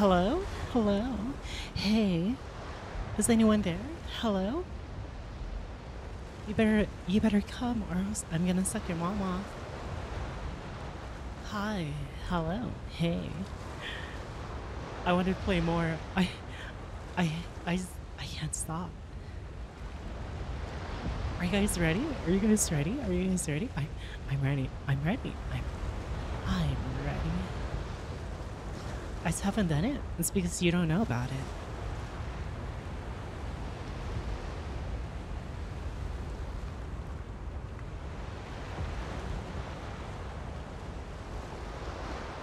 Hello? Hello? Hey. Is anyone there? Hello? You better you better come or else I'm gonna suck your mom off. Hi. Hello. Hey. I want to play more. I I I I can't stop. Are you guys ready? Are you guys ready? Are you guys ready? I I'm ready. I'm ready. I'm I'm ready. I just haven't done it. It's because you don't know about it.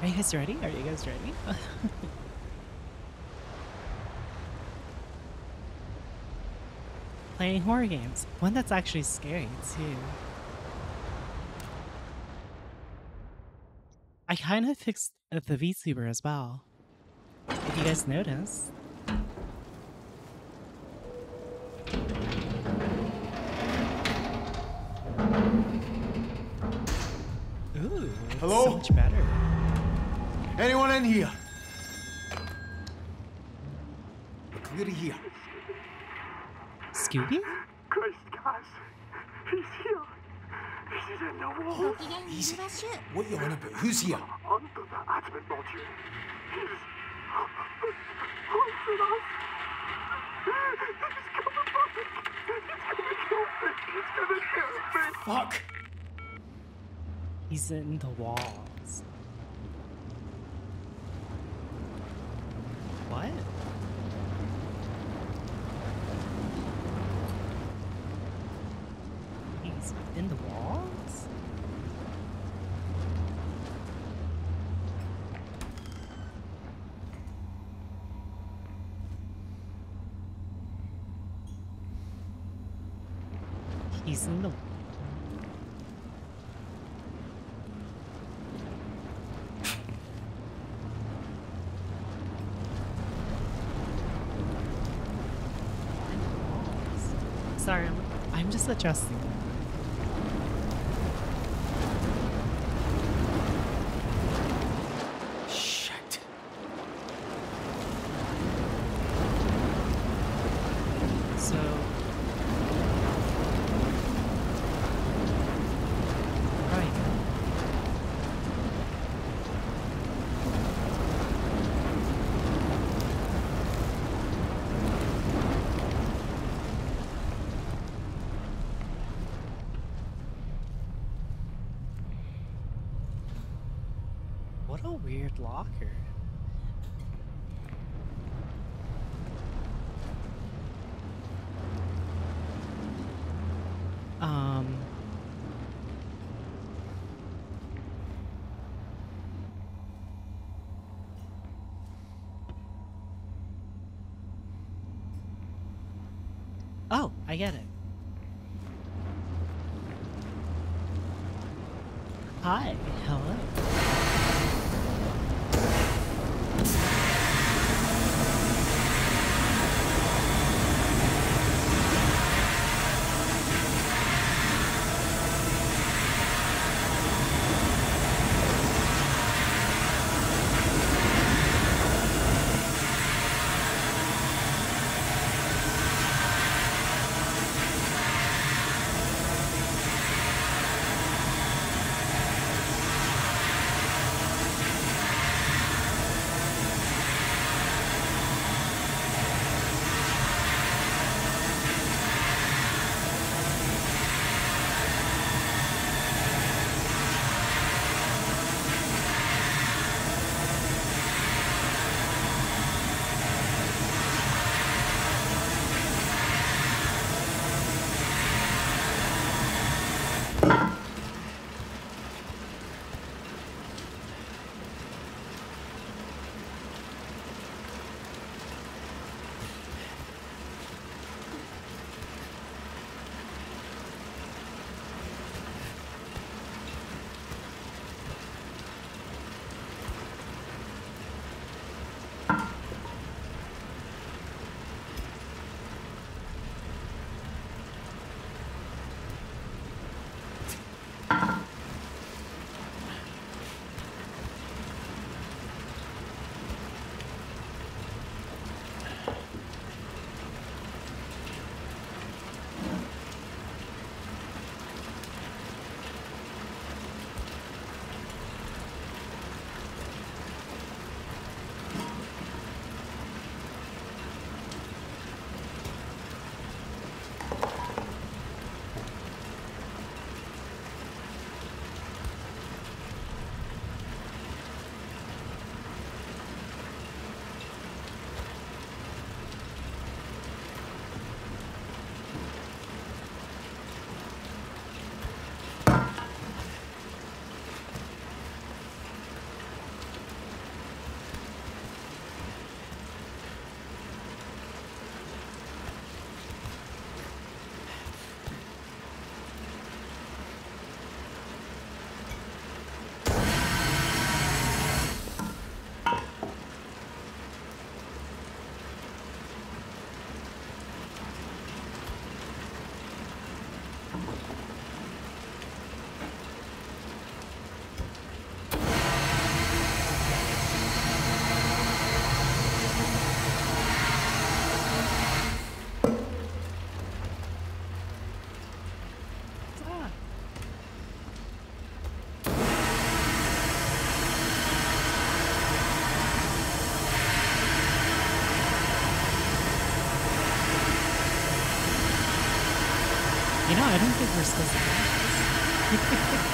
Are you guys ready? Are you guys ready? Playing horror games. One that's actually scary too. I kind of fixed the VTuber as well. If you guys notice. Ooh, Hello? so much better. Anyone in here? We're here. Scooby? Christ, gosh, He's here. He's in the wall. He's... What you on about? Who's here? Under the admin module. He's... Fuck! He's in the walls. What? He's in the walls? In Sorry, I'm, I'm just adjusting. Shit. So. Right. What a weird locker. Um. Oh, I get it. Hi, hello. You know, I don't think we're supposed to do this.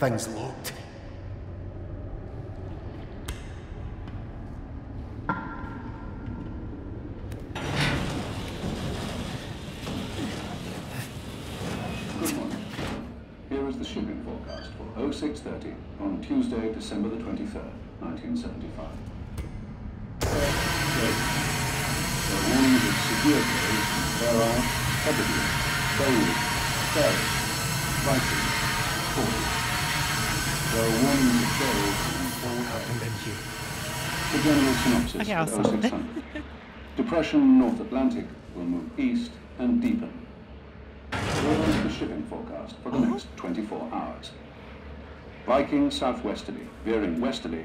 Thing's locked. Good morning. Here is the shipping forecast for 0630 on Tuesday, December the 23rd, 1975. There are warnings of severe delays from Fair Isle, Hebridean, Bailey, Ferry, Viking, Corby. There are warnings of gales from all Happened in here. the general synopsis Okay, for I'll 0600. Depression North Atlantic will move east and deepen. Here is the shipping forecast for the oh. next 24 hours. Viking southwesterly, veering westerly,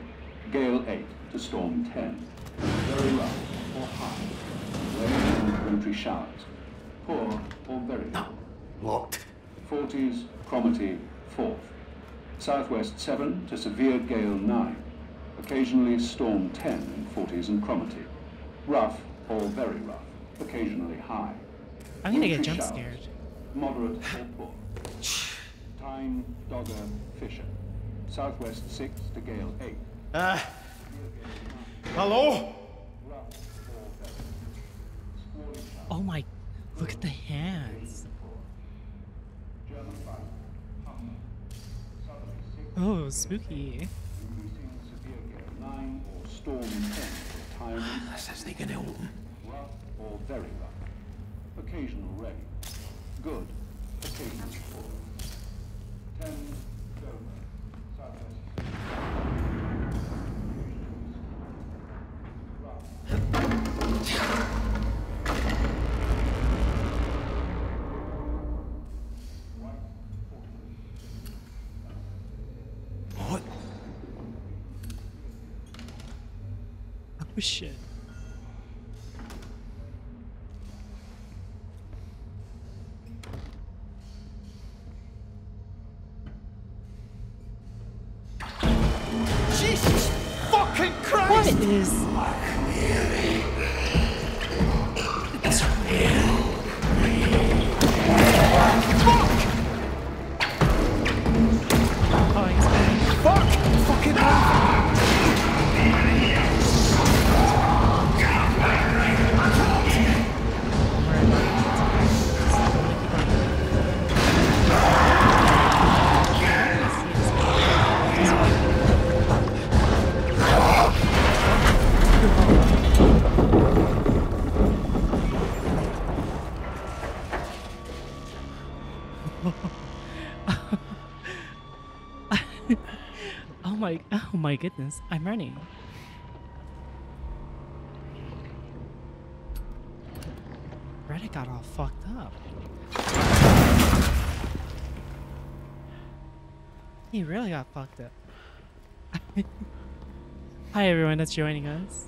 gale 8 to storm 10. Very rough or high. Rain and wintry showers. Poor or very poor. Locked. Forties, Cromarty, Forth. Southwest 7 to severe gale 9. Occasionally storm 10 in Forties and Cromarty. Rough or very rough. Occasionally high. I'm gonna get jump showers, scared. Moderate or poor. Tyne, Dogger, Fisher. Southwest 6 to gale 8. Uh, hello? Oh my, look at the hands. Oh, spooky. Das ist nicht genau oben. or very rough. Occasional rain. Good. Occasional 10 shit. Jesus fucking Christ! What is? My, goodness, I'm running. Reddit got all fucked up. He really got fucked up. Hi everyone that's joining us.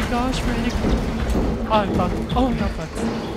My gosh, running. Oh, ah, I'm fucked. Oh, I'm not fucked.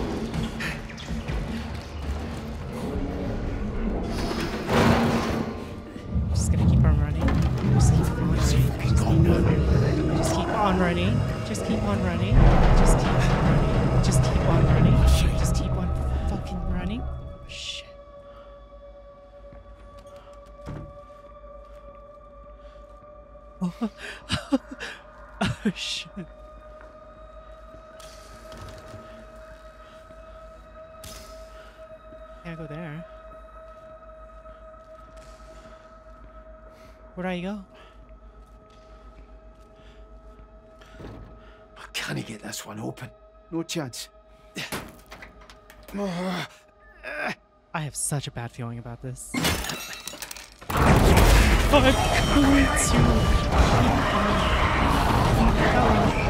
Where do I go? I can't get this one open. No chance. I have such a bad feeling about this. I'm going to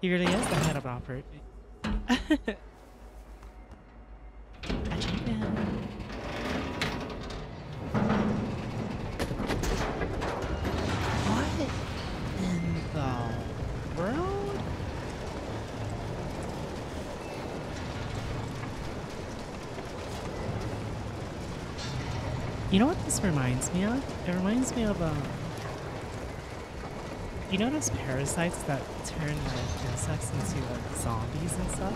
he really is the head of world? You know what this reminds me of? It reminds me of um. You know those parasites that turn like insects into like zombies and stuff?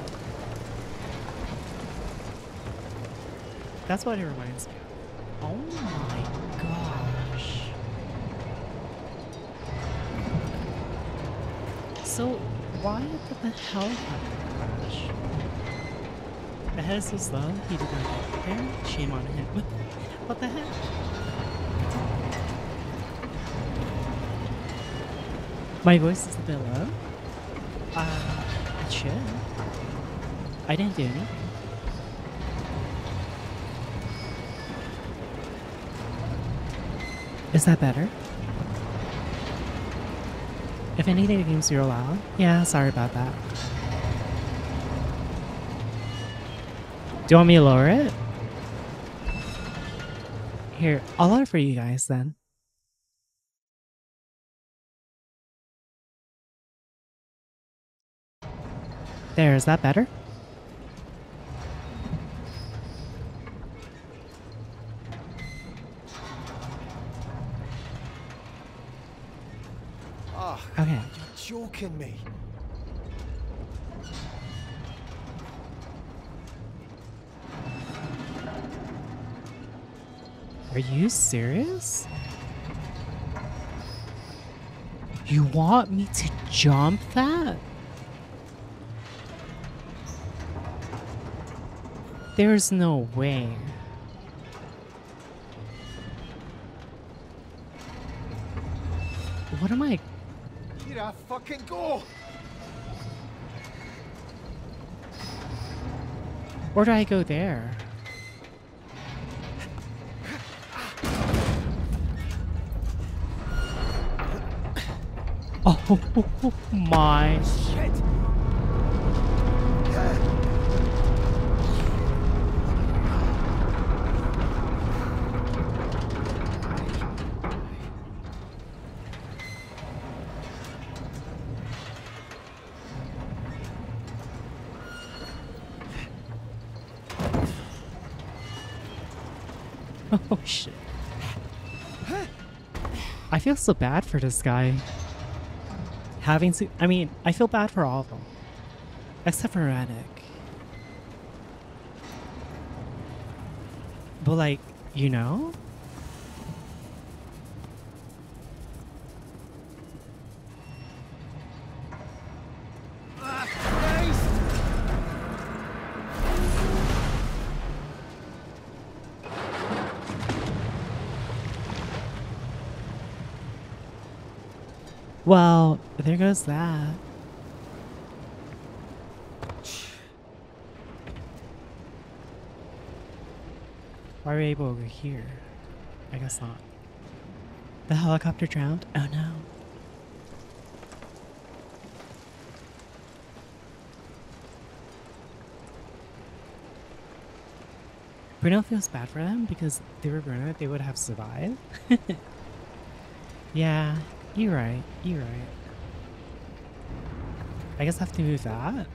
That's what it reminds me of. Oh my gosh. So why did the helicopter crash? The head is so slow, he did not get there. Shame on him. What the heck? My voice is a bit low. Uh, it should. I didn't do anything. Is that better? If anything, the game's real loud. Yeah, sorry about that. Do you want me to lower it? Here, I'll lower it for you guys then. There, is that better? Oh, Okay. you're joking me. Are you serious? You want me to jump that? There's no way. What am I? Here I fucking go. Where do I go there? Oh my. Shit. Oh shit. I feel so bad for this guy. Having to. I mean, I feel bad for all of them. Except for Rennick. But, like, you know? There goes that. Why are we able over here? I guess not. The helicopter drowned? Oh no. Bruno feels bad for them because if they were Bruno, they would have survived. yeah, you're right. You're right. I guess I have to move that.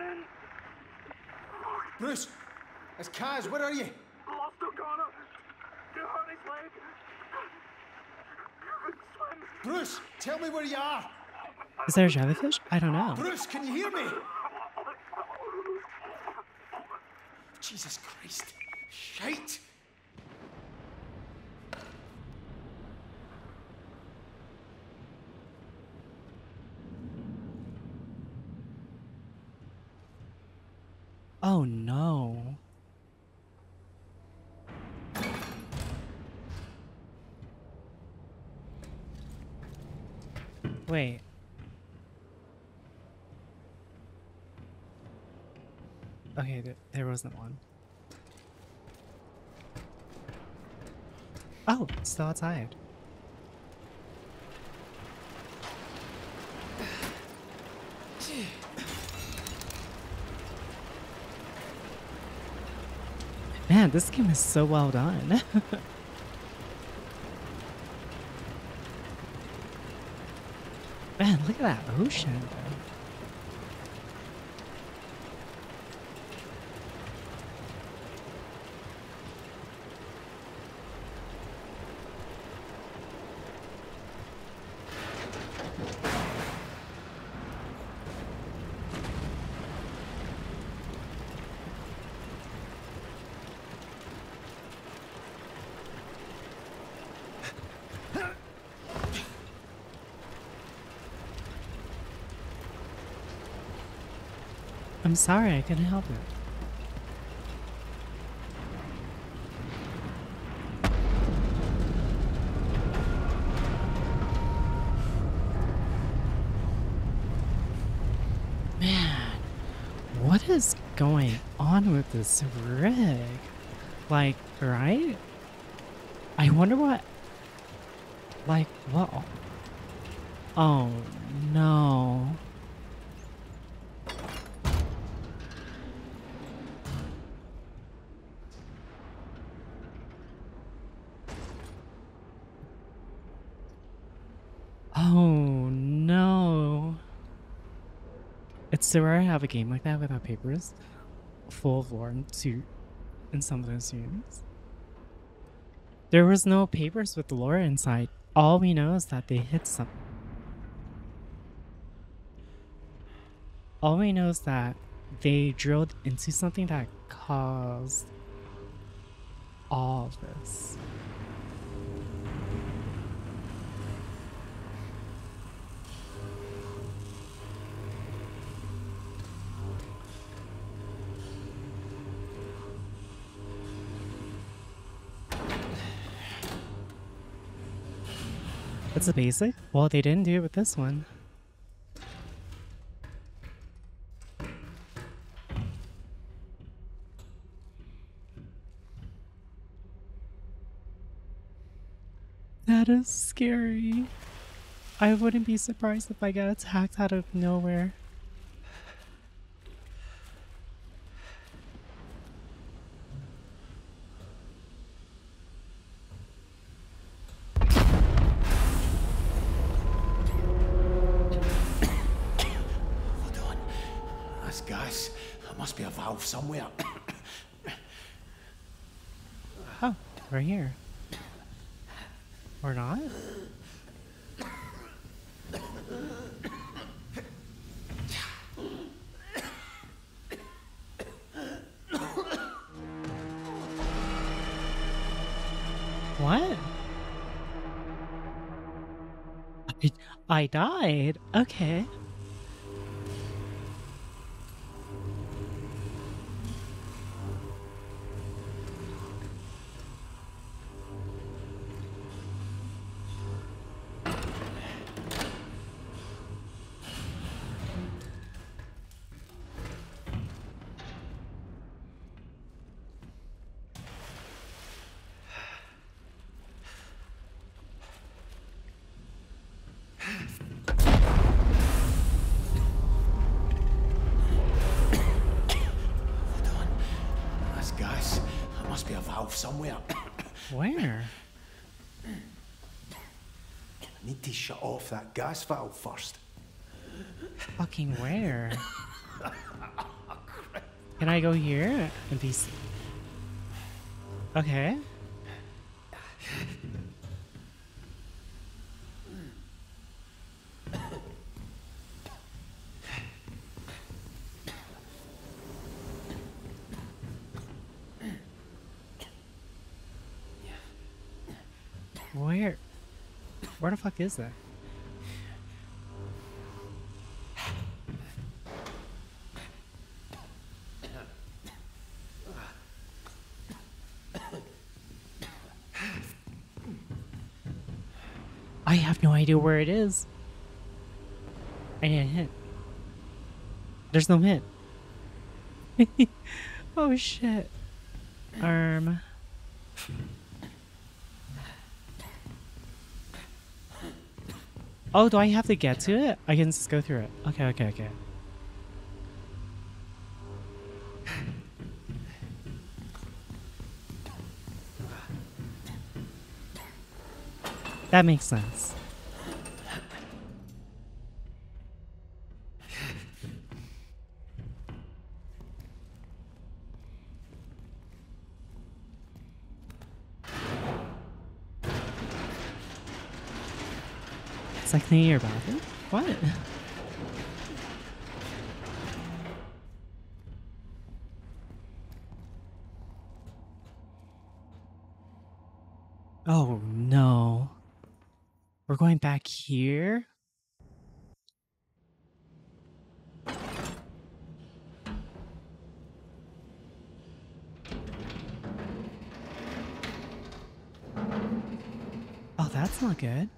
in. Bruce! It's Caz, where are you? Lost O'Connor. You hurt his leg. You can swim. Bruce, tell me where you are! Is there a jellyfish? I don't know. Bruce, can you hear me? Jesus Christ. Shite! Oh no. Wait. Okay, th there wasn't one. Oh, it's still outside. Man, this game is so well done. Man, look at that ocean. I'm sorry, I couldn't help it. Man, what is going on with this rig? Like, right? I wonder what. Like, what? Oh, no. Oh no. It's so rare to have a game like that without papers, full of lore to in some of those games. There was no papers with the lore inside. All we know is that they hit something. All we know is that they drilled into something that caused all of this. That's basic. Well, they didn't do it with this one. That is scary. I wouldn't be surprised if I got attacked out of nowhere. I, died. Okay. Gas first. Fucking where? Can I go here and be... Okay. Where? Where the fuck is that? I have no idea where it is. I need a hint. There's no hint. oh shit. Um. Oh, do I have to get to it? I can just go through it. Okay, okay, okay. That makes sense. Bathroom. What? Oh no. We're going back here? Oh, that's not good.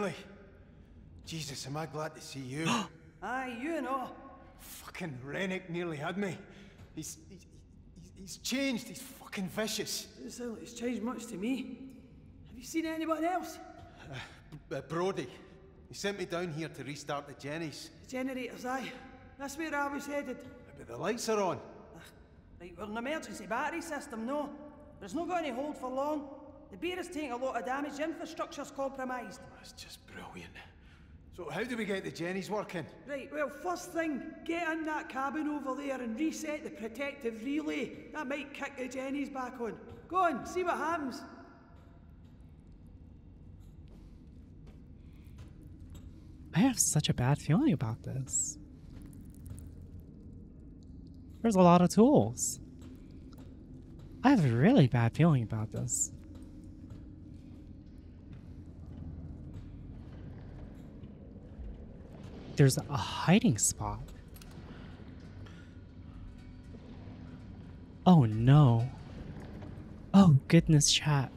Finlay. Jesus, am I glad to see you. Aye, you know. fucking Rennick nearly had me. He's, he's, he's, he's changed. He's fucking vicious. Doesn't sound like it's changed much to me. Have you seen anyone else? B- uh, Brodie. He sent me down here to restart the Jennies. The generators, aye. That's where I was headed. But the lights are on. Right, we're an emergency battery system, no. But it's not going to hold for long. The beer is taking a lot of damage, the infrastructure's compromised. That's just brilliant. So how do we get the Jennies working? Right, well, first thing, get in that cabin over there and reset the protective relay. That might kick the Jennies back on. Go on, see what happens. I have such a bad feeling about this. There's a lot of tools. I have a really bad feeling about this. There's a hiding spot. Oh no. Oh goodness, chat.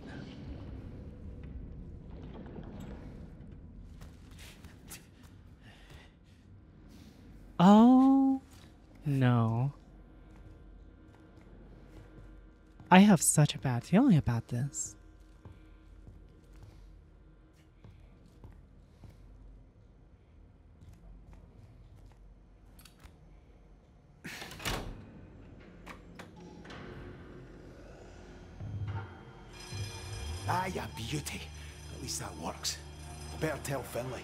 Oh no. I have such a bad feeling about this. Ah, ya beauty. At least that works. Better tell Finlay.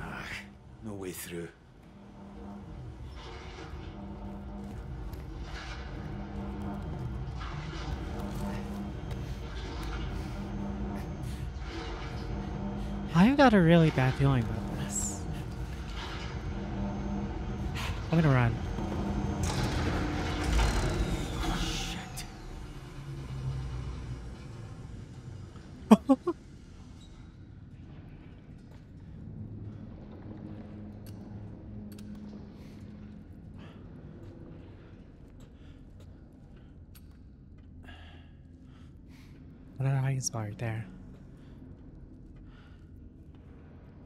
Ah, no way through. I've got a really bad feeling about this. I'm gonna run. Shit. Another right there.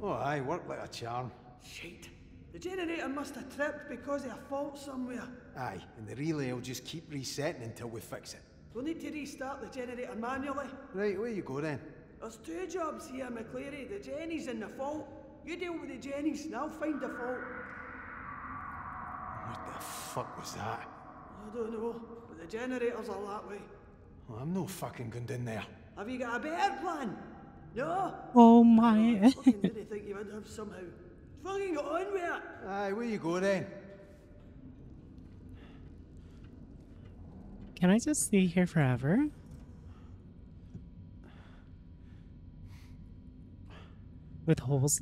Oh, aye, worked like a charm. Shite. The generator must have tripped because of a fault somewhere. Aye, and the relay will just keep resetting until we fix it. We'll need to restart the generator manually. Right, where you go then? There's two jobs here, McLeary. The Jenny's and the fault. You deal with the Jenny's and I'll find the fault. What the fuck was that? I don't know, but the generators are that way. Well, I'm no fucking going down there. Have you got a better plan? No? Oh my. fucking didn't think you would have somehow. Fucking get on with it! Aye, where you go then? Can I just stay here forever? With holes?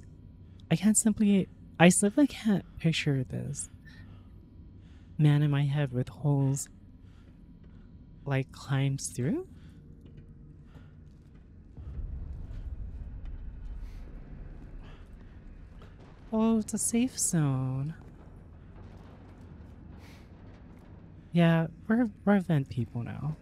I can't simply. I simply can't picture this man in my head with holes like climbs through. Oh, it's a safe zone. Yeah, we're we're vent people now.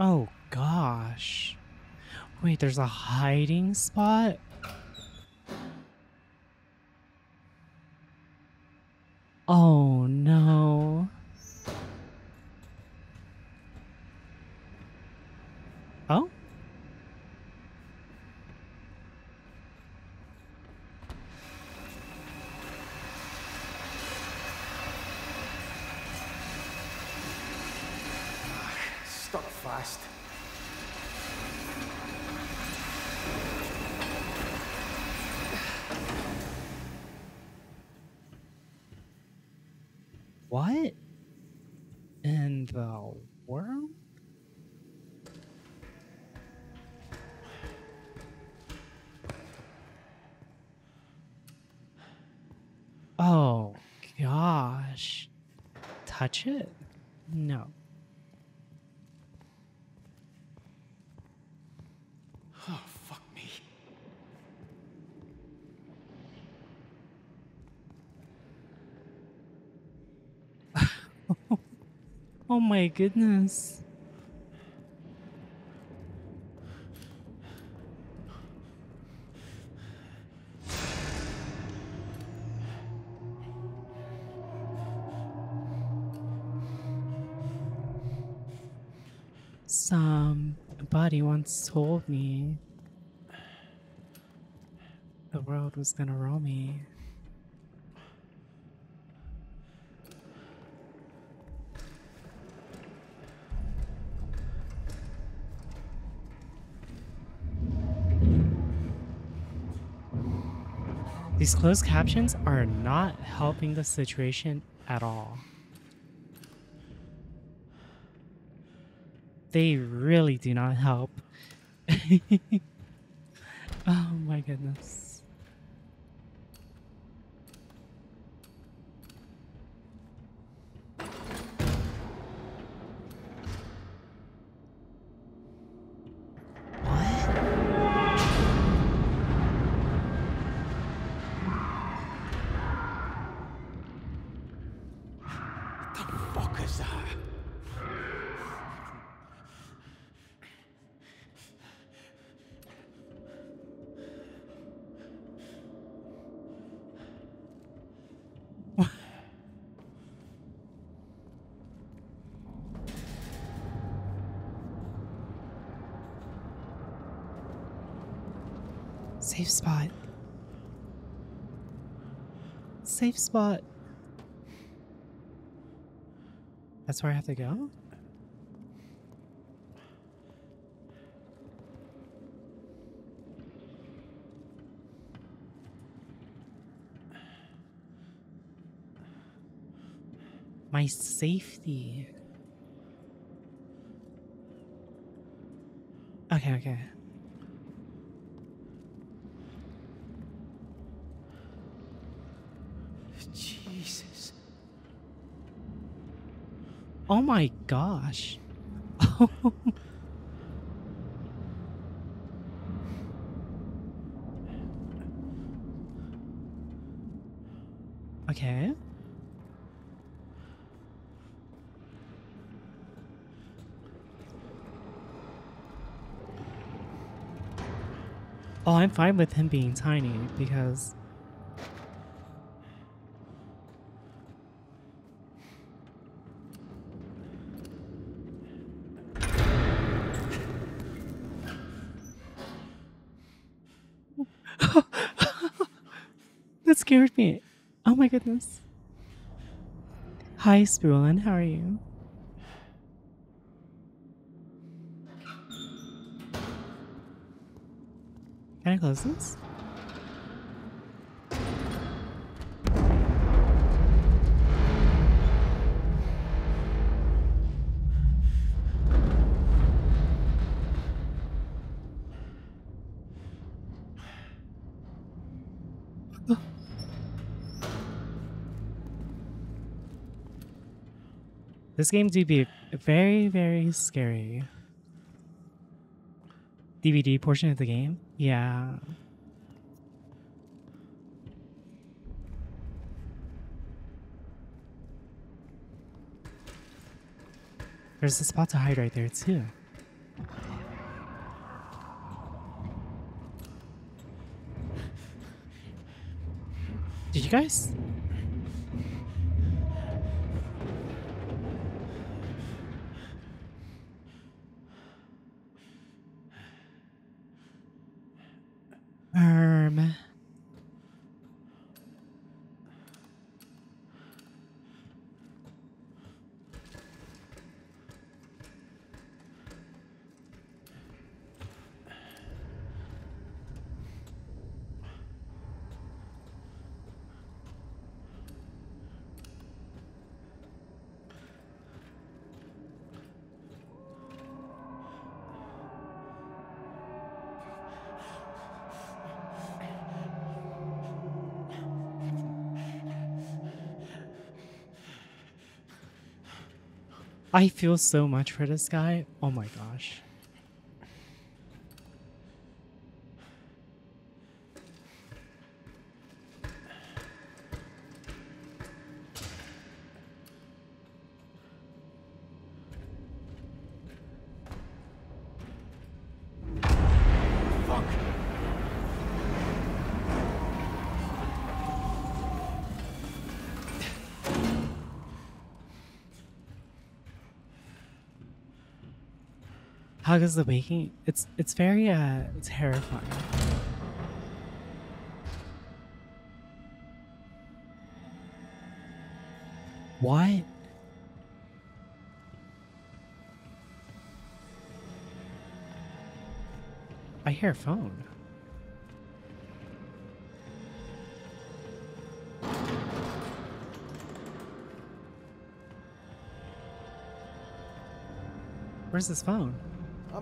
Oh gosh. Wait, there's a hiding spot? Oh no. Oh? Stuck fast. What in the world? Oh gosh. Touch it? No. Oh, fuck me. Oh my goodness. Somebody once told me the world was gonna roll me. These closed captions are not helping the situation at all. They really do not help. oh my goodness. Spot. Safe spot. That's where I have to go? My safety. Okay, okay. Jesus. Oh my gosh. okay. Oh, I'm fine with him being tiny because scared me. Oh my goodness. Hi, Spoolin. How are you? Can I close this? This game do be very, very scary. DVD portion of the game? Yeah. There's a spot to hide right there too. Did you guys? Um. I feel so much for this guy. Oh my gosh. How does the waking? It's it's very uh terrifying. What? I hear a phone. Where's this phone?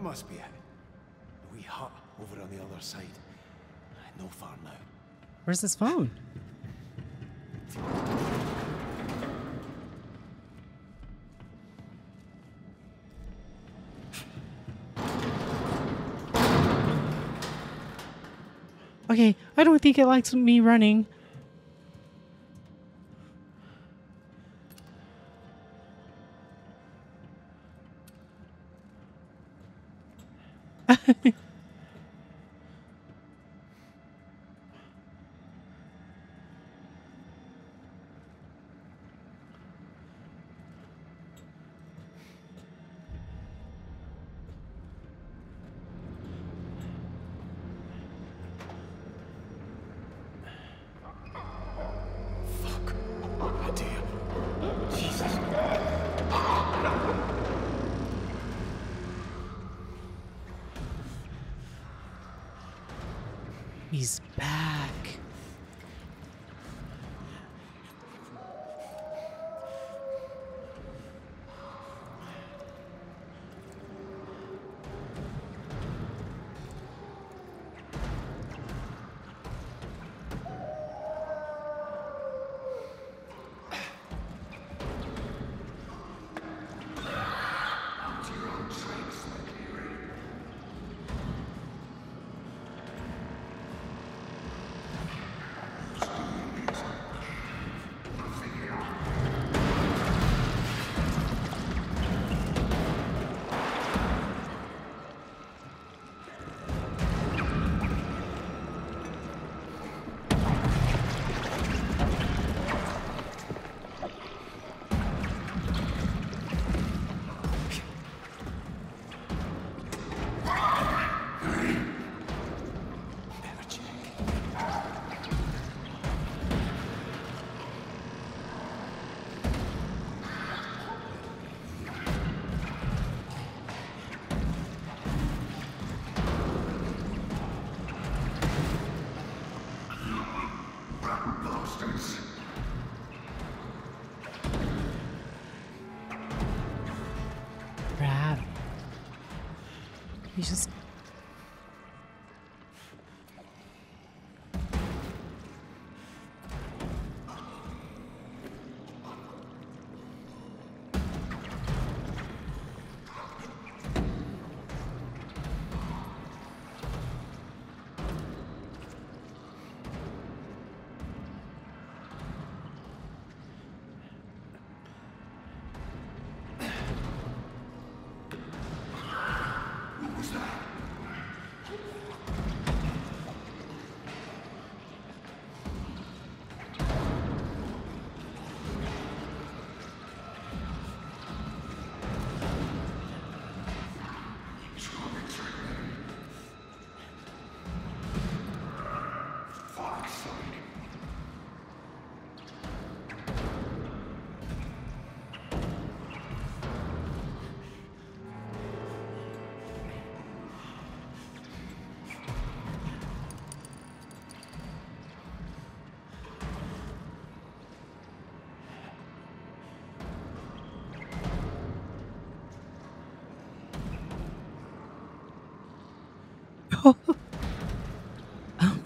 That must be it. A wee hut over on the other side. No far now. Where's this phone? Okay, I don't think it likes me running.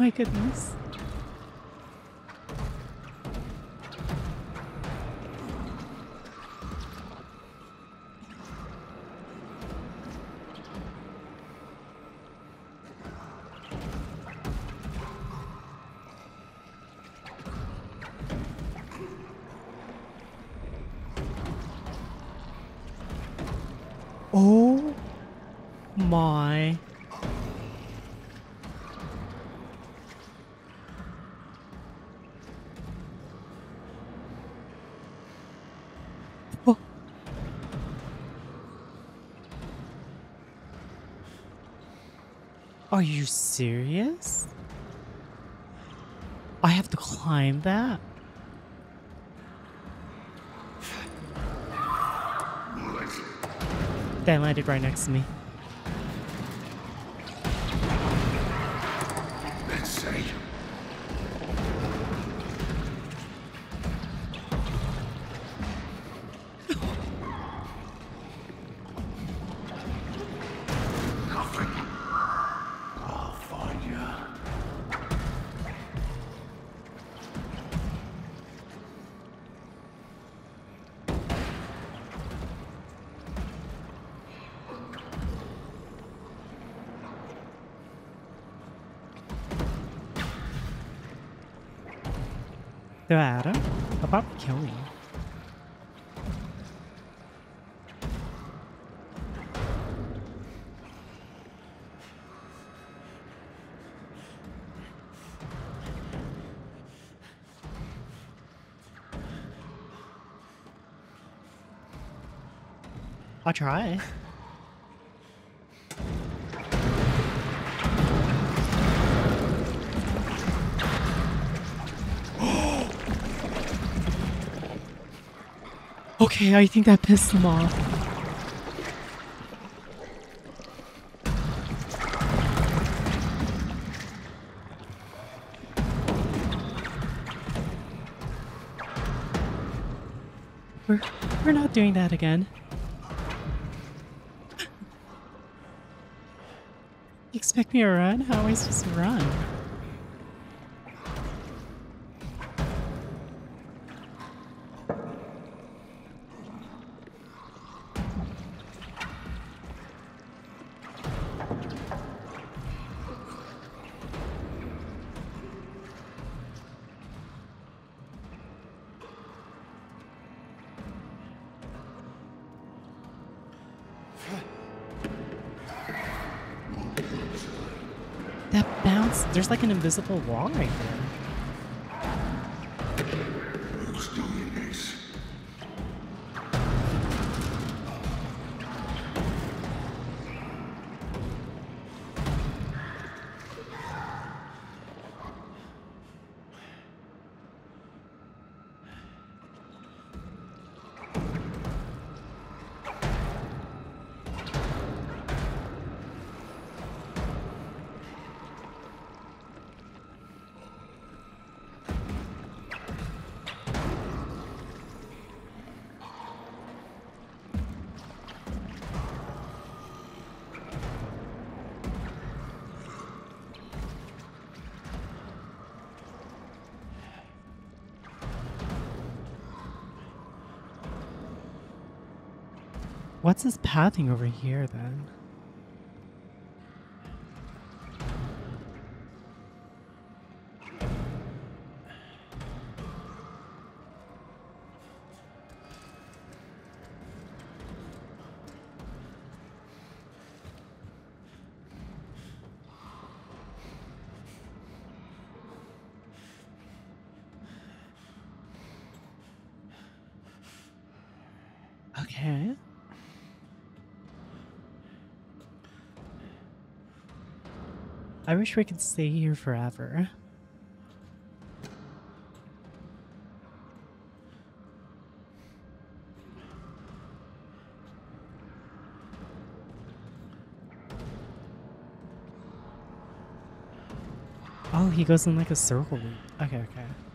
My goodness. Oh my Are you serious? I have to climb that? That landed right next to me. Try. Okay, I think that pissed them off. We're, we're not doing that again. Expect me to run? How am I supposed to run? There's like an invisible wall right there. This pathing over here then? I wish we could stay here forever. Oh, he goes in like a circle okay. Okay.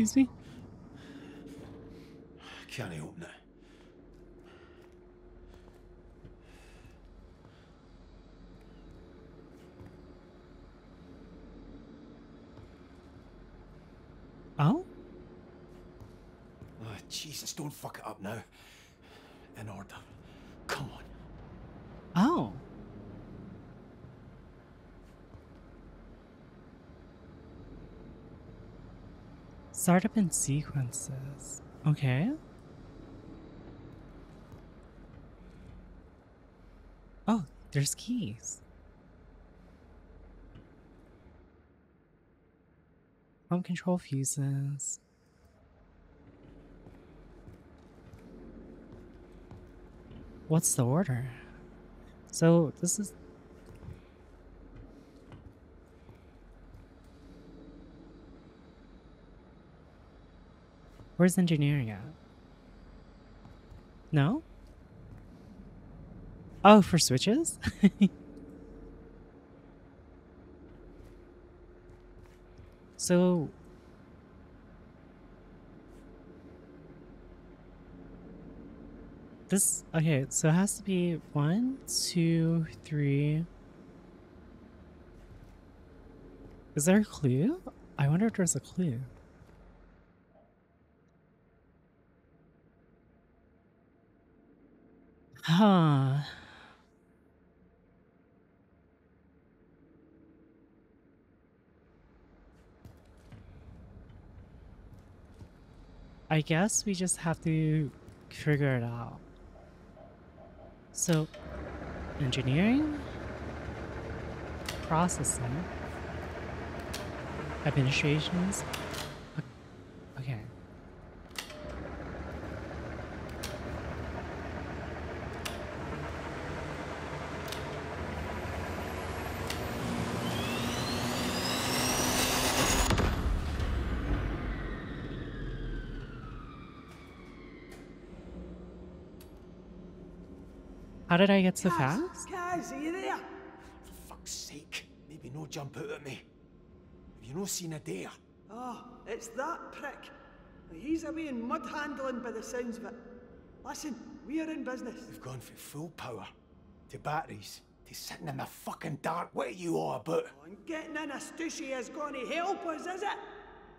Excuse me? Can't open it. Oh? Oh, Jesus, don't fuck it up now. In order. Come on. Oh. Startup in sequences. Okay. Oh, there's keys. Home control fuses. What's the order? So this is Where's engineering at? No? Oh, for switches? so This okay, so it has to be one, two, three. Is there a clue? I wonder if there's a clue. Huh. I guess we just have to figure it out. So, engineering, processing, administrations. o- Okay. How did I get so Caz, fast? Caz, are you there? For fuck's sake, maybe no jump out at me. Have you no seen Adair? Oh, it's that prick. He's away in mud handling by the sounds of it. Listen, we are in business. We've gone from full power to batteries to sitting in the fucking dark. What are you all about? Oh, and getting in a stushy is going to help us, is it?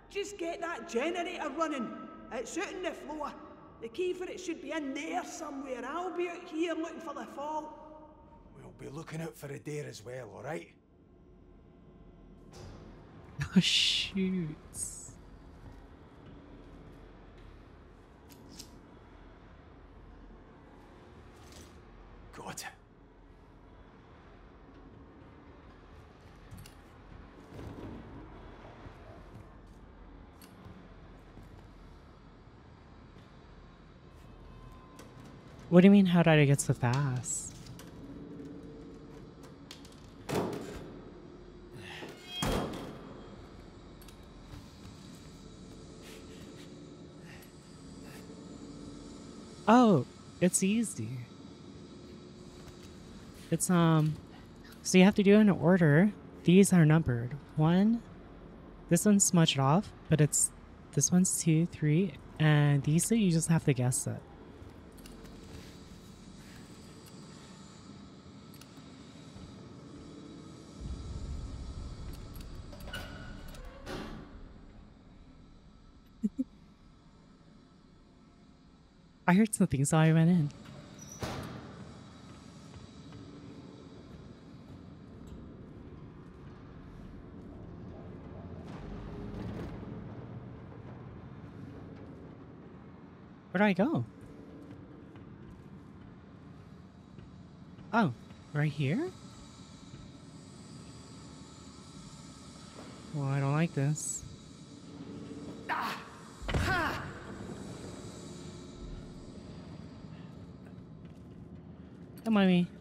Just get that generator running. It's out on the floor. The key for it should be in there somewhere. I'll be out here looking for the fault. We'll be looking out for Adair as well, alright? Oh, shoots. God. What do you mean, how did I get so fast? Oh, it's easy. It's, um, so you have to do it in order. These are numbered. One, this one's smudged off, but it's, this one's two, three, and these two you just have to guess it. I heard something, so I went in. Where do I go? Oh, right here? Well, I don't like this. Come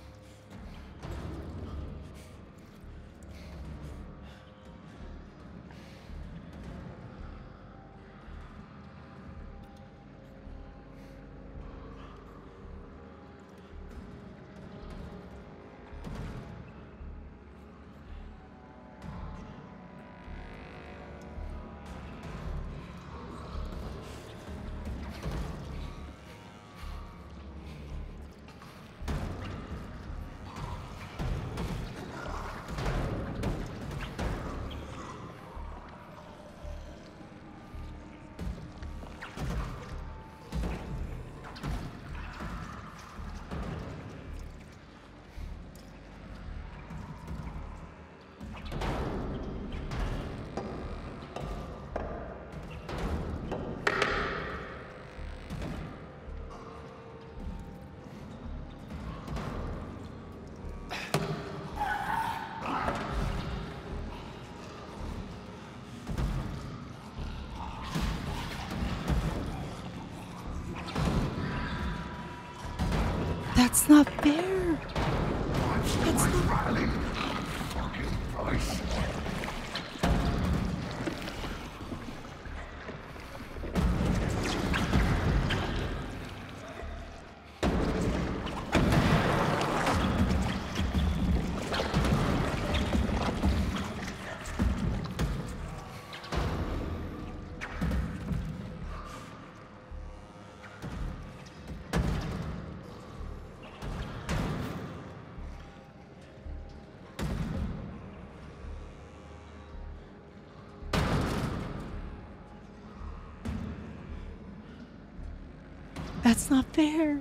That's not fair.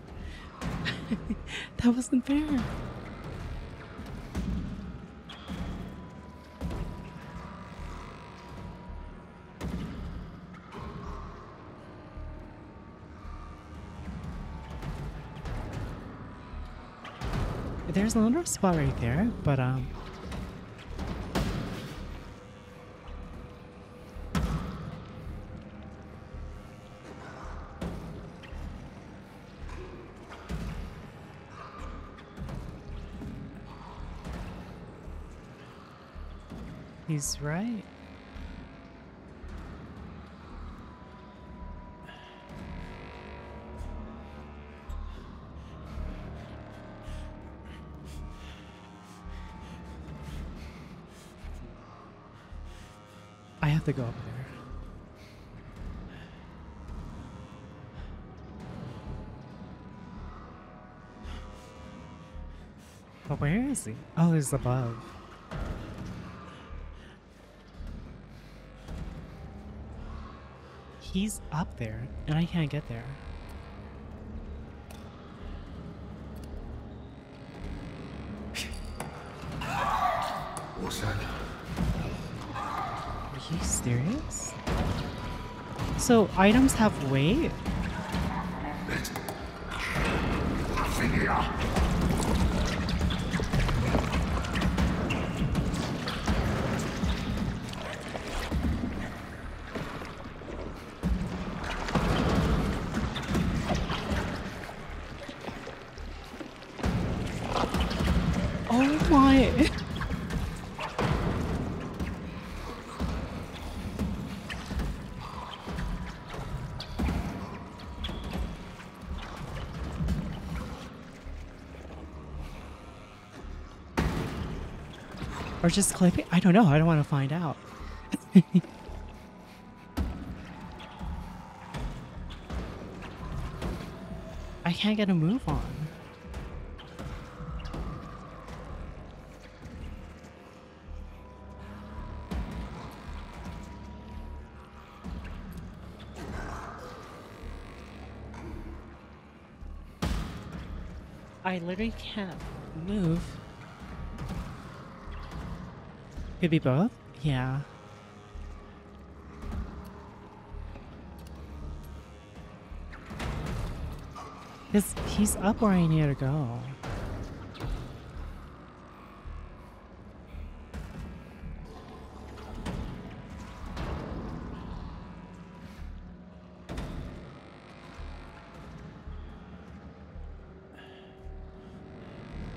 that wasn't fair. There's a another spot right there, but um He's right. I have to go up there. But where is he? Oh, he's above. He's up there, and I can't get there. What's that? Are you serious? So items have weight? Or just clipping? I don't know. I don't want to find out. I can't get a move on. I literally can't move. Could be both? Yeah. Cause he's up where I need to go.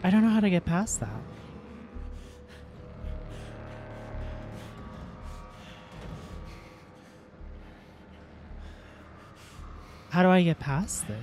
I don't know how to get past that. How do I get past it?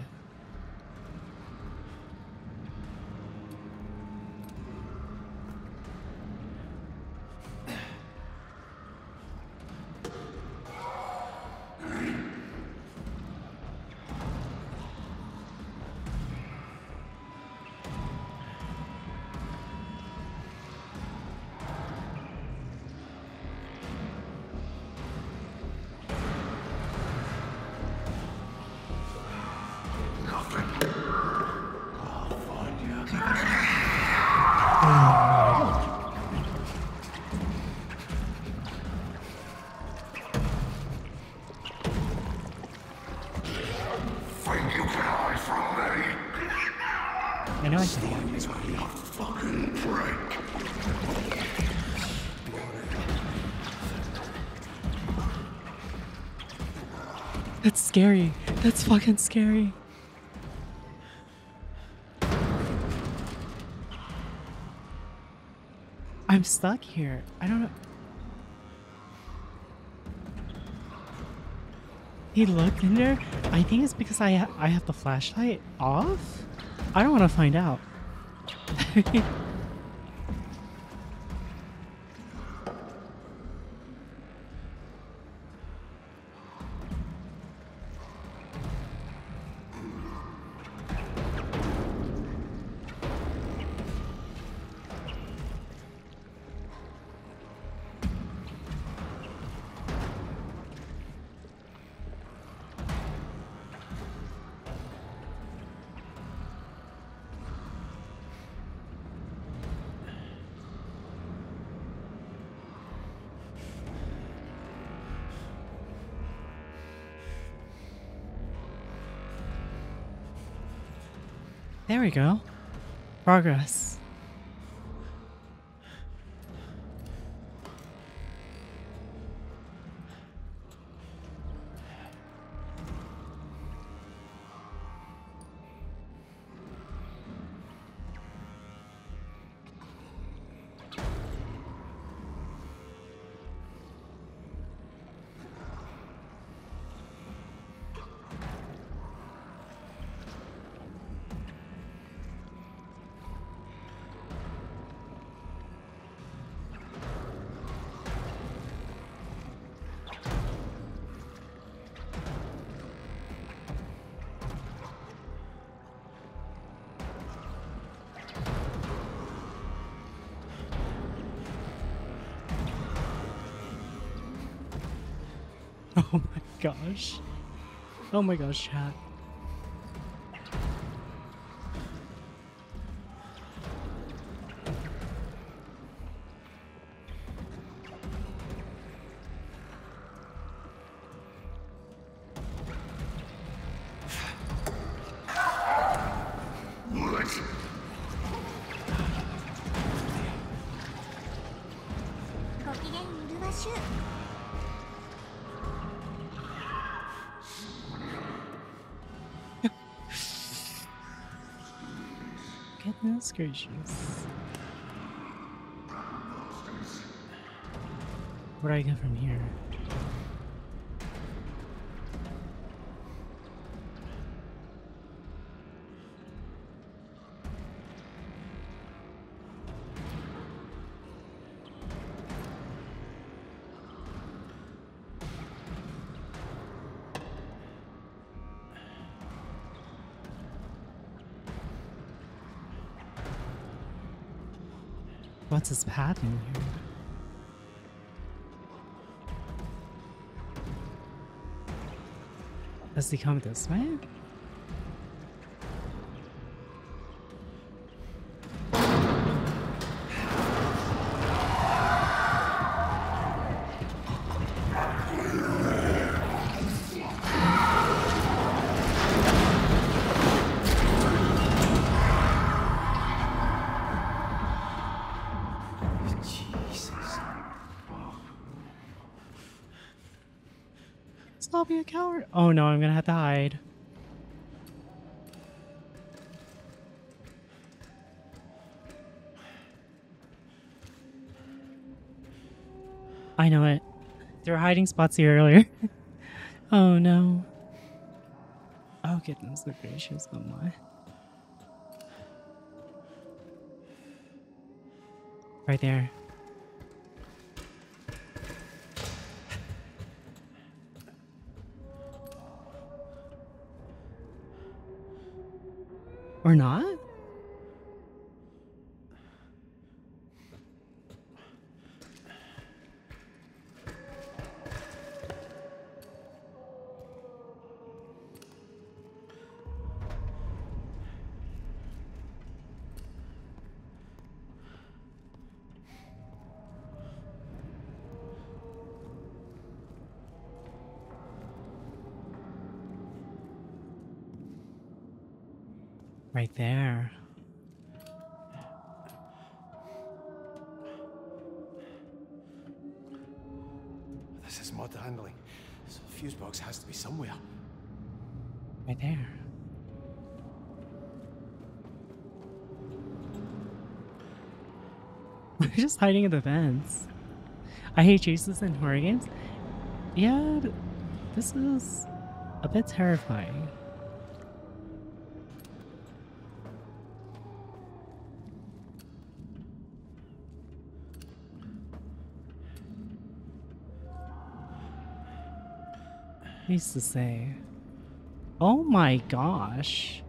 scary. That's fucking scary. I'm stuck here. I don't know. He looked in there? I think it's because I, ha I have the flashlight off? I don't want to find out. There we go. Progress. Gosh. Oh my gosh, chat. Gracious. What do I get from here? His path in here? Does he come this way? Coward. Oh no, I'm gonna have to hide. I know it. There were hiding spots here earlier. oh no. Oh goodness gracious, oh my. Right there. Hiding in the vents. I hate chases in horror games. Yeah, this is a bit terrifying. Needs to say. Oh my gosh.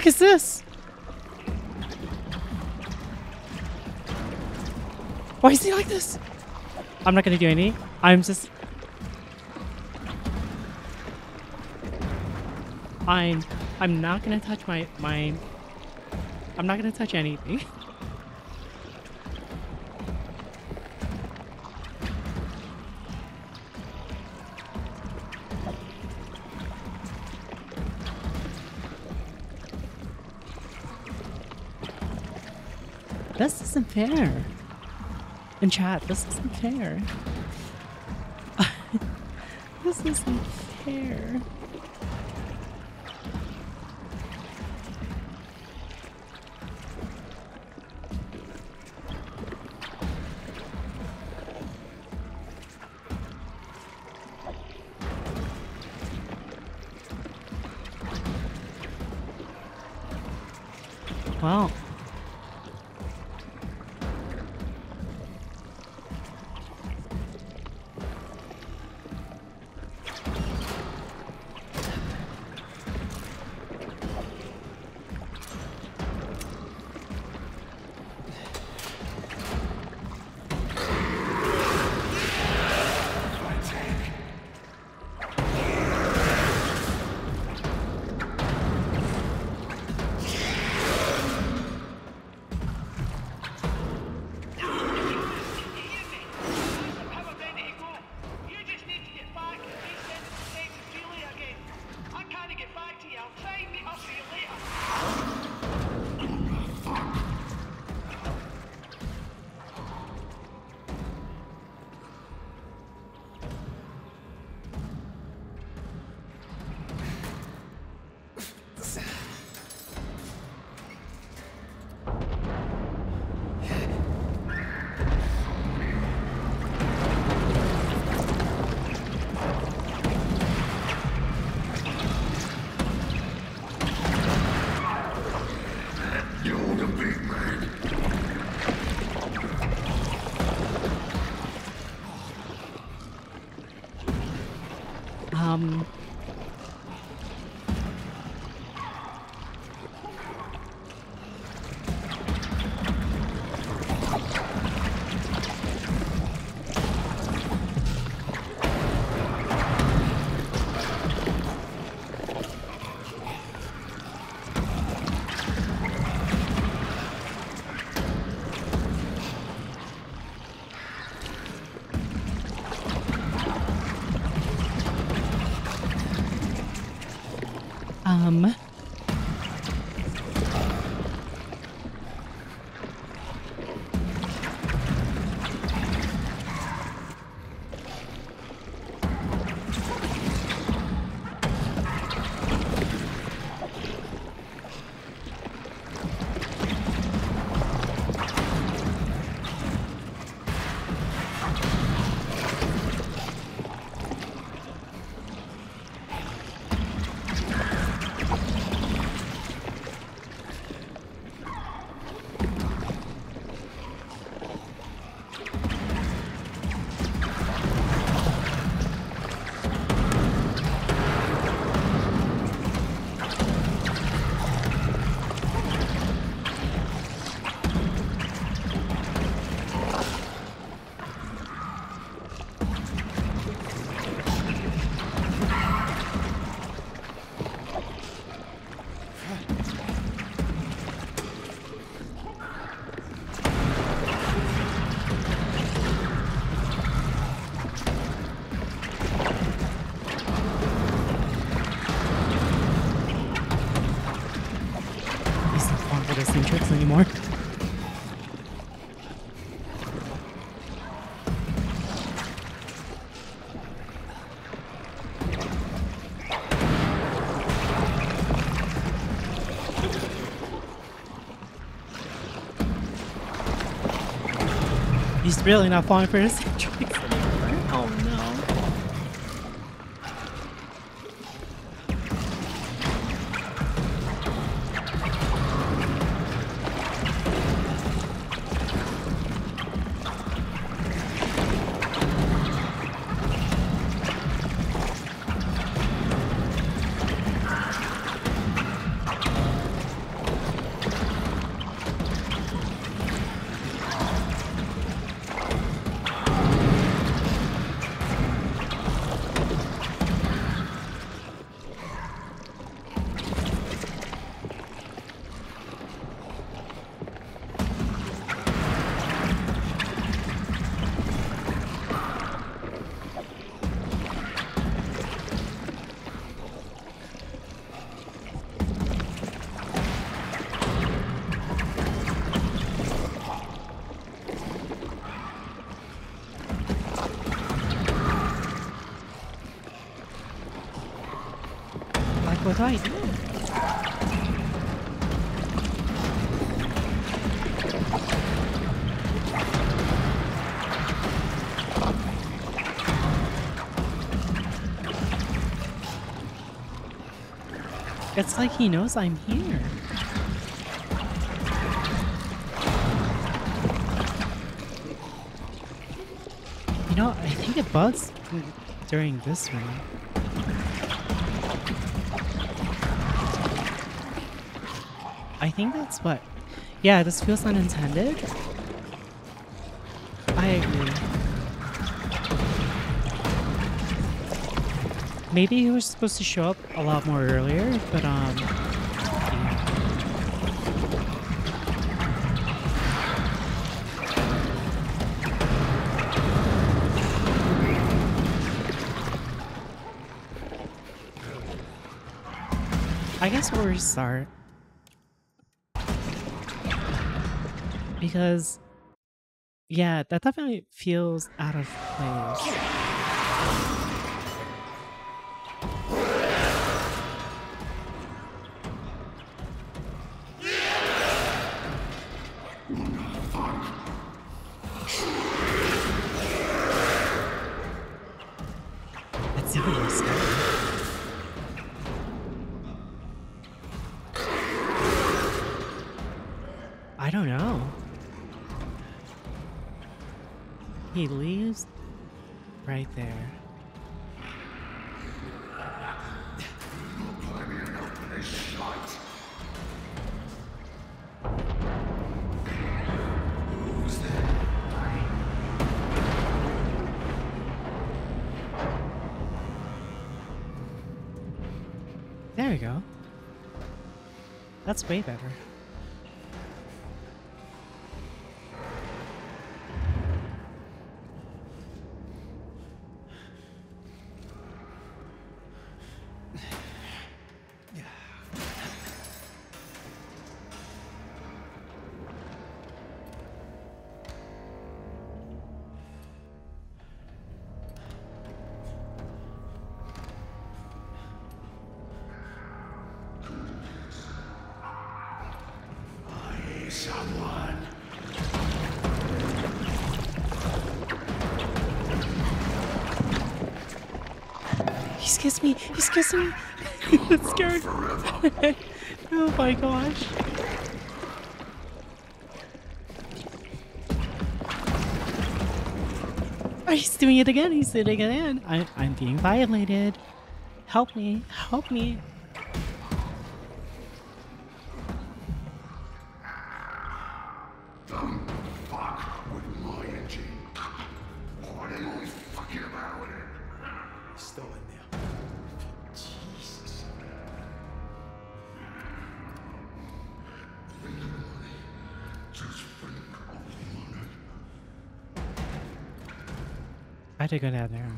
Fuck is this? Why is he like this? I'm not gonna do any. I'm just. I'm. I'm not gonna touch my my. I'm not gonna touch anything. fair. In chat, this isn't fair. this isn't fair. Really not falling for the same I do? It's like he knows I'm here. You know, I think it bugs during this room. I think that's what. Yeah, this feels unintended. I agree. Maybe he was supposed to show up a lot more earlier, but um. I guess we'll restart. Because, yeah, that definitely feels out of place. Way better. Kissed me. That's scared. oh my gosh. Oh, he's doing it again. He's doing it again. I, I'm being violated. Help me. Help me. To go down there.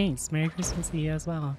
Thanks. Merry Christmas to you as well.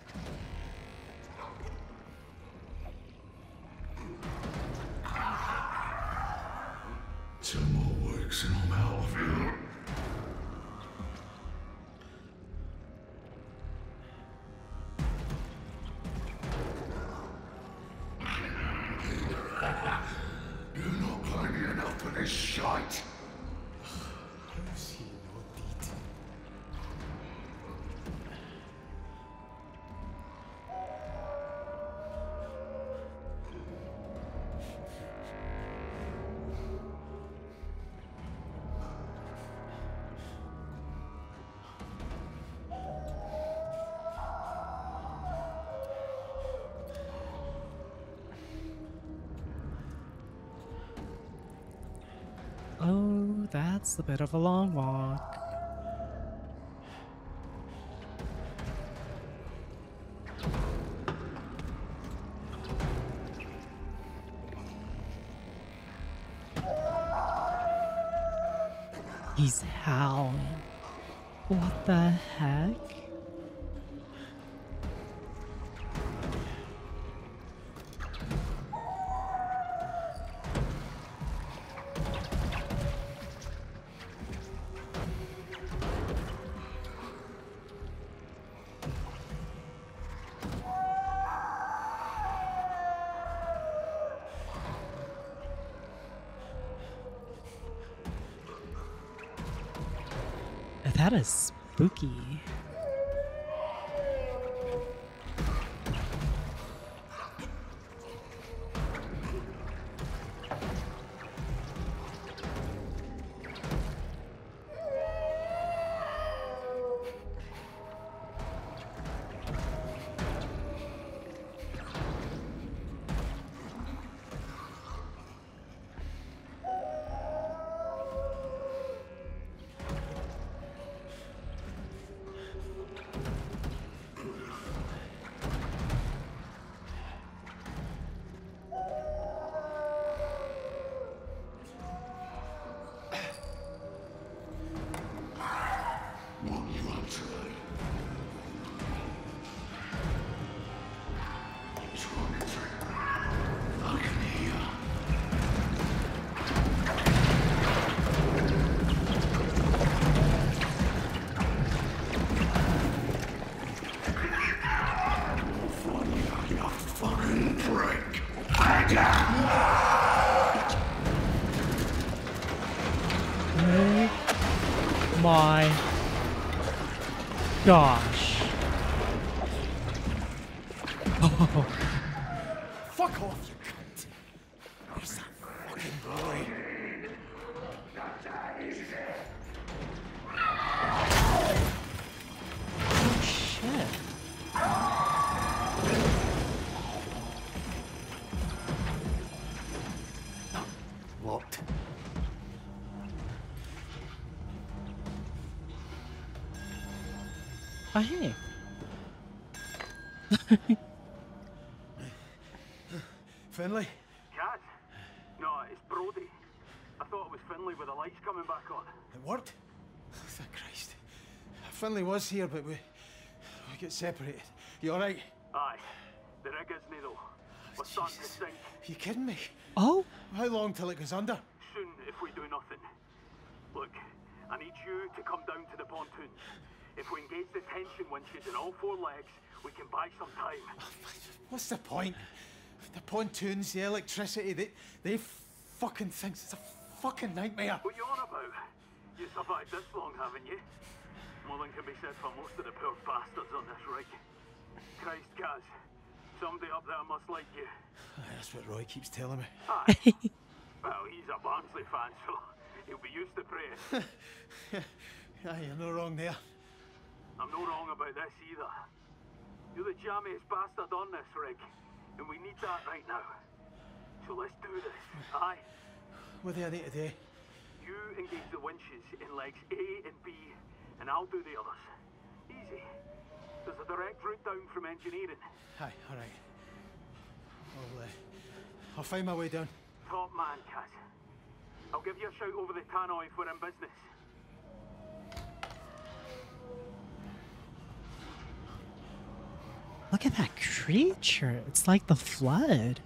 That's a bit of a long walk. He's howling. What the heck? Gosh. Oh, hey. Finlay? Cat? No, it's Brodie. I thought it was Finlay with the lights coming back on. It worked? Oh, thank Christ. Finlay was here, but we, we get separated. You alright? Aye. The rig isn't though. We're starting to sink. You kidding me? Oh, How long till it goes under? Soon if we do nothing. Look, I need you to come down to the pontoons. If we engage the tension winches in all four legs, we can buy some time. What's the point? The pontoons, the electricity, they, they fucking things. It's a fucking nightmare. What are you on about? You survived this long, haven't you? More than can be said for most of the poor bastards on this rig. Christ, Caz. Somebody up there must like you. That's what Roy keeps telling me. Aye. well, he's a Barnsley fan, so he'll be used to praise. Aye, you're no wrong there. I'm no wrong about this either. You're the jammiest bastard on this rig, and we need that right now. So let's do this, aye? What do I need to do? You engage the winches in legs A and B, and I'll do the others. Easy. There's a direct route down from engineering. Aye, all right. I'll, uh, I'll find my way down. Top man, Caz. I'll give you a shout over the tannoy if we're in business. Look at that creature. It's like the flood.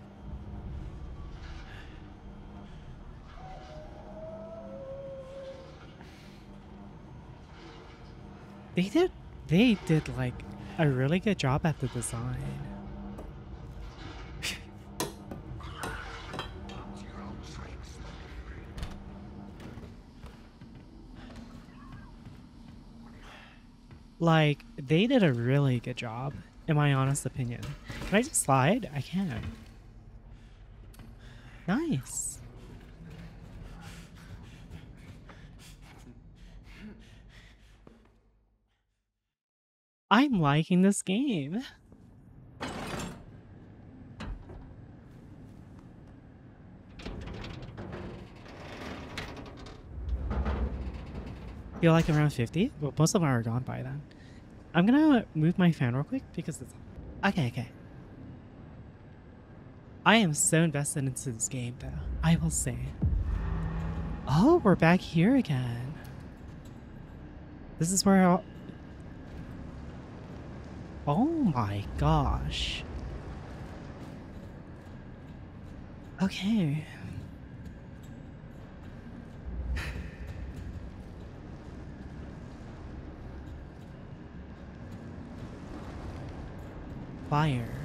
They did they did like a really good job at the design. Like, they did a really good job, in my honest opinion. Can I just slide? I can. Nice. I'm liking this game. Feel like around 50? Well, most of them are gone by then. I'm gonna move my fan real quick because it's... Okay, okay. I am so invested into this game though, I will say. Oh, we're back here again. This is where I'll... Oh my gosh. Okay. Fire.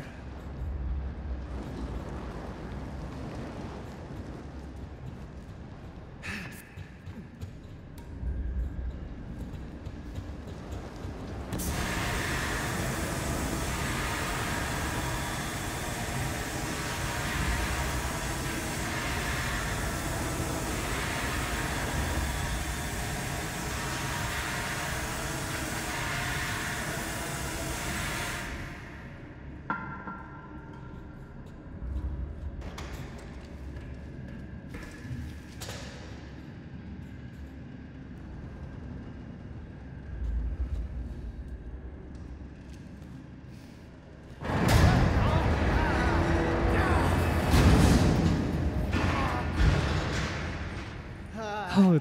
Oh.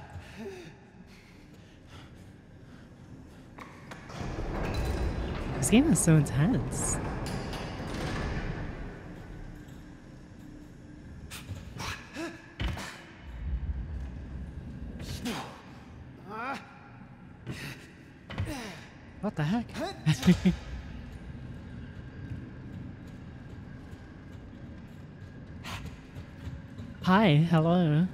This game is so intense. What the heck? Hi, hello.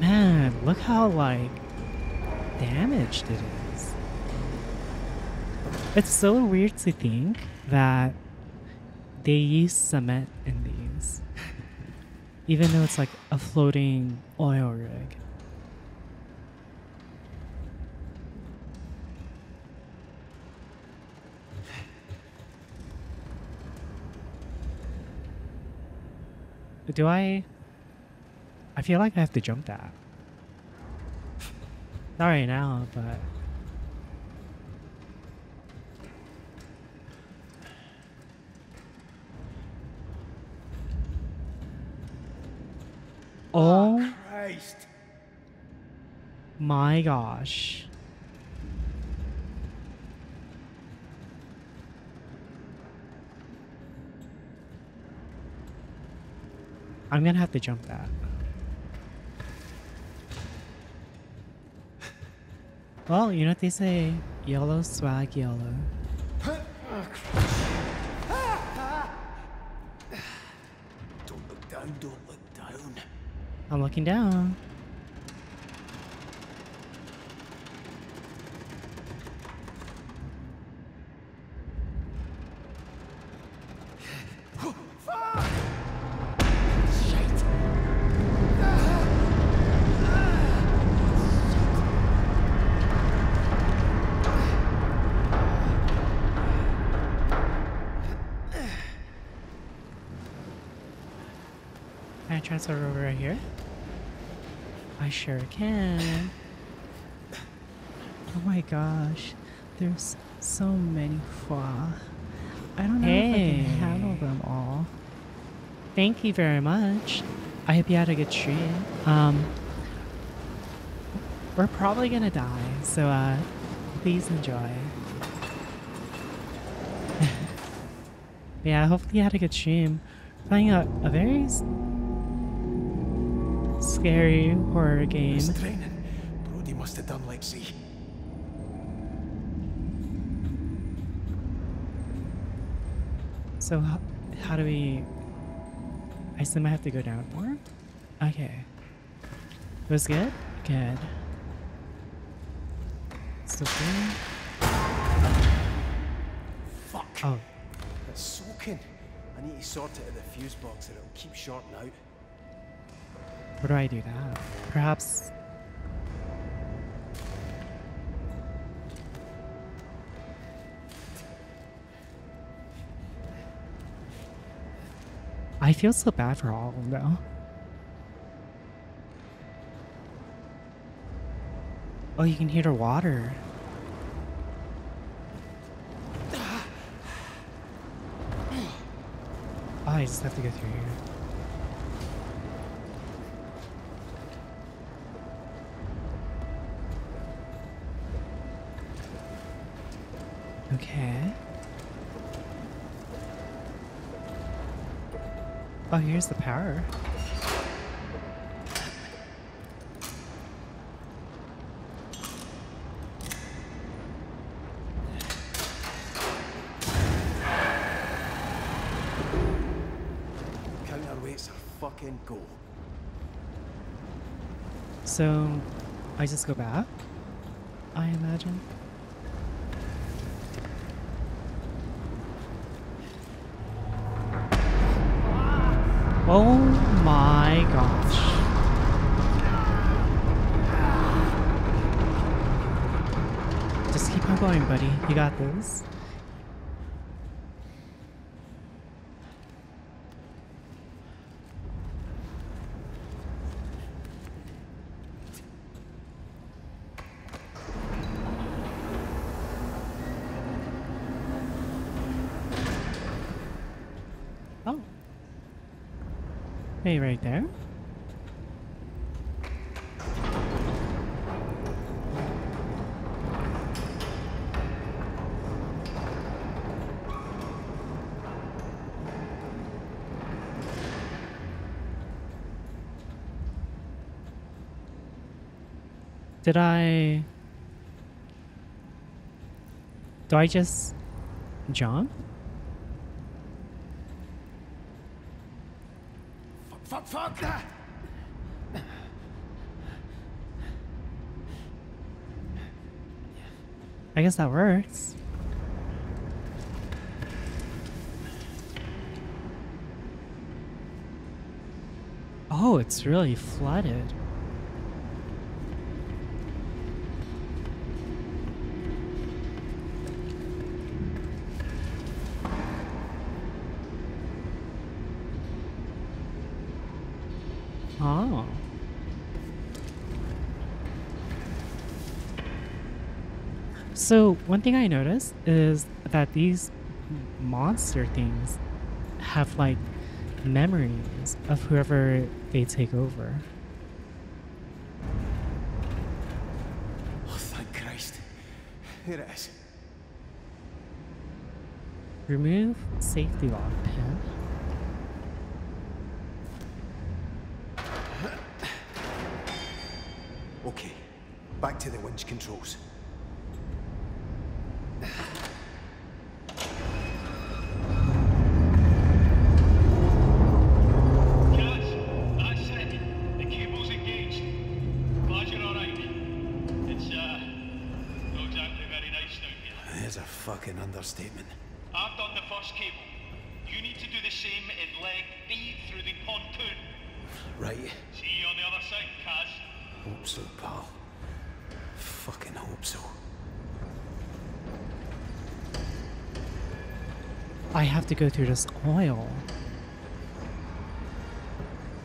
Man, look like damaged it is. It's so weird to think that they use cement in these. Even though it's like a floating oil rig. Do I I feel like I have to jump that. Not right now, but ah, Oh Christ. my gosh. I'm gonna have to jump that. Well, you know what they say yellow swag yellow. Don't look down, don't look down. I'm looking down. Sure can. Oh my gosh. There's so many fois. I don't know if I can handle them all. Thank you very much. I hope you had a good stream. Um, we're probably gonna die, so uh, please enjoy. yeah, hopefully you had a good stream. Playing a, a very scary horror game. Brodie must have done like see. So how, how do we? I assume I have to go down more. Okay. It was good. Good. Still good. Fuck. Oh, It's soaking. I need to sort it at the fuse box or it'll keep shorting out. Where do I do that? Perhaps. I feel so bad for all of them though. Oh, you can hear the water. Oh, I just have to go through here. Okay. Oh, here's the power. Counterweights are fucking go. So, I just go back? I imagine. Just keep on going, buddy. You got this. Oh. Hey, right there. Did I... Do I just jump? Fuck, fuck, fuck! I guess that works. Oh, it's really flooded. Oh. So, one thing I noticed is that these monster things have like memories of whoever they take over. Oh, thank Christ. Here it is. Remove safety lock pin. Okay, back to the winch controls. Go through this oil.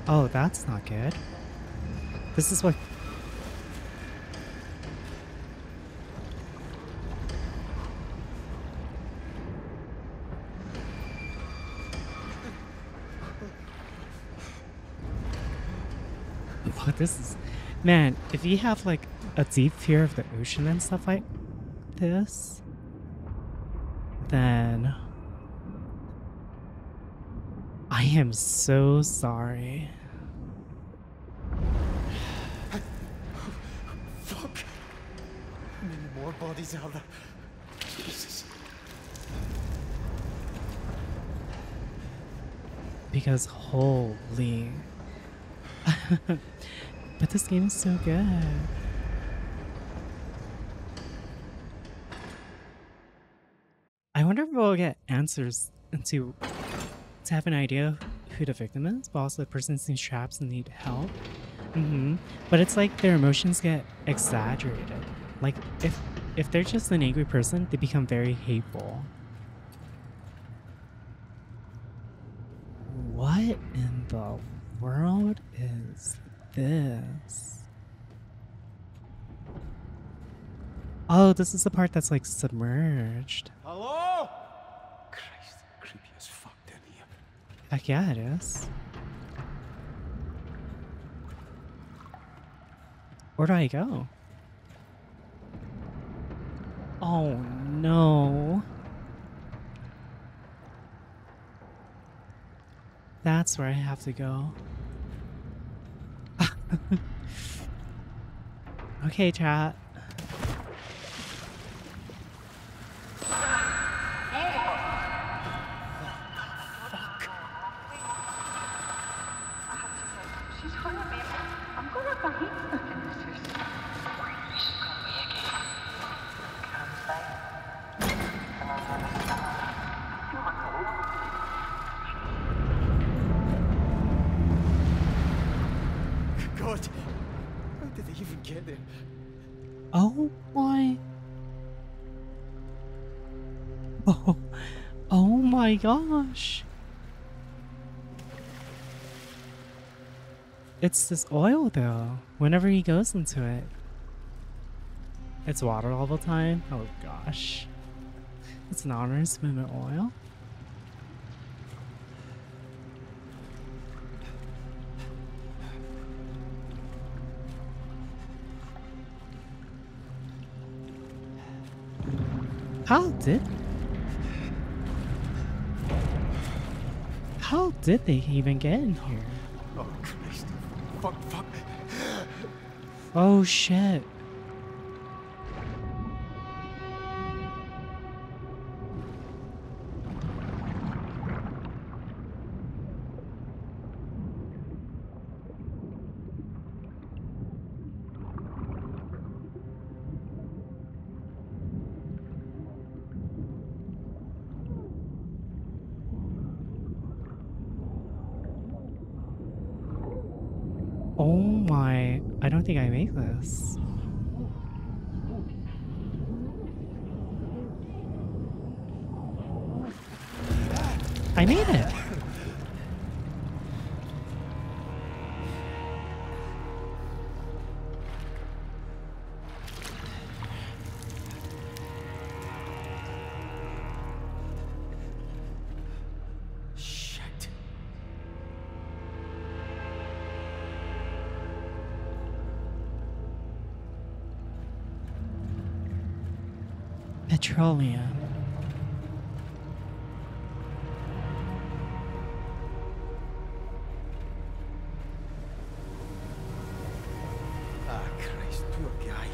Oh, that's not good. This is what. What this is. Man, if you have like a deep fear of the ocean and stuff like this, then. I am so sorry. Fuck! Many more bodies are there? Jesus. Because holy. but this game is so good. I wonder if we'll get answers into to have an idea of who the victim is, but also the person seems trapped and need help. hmm But it's like their emotions get exaggerated. Like if if they're just an angry person, they become very hateful. What in the world is this? Oh, this is the part that's like submerged. Hello? Christ, creepy as fuck down here. Heck yeah, it is. Where do I go? Oh no. That's where I have to go. okay, chat. Gosh. It's this oil though. Whenever he goes into it, it's water all the time. Oh gosh. It's an honors movement oil. How did How did they even get in here? Oh, Christ. Fuck, fuck. Oh shit. Petroleum. Ah, Christ, poor guy.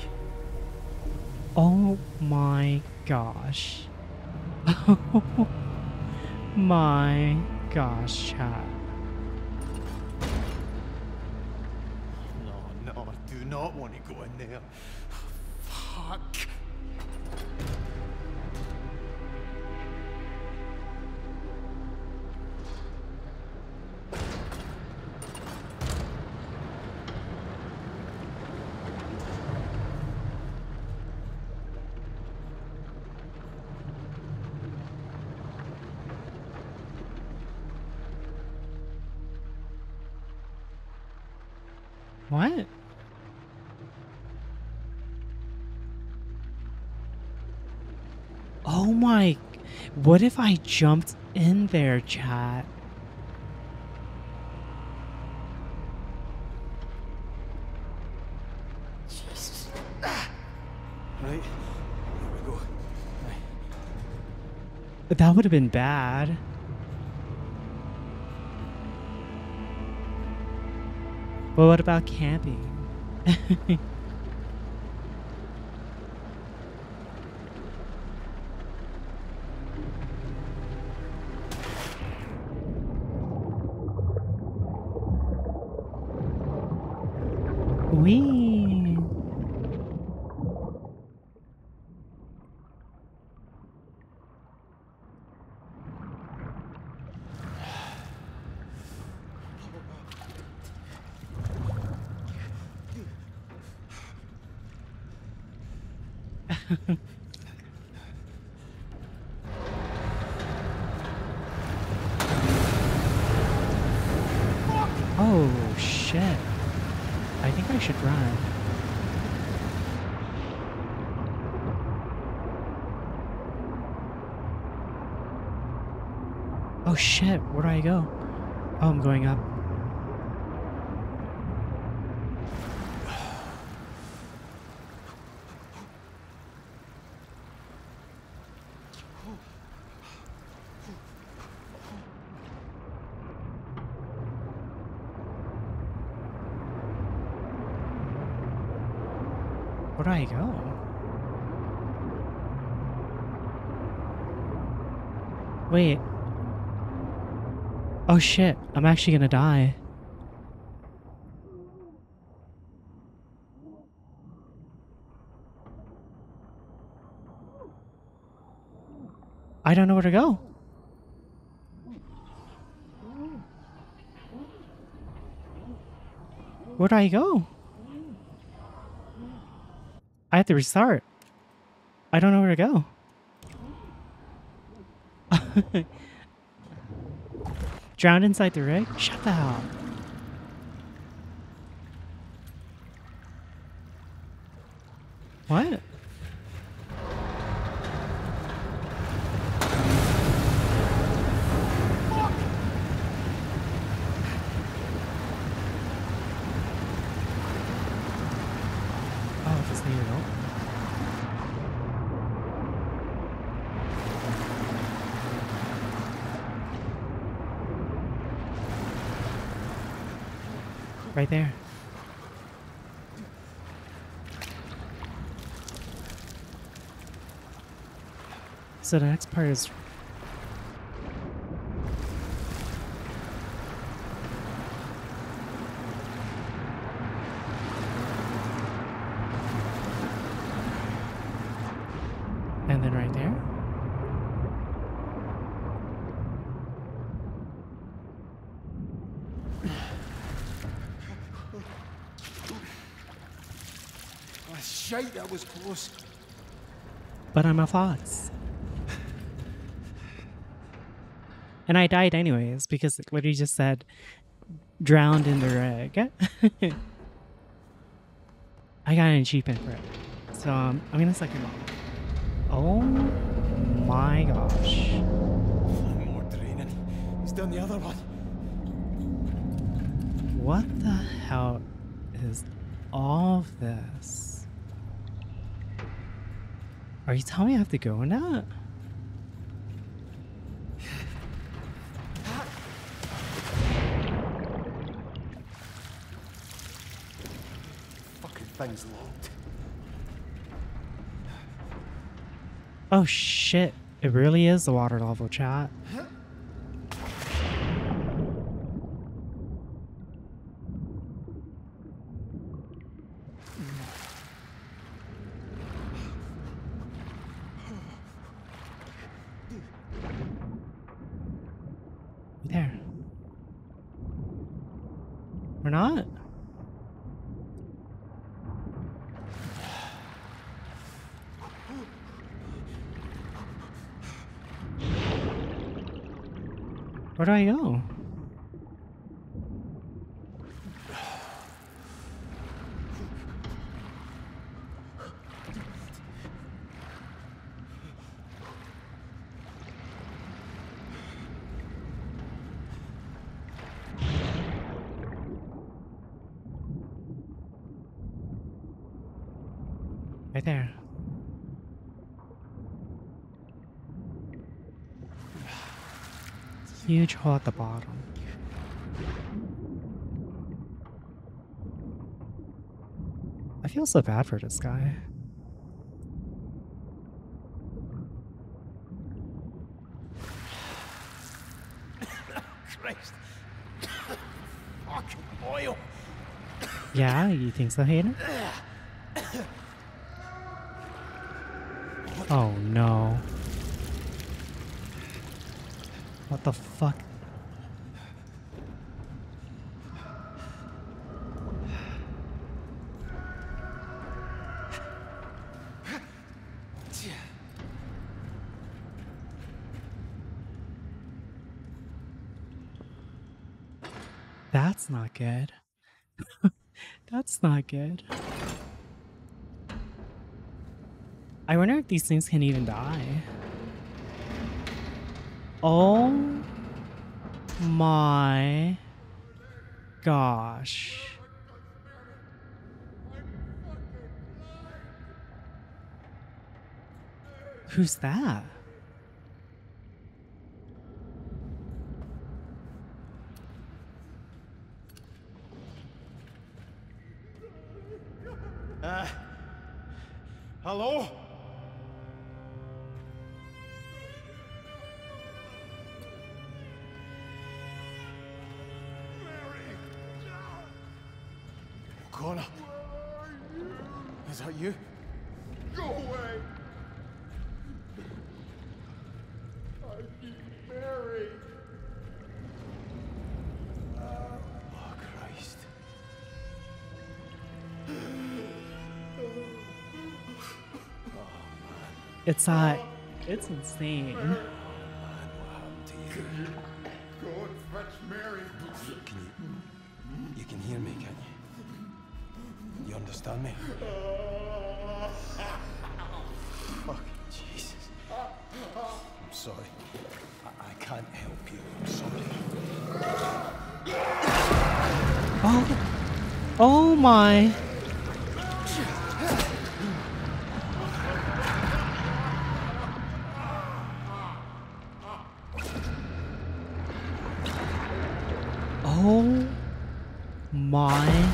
Oh my gosh. Oh my gosh, chat. No, no, I do not want to go in there. Fuck. What? Oh my. What if I jumped in there, chat? Jesus. Right. Here we go. Right. That would have been bad. But what about camping? Wee. Oh shit. I think I should run. Oh shit, where do I go? Oh, I'm going up. Where do I go? Wait. Oh shit, I'm actually gonna die. I don't know where to go. Where do I go? I have to restart. I don't know where to go. Drowned inside the rig? Shut the hell up. What? Oh, just leave it open. Right there. So the next part is and then right there. Oh, shite, that was close. But I'm a fox. And I died anyways because it literally just said drowned in the rig. I got an achievement for it. So um, I'm gonna second it. Oh my gosh. One more training. He's done the other one. What the hell is all of this? Are you telling me I have to go in thing's locked. Oh shit. It really is the water level chat. There. We're not? Where do I go? there. Huge hole at the bottom. I feel so bad for this guy. Christ. Fucking oil. Yeah, you think so, Hayden? good. That's not good. I wonder if these things can even die. Oh my gosh. Who's that? It's it's insane. Man, what happened to you? Go and fetch Mary! Can you... You can hear me, can you? You understand me? Fucking Jesus. I'm sorry. I, I can't help you. I'm sorry. Oh. Oh my. Oh my.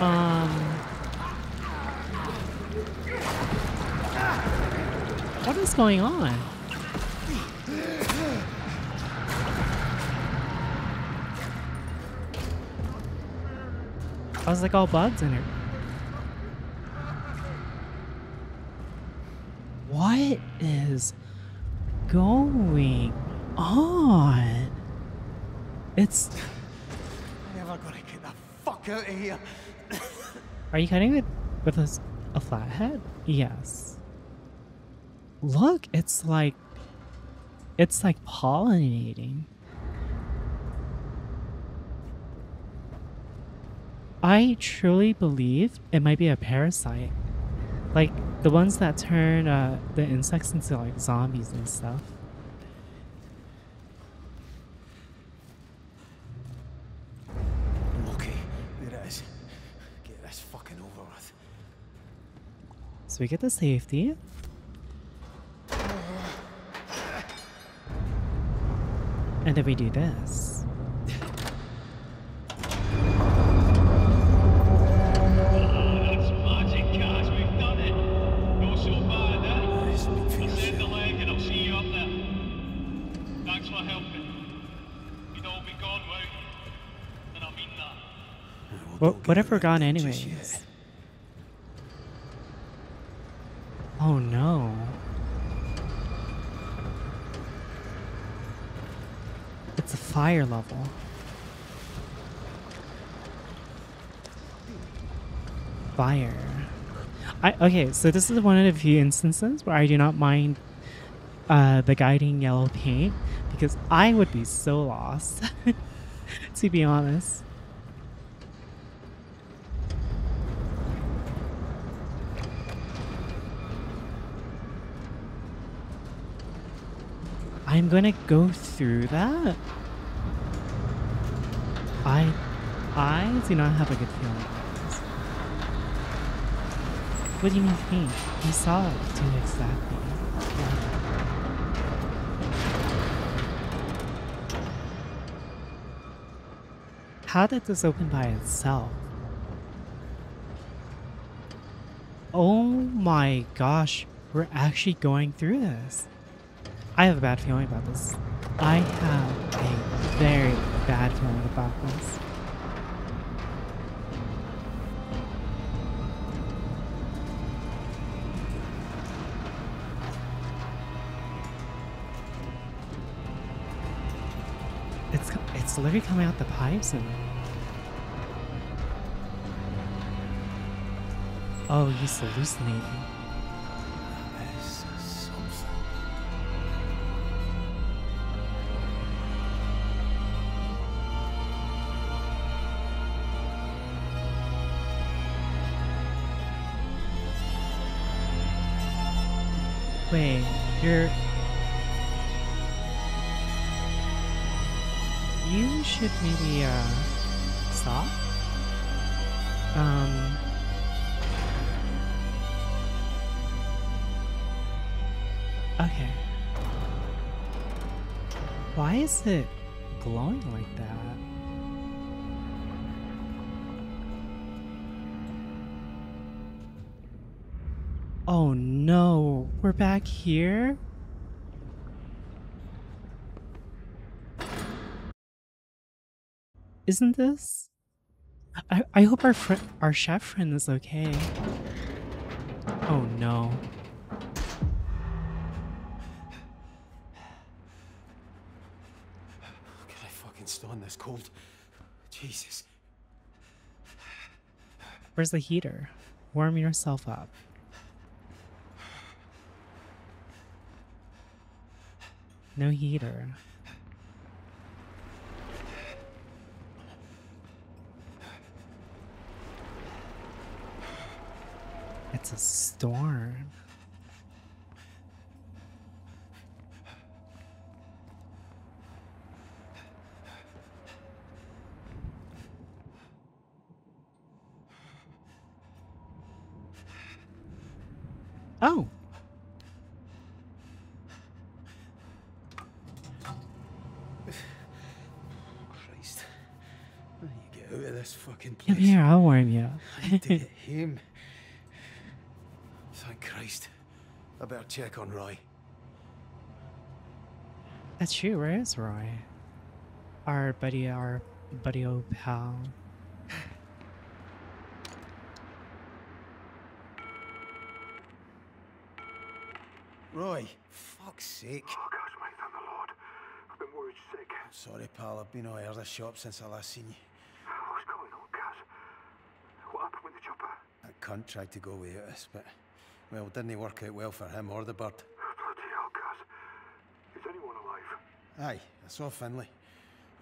Um. What is going on? I was like all bugs in it. What is going on? It's. Never gonna get the fuck out of here. Are you cutting it with a flathead? Yes. It's like it's like pollinating. I truly believe it might be a parasite. Like the ones that turn uh, the insects into like zombies and stuff. Okay, there it is. Get this fucking over with. So we get the safety. And I mean that. Well, What, don't what get we're gone anyways? yet. Oh no. Fire level. fire. I okay, so this is one of the few instances where I do not mind uh, the guiding yellow paint because I would be so lost, to be honest. I'm gonna go through that. I, I do not have a good feeling about this. What do you mean paint? You saw it do exactly. How did this open by itself? Oh my gosh, we're actually going through this. I have a bad feeling about this. I have a very bad feeling about this. It's it's literally coming out the pipes and Oh, he's hallucinating. You're. You should maybe, uh, stop? Um. Okay. Why is it glowing like that? Back here? Isn't this? I, I hope our friend, our chef friend is okay. Oh no. Can I fucking stand this cold? Jesus. Where's the heater? Warm yourself up. No heater. It's a storm. Oh. Christ. I need to get out of this fucking Come place. here, I'll warm you. I need to get home. Thank Christ. I better check on Roy. That's true. Where is Roy? Our buddy, our buddy old pal. Roy, fuck's sake. Oh, gosh, mate, thank the Lord. I've been worried sick. Sorry, pal. I've been all over the shop since I last seen you. What's going on, Caz? What happened with the chopper? That cunt tried to go away at us, but, well, didn't work out well for him or the bird. Bloody hell, Caz. Is anyone alive? Aye, I saw Finlay.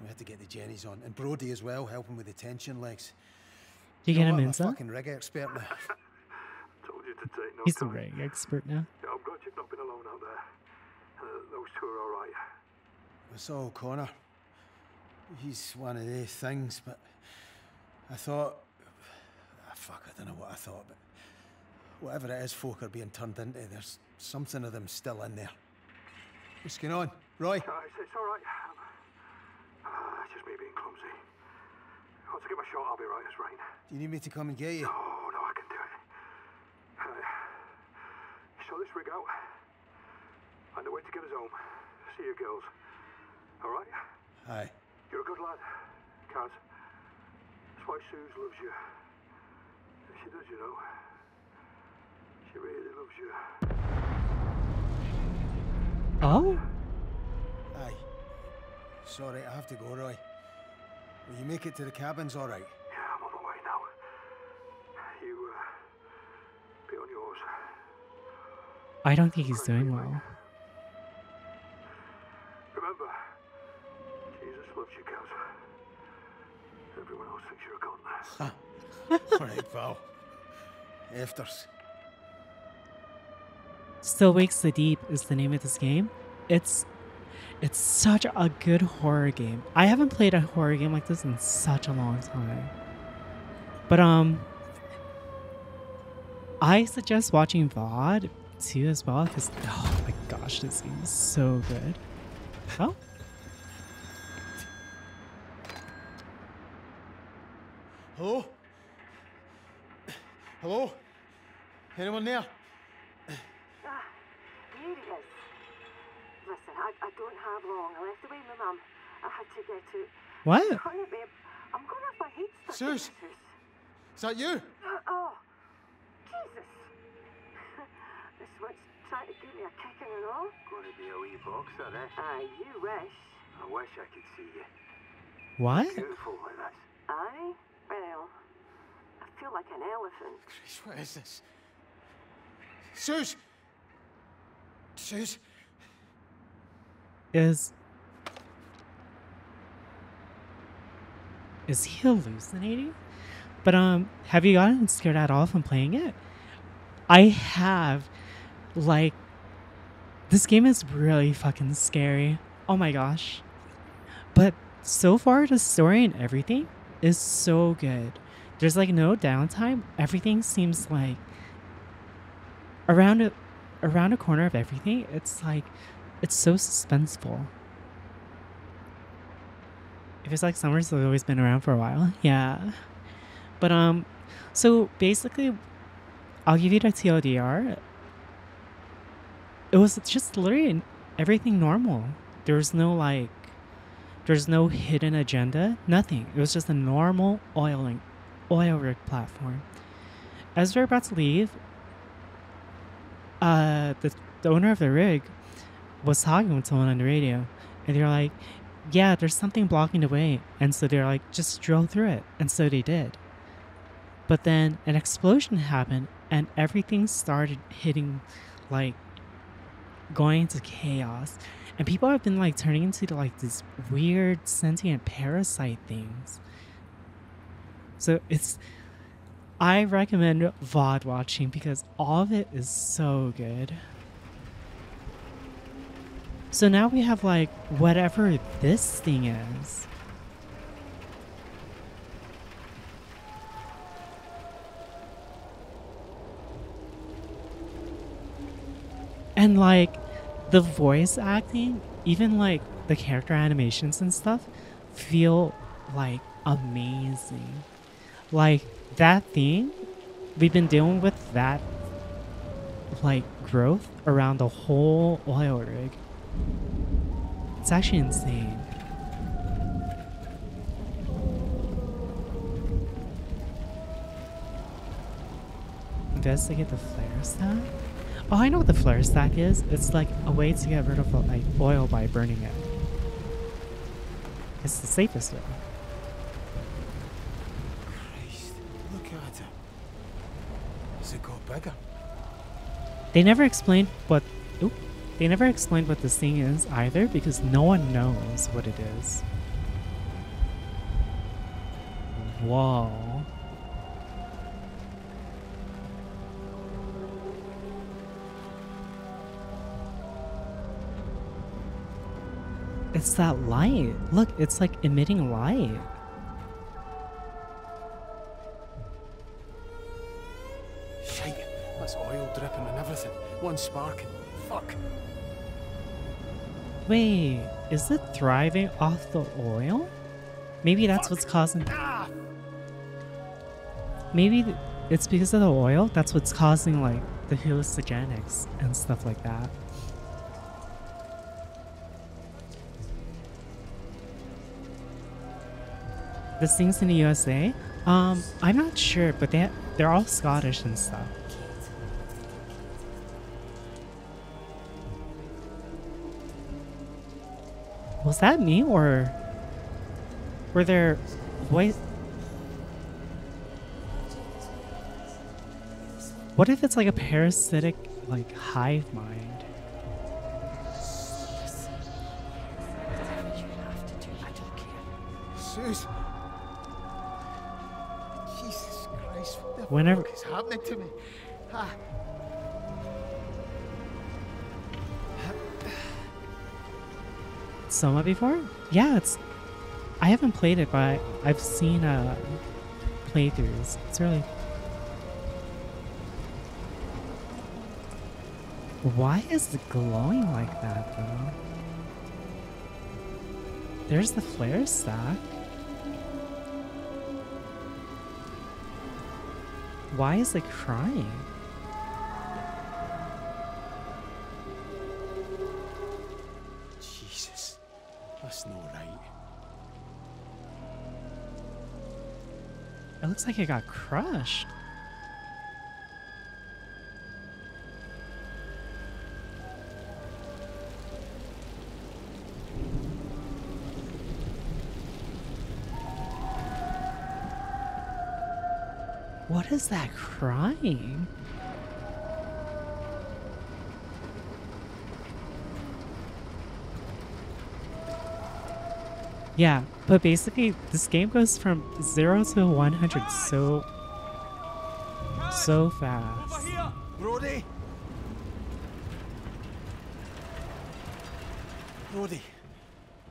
We had to get the Jennies on. And Brodie as well, helping with the tension legs. You know get him what, I'm a inside? fucking rig expert now. Told you to take no He's a rig expert now. Yeah, I'm glad you've not been alone out there. Uh, those two are all right. I saw O'Connor. He's one of these things, but I thought. Fuck, I don't know what I thought, but whatever it is folk are being turned into, there's something of them still in there. What's going on? Roy? Uh, it's, it's all right. Uh, it's just me being clumsy. Once I get my shot, I'll be right as rain. Do you need me to come and get you? Oh, no, I can do it. Uh, this rig out? I know way to get us home. See you girls. All right? Aye. You're a good lad, Caz. That's why Suze loves you she does, you know. She really loves you. Oh? Aye. Sorry, I have to go, Roy. Will you make it to the cabins all right? Yeah, I'm on the way now. You, uh, be on yours. I don't think he's doing well. Remember, Jesus loves you, Caz. Everyone else thinks you're a con. Huh. Alright, pal. Afters. Still Wakes the Deep is the name of this game. It's it's such a good horror game. I haven't played a horror game like this in such a long time. But um I suggest watching VOD too as well because oh my gosh, this game is so good. Oh, Hello? Hello? Anyone there? Ah, here he is. Listen, I, I don't have long. I left away my mum. I had to get to. what? Sorry, babe. I'm going to have my head Suze. Is that you? Uh, oh, Jesus. this one's trying to give me a kicking and all. Gonna be a wee boxer, eh? Aye, you wish. I wish I could see you. What? Beautiful like this. Aye? Well, I feel like an elephant. Christ, what is this? Suze! Suze! Is is he hallucinating? But um, have you gotten scared at all from playing it? I have. Like, this game is really fucking scary. Oh my gosh. But so far, the story and everything is so good. There's like no downtime. Everything seems like around a around a corner of everything. It's like it's so suspenseful. It feels like summer's always been around for a while. Yeah. But um so basically I'll give you the TLDR. It was just literally everything normal. There was no like there's no hidden agenda, nothing. It was just a normal oiling oil rig platform. As we're about to leave, uh the, the owner of the rig was talking with someone on the radio and they're like yeah there's something blocking the way. And so they're like just drill through it. And so they did. But then an explosion happened and everything started hitting like going into chaos. And people have been like turning into like these weird sentient parasite things so it's i recommend vod watching because all of it is so good so now we have like whatever this thing is. And like the voice acting, even like the character animations and stuff feel like amazing. Like that thing, we've been dealing with that like growth around the whole oil rig. It's actually insane. Investigate the flare stack? Oh, I know what the flare stack is. It's like a way to get rid of like oil by burning it. It's the safest way. They never explained what. They never explained what this thing is either because no one knows what it is. Whoa. It's that light. Look, it's like emitting light. One sparking. Fuck. Wait, is it thriving off the oil? Maybe that's what's causing. Maybe it's because of the oil. That's what's causing like the hallucinogenics and stuff like that. The thing's in the USA. Um, I'm not sure, but they they're all Scottish and stuff. Was that me or were there voice? What if it's like a parasitic, like hive mind? Suze. Jesus Christ, what the Whenever- fuck is happening to me? Ah. Soma before? Yeah, it's. I haven't played it, but I've seen uh, playthroughs. It's really. Why is it glowing like that, though? There's the flare stack. Why is it crying? That's no right. It looks like it got crushed. What is that crying? Yeah, but basically, this game goes from 0 to 100 so so fast. Brodie! Brodie!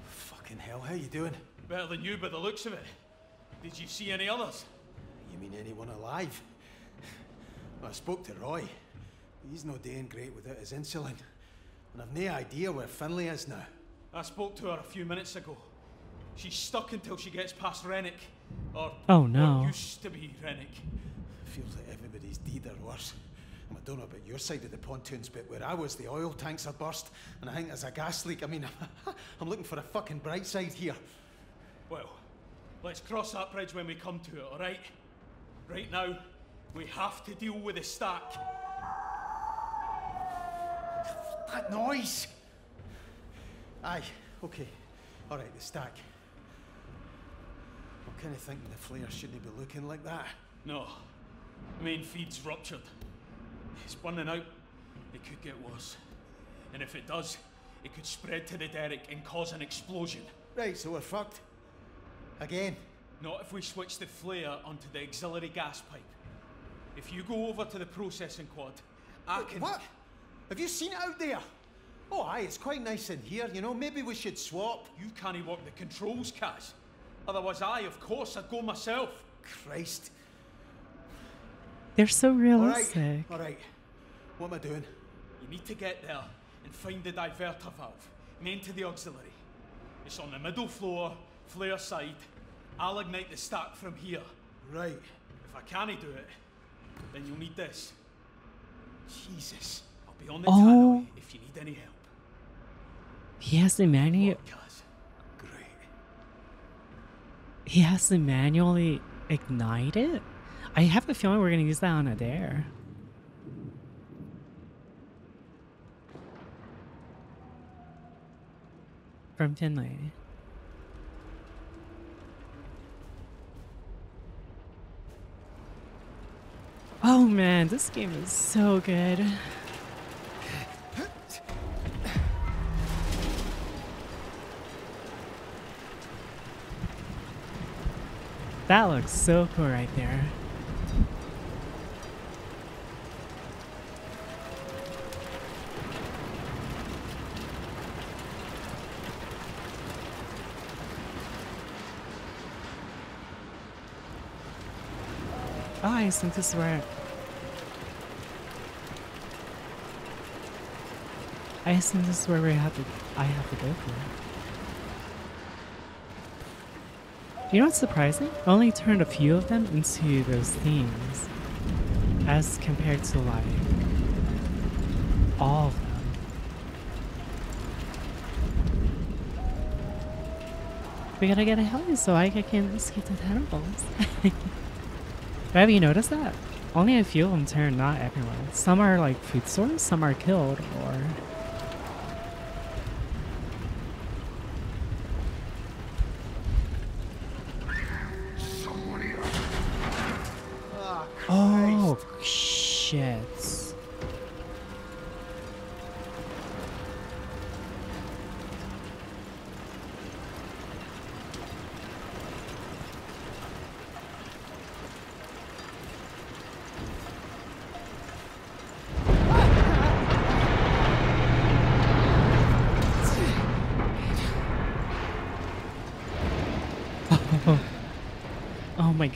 Fucking hell, how you doing? Better than you by the looks of it. Did you see any others? You mean anyone alive? I spoke to Roy. He's no doing great without his insulin. And I've no idea where Finlay is now. I spoke to her a few minutes ago. She's stuck until she gets past Rennick. Or, Oh, or no. used to be Rennick. Feels like everybody's deed or worse. And I don't know about your side of the pontoons, but where I was, the oil tanks are burst, and I think there's a gas leak. I mean, I'm looking for a fucking bright side here. Well, let's cross that bridge when we come to it, alright? Right now, we have to deal with the stack. That noise! Aye, okay. Alright, the stack. Kind of thinking the flare shouldn't be looking like that. No, main feed's ruptured. It's burning out. It could get worse. And if it does, it could spread to the derrick and cause an explosion. Right, so we're fucked. Again. Not if we switch the flare onto the auxiliary gas pipe. If you go over to the processing quad, I Wait, can. What? Have you seen it out there? Oh, aye, it's quite nice in here. You know, maybe we should swap. You can't work the controls, Caz. Otherwise, I, of course, I'd go myself. Christ. They're so realistic. All right, all right. What am I doing? You need to get there and find the diverter valve, main to the auxiliary. It's on the middle floor, flare side. I'll ignite the stack from here. Right. If I can't do it, then you'll need this. Jesus. I'll be on the Oh. tannoy if you need any help. He has to manually Caz. Great. He has to manually ignite it. I have a feeling we're gonna use that on a dare. From Finlay. Oh man, this game is so good. That looks so cool right there. Oh, I think this is where. I assume this is where we have to. I have to go for. You know what's surprising? I only turned a few of them into those themes, as compared to like all of them. We gotta get a heli so I can escape the tentacles. Have you noticed that? Only a few of them turn, not everyone. Some are like food source, some are killed, or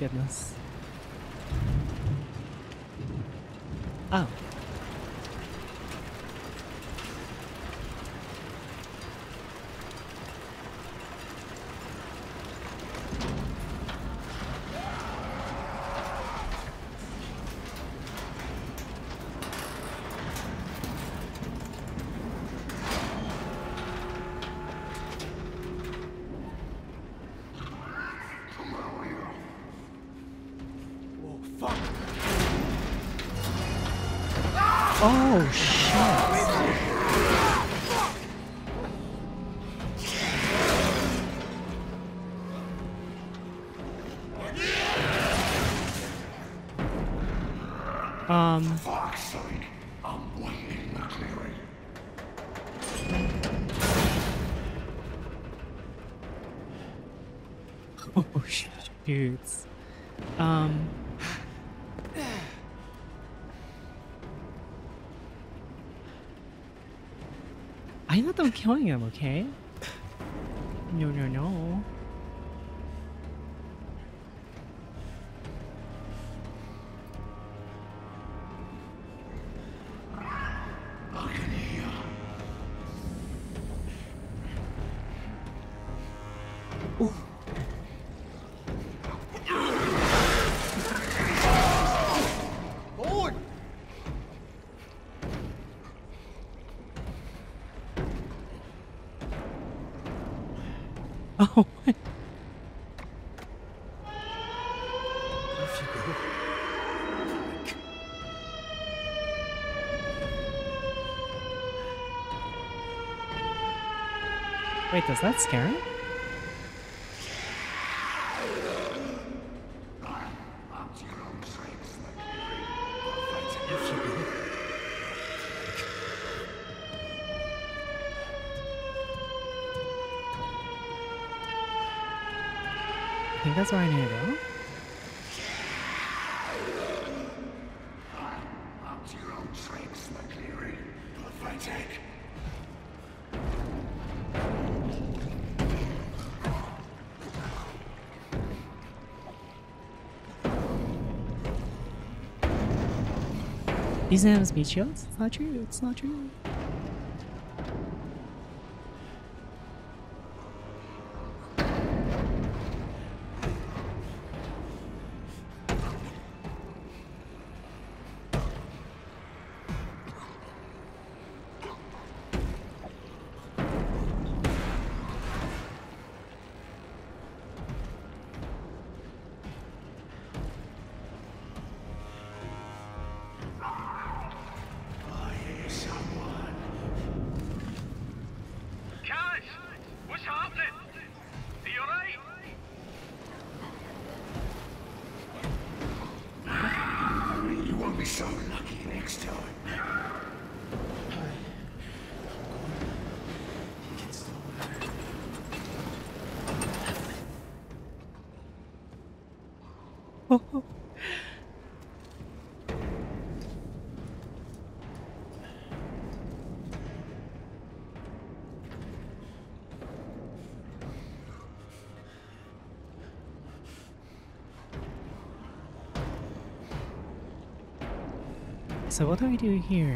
goodness. killing him, okay? Wait, does that scare him? These names be chills. It's not true. It's not true. So what do we do here?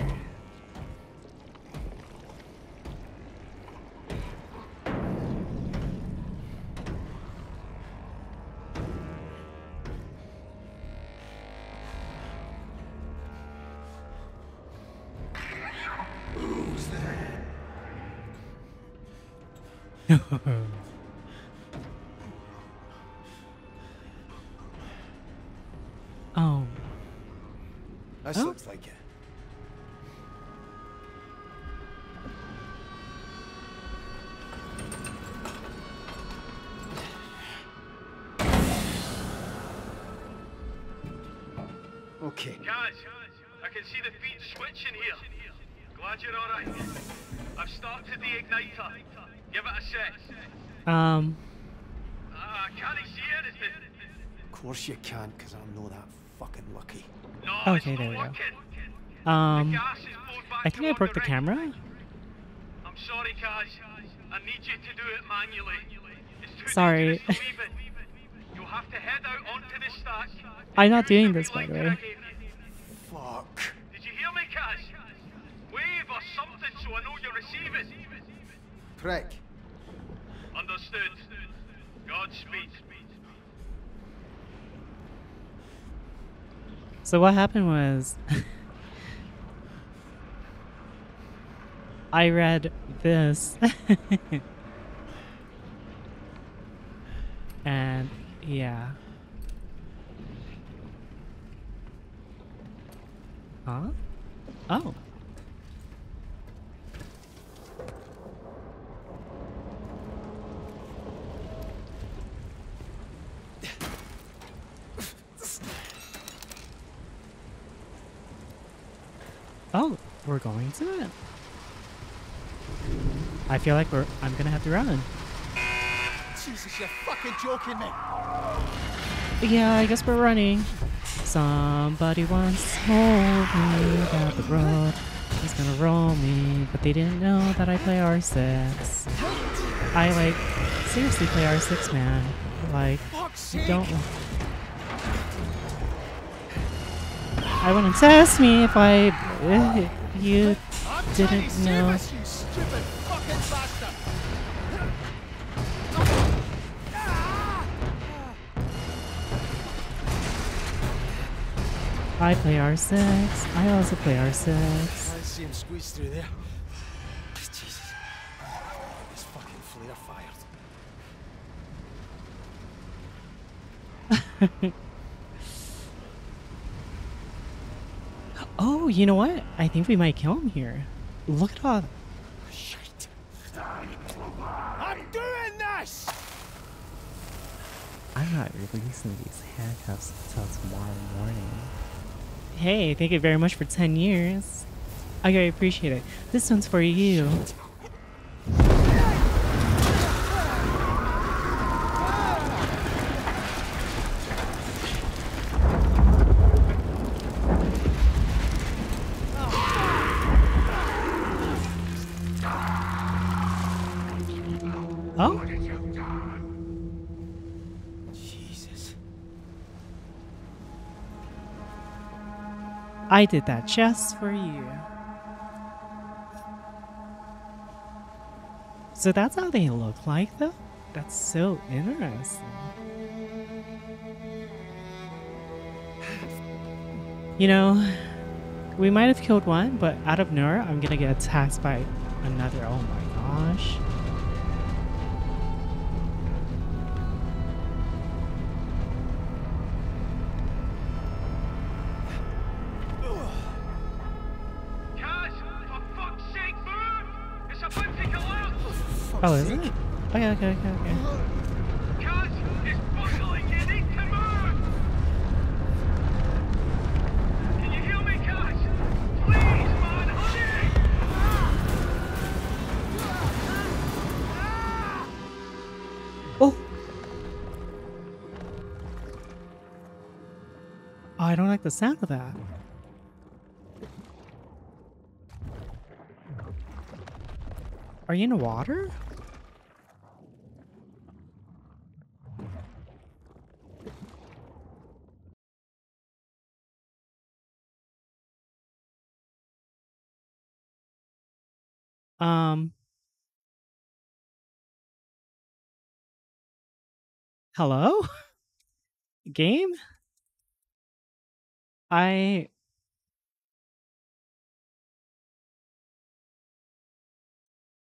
Um, can't see anything. Of course you can't, because I'm not that fucking lucky. No, Okay, it's there not we go. um, Gas is pulled back I think I broke the right. camera. I'm sorry, Caz. I need you to do it manually. It's too Sorry. to leave it. You'll have to head out onto the stack. I'm not doing this, by the way. Fuck. Did you hear me, Caz? Wave or something so I know you're receiving. Prick. So what happened was I read this and yeah. Huh? Oh. Oh, we're going to it. I feel like we're. I'm gonna have to run. Jesus, you're fucking joking me. Yeah, I guess we're running. Somebody once told me that the road was gonna roll me, but they didn't know that I play R6. I like seriously play R6, man. Like, you don't. I wouldn't test me if I. If you didn't know. I play R6. I also play R6. I see him squeeze through there. Oh, you know what? I think we might kill him here. Look at all. Shit. I'm doing this! I'm not releasing these handcuffs until tomorrow morning. Hey, thank you very much for 10 years. Okay, I appreciate it. This one's for you. I did that just for you. So that's how they look like, though? That's so interesting. You know, we might have killed one, but out of nowhere, I'm gonna get attacked by another. Oh my gosh. Oh, is it? Okay, okay, okay, okay. Caz, it's buckling, you need to move! Can you hear me, Caz? Please, man, hurry! Oh! Oh, I don't like the sound of that. Are you in the water? Um. Hello? Game? I.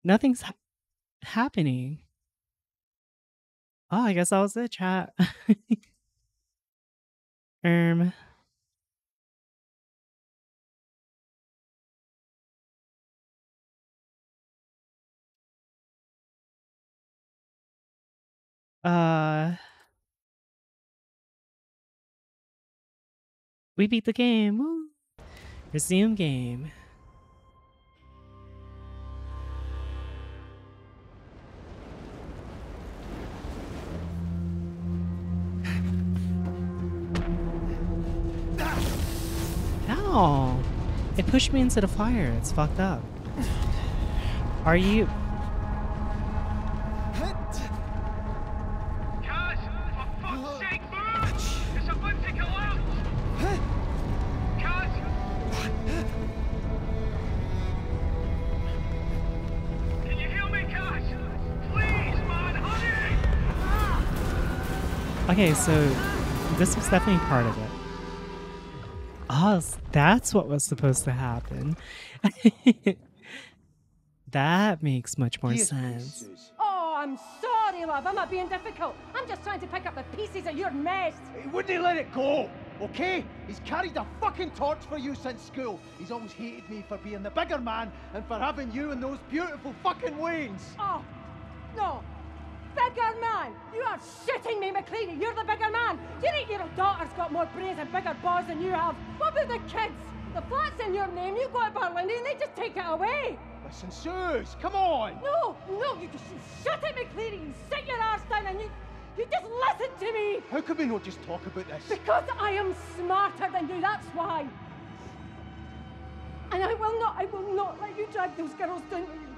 Nothing's ha- happening. Oh, I guess that was it, chat. um. Uh. We beat the game. Woo. Resume game. Ow! It pushed me into the fire. It's fucked up. Are you? Okay, so this was definitely part of it. Oh, that's what was supposed to happen. that makes much more sense. Oh, I'm sorry, love. I'm not being difficult. I'm just trying to pick up the pieces of your mess. He wouldn't let it go, okay? He's carried a fucking torch for you since school. He's always hated me for being the bigger man and for having you in those beautiful fucking wings. Oh, no. Bigger man! You are shitting me, McLeary. You're the bigger man. Your eight-year-old daughter's got more brains and bigger balls than you have. What about the kids? The flat's in your name. You go to Berlin and they just take it away. Listen, Suze, come on. No, no, you just you shut it, McLeary. You sit your arse down and you, you just listen to me. How can we not just talk about this? Because I am smarter than you, that's why. And I will not, I will not let you drag those girls down with you.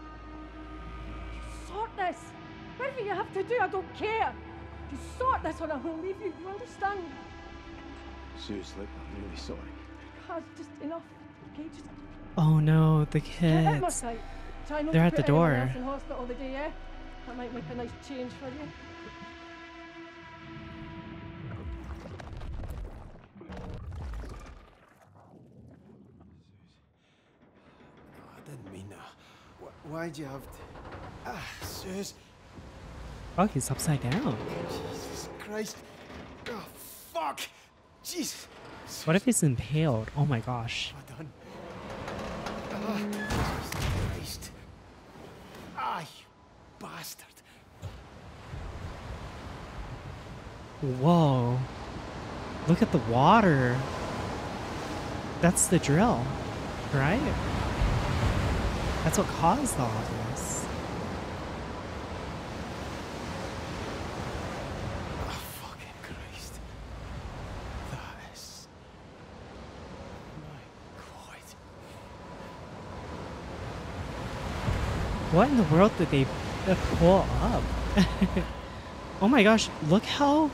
You sort this. Whatever you have to do, I don't care. You sort this or I will leave you. You understand? Suze, look, I'm really sorry. God, just enough. Okay, just Oh no, the get out of my kids. sight. Try not They're to at put the anyone door. else in hospital today, yeah? That might make a nice change for you. I didn't mean that. Wh- Why'd you have to? Ah, Suze. Oh, he's upside down. Jesus Christ. Oh, fuck. Jesus. What if he's impaled? Oh my gosh. What done? Ah, Jesus Christ. Ah, you bastard. Whoa. Look at the water. That's the drill, right? That's what caused all this. Oh, fucking Christ. That is. My God. What in the world did they pull up? oh my gosh, look how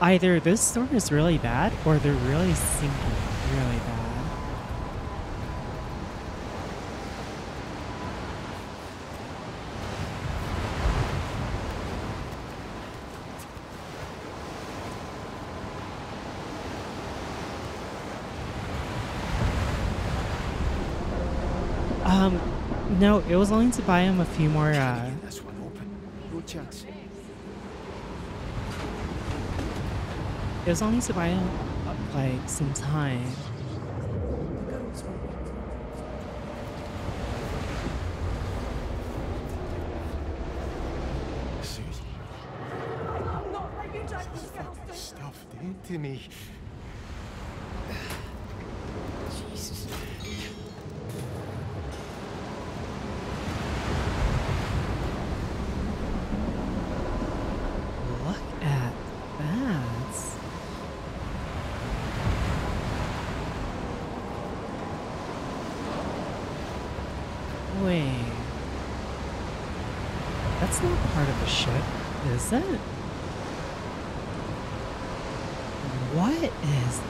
either this storm is really bad or they're really sinking really bad. Um, no, it was only to buy him a few more, uh, this one open. No chance. it was only to buy him, like, some time. Suze, I'm not let you those girls stuff to me. Jesus. Look at that. Wait. That's not part of the ship, is it? What is.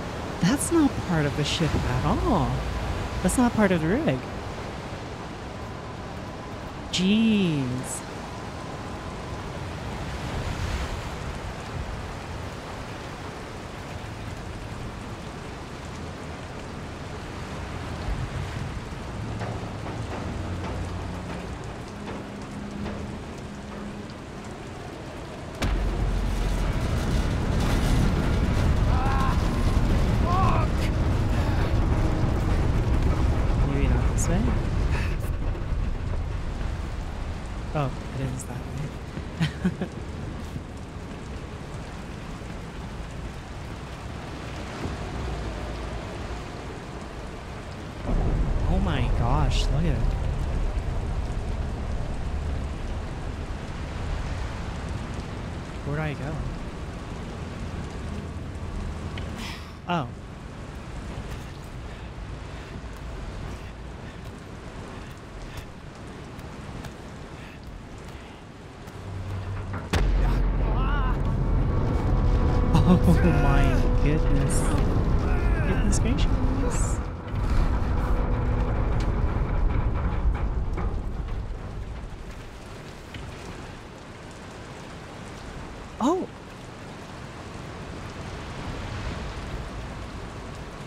That's not part of the ship at. That's not part of the rig. Jeez. Maybe not this way. Oh, it is that way. gosh, look at it. Where do I go? Oh. Oh my goodness. Goodness gracious. Oh.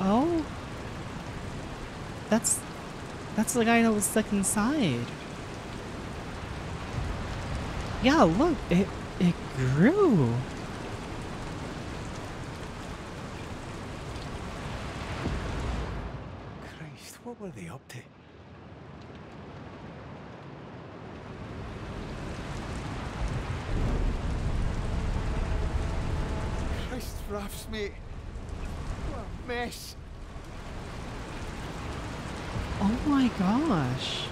Oh. That's that's the guy that was stuck inside. Yeah, look, it it grew. Christ, what were they up to? Christ, Raffs, mate. What a mess. Oh my gosh.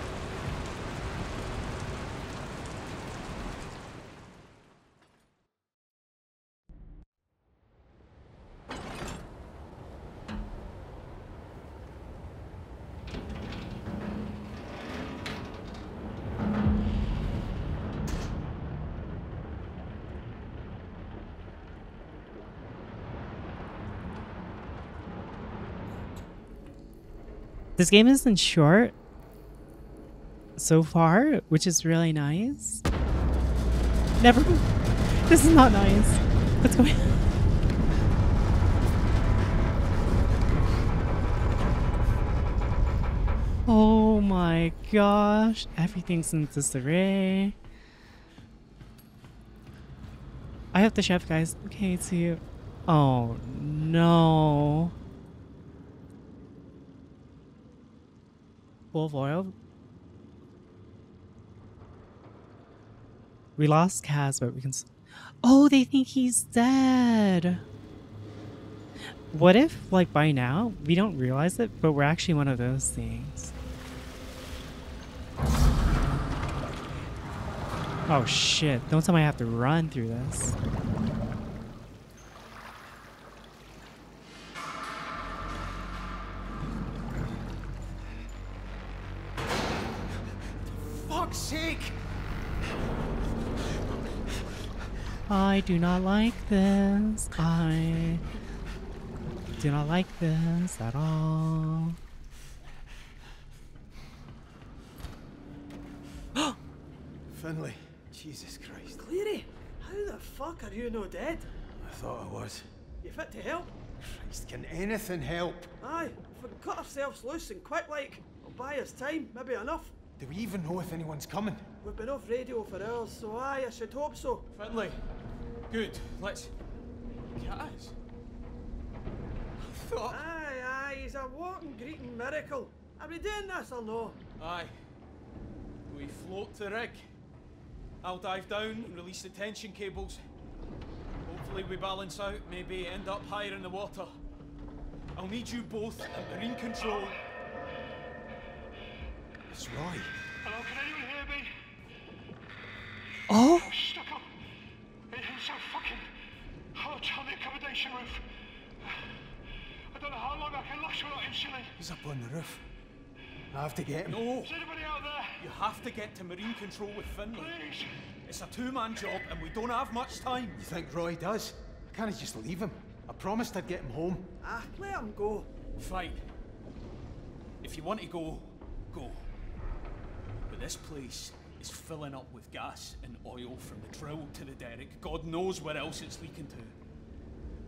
This game isn't short so far, which is really nice. Never. This is not nice. What's going on? Oh my gosh. Everything's in disarray. I have the chef, guys. Okay, it's you. Oh no. Oil. We lost Caz, but we can. Oh, they think he's dead. What if, like, by now, we don't realize it, but we're actually one of those things? Oh shit, don't tell me I have to run through this. I do not like this. I do not like this at all. Finlay, Jesus Christ. Cleary, how the fuck are you no dead? I thought I was. You fit to help? Christ, can anything help? Aye, if we can cut ourselves loose and quick like, it'll buy us time, maybe enough. Do we even know if anyone's coming? We've been off radio for hours, so aye, I should hope so. Finlay, good. Let's. Caz. Thought. Aye, aye, he's a walking greeting miracle. Are we doing this or no? Aye. We float the rig. I'll dive down and release the tension cables. Hopefully we balance out, maybe end up higher in the water. I'll need you both at marine control. It's Roy. Hello, can anyone hear me? Oh, oh I'm stuck up in some fucking hot on the accommodation roof. I don't know how long I can last without insulin. He's up on the roof. I have to get him. No! Is anybody out there? You have to get to marine control with Finlay. Please. It's a two-man job and we don't have much time. You think Roy does? I can't just leave him. I promised I'd get him home. Ah, let him go. Fine. If you want to go, go. But this place is filling up with gas and oil from the drill to the derrick. God knows where else it's leaking to.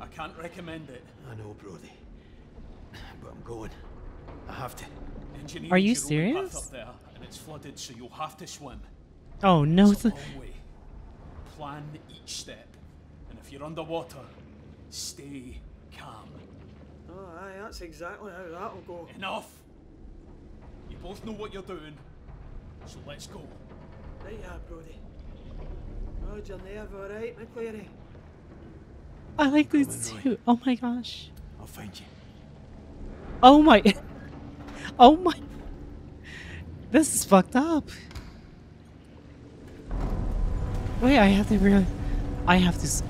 I can't recommend it. I know, Brodie. But I'm going. I have to. Engineered Are you your own path serious? up there, and it's flooded, so you'll have to swim. oh no. It's a long way. Plan each step, and if you're underwater, stay calm. Oh, aye, that's exactly how that'll go. Enough. You both know what you're doing, so let's go. Right, yeah, Brodie. Rod your nerve, alright, McLeary? I like on, too. Oh my gosh. I'll find you. Oh my. Oh my. This is fucked up. Wait, I have to really. I have to.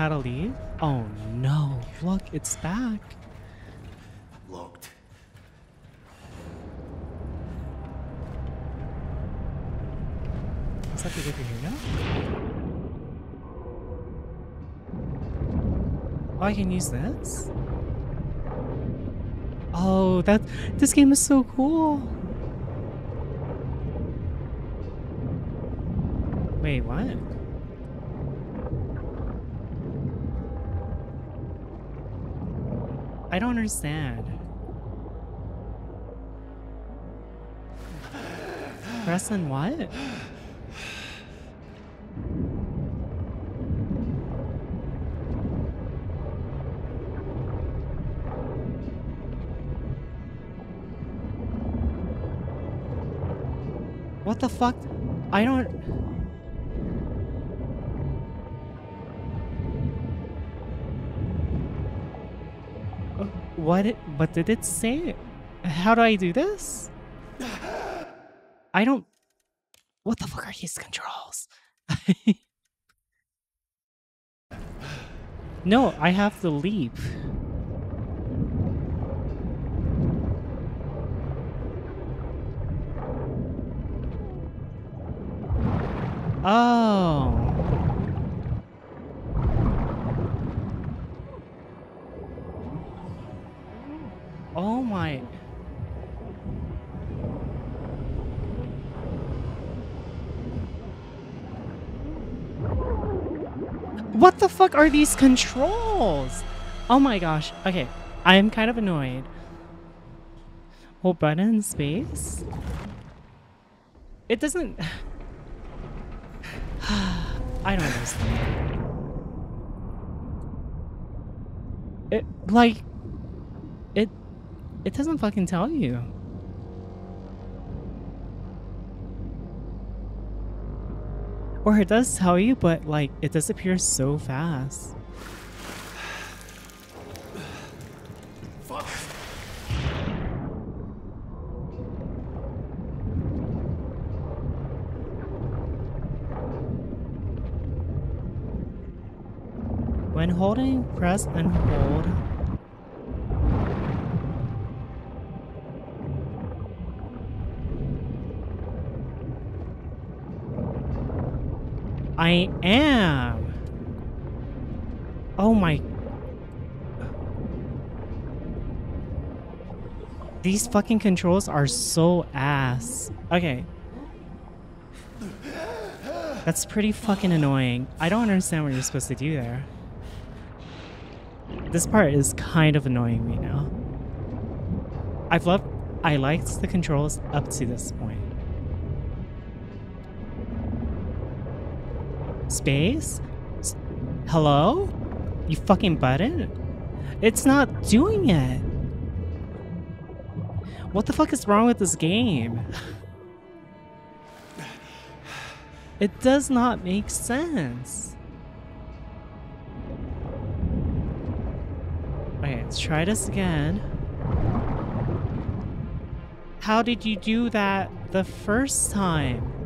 How to leave? Oh no! Look, it's back. Locked. Is that the over here now? Oh, I can use this. Oh, that this game is so cool. Wait, what? Don't understand. Press and what? What the fuck? I don't. What? What did it say? How do I do this? I don't. What the fuck are these controls? no, I have to leap. Oh. What the fuck are these controls? Oh my gosh. Okay, I'm kind of annoyed. Hold button space. It doesn't. I don't understand. It like it it doesn't fucking tell you. Or it does tell you, but like it disappears so fast. When holding, press and hold. I am. Oh my. These fucking controls are so ass. Okay. That's pretty fucking annoying. I don't understand what you're supposed to do there. This part is kind of annoying me now. I've loved I liked the controls up to this point. Space? S- Hello? You fucking button? It's not doing it. What the fuck is wrong with this game? It does not make sense. Okay, let's try this again. How did you do that the first time?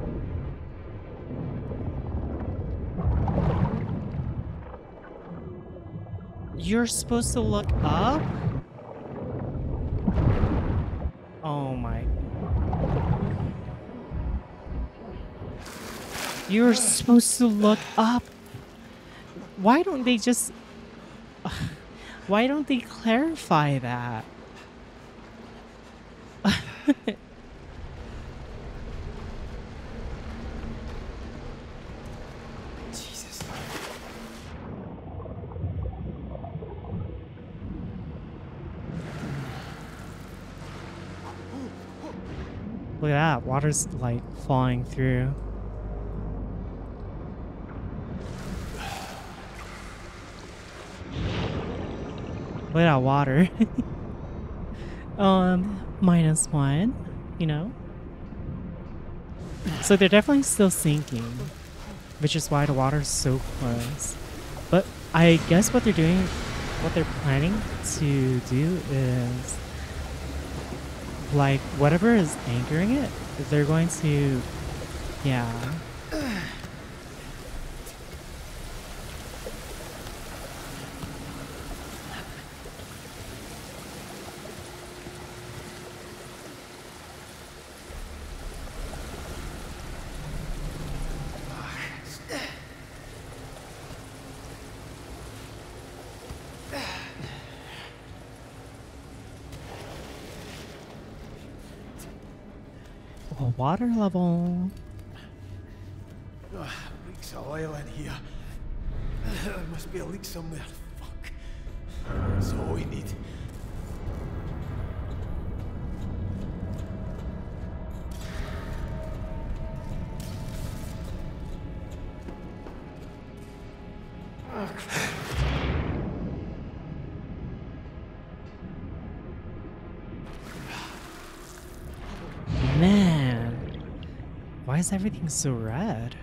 You're supposed to look up? Oh my. You're supposed to look up. Why don't they just. Why don't they clarify that? that. Water's like falling through. Look at that water. um, minus one, you know? So they're definitely still sinking, which is why the water's so close. But I guess what they're doing, what they're planning to do is like whatever is anchoring it, they're going to, yeah. Oh, water level. Ugh, leaks of oil in here. There must be a leak somewhere. Fuck. That's all we need. Is everything so red?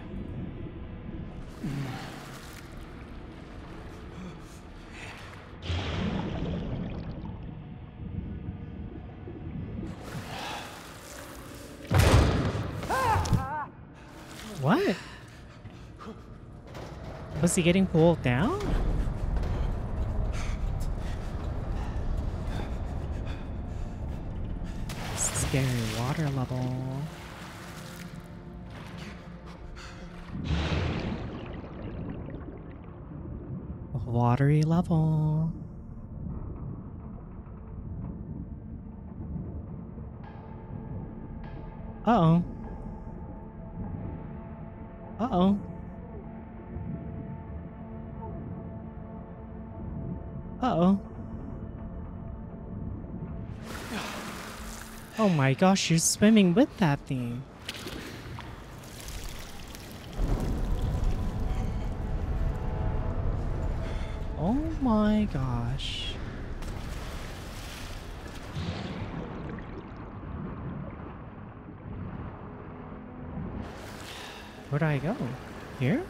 What? Was he getting pulled down? Watery level. Uh oh. Uh oh. Uh oh. Oh my gosh, you're swimming with that thing. Oh my gosh. Where do I go? Here?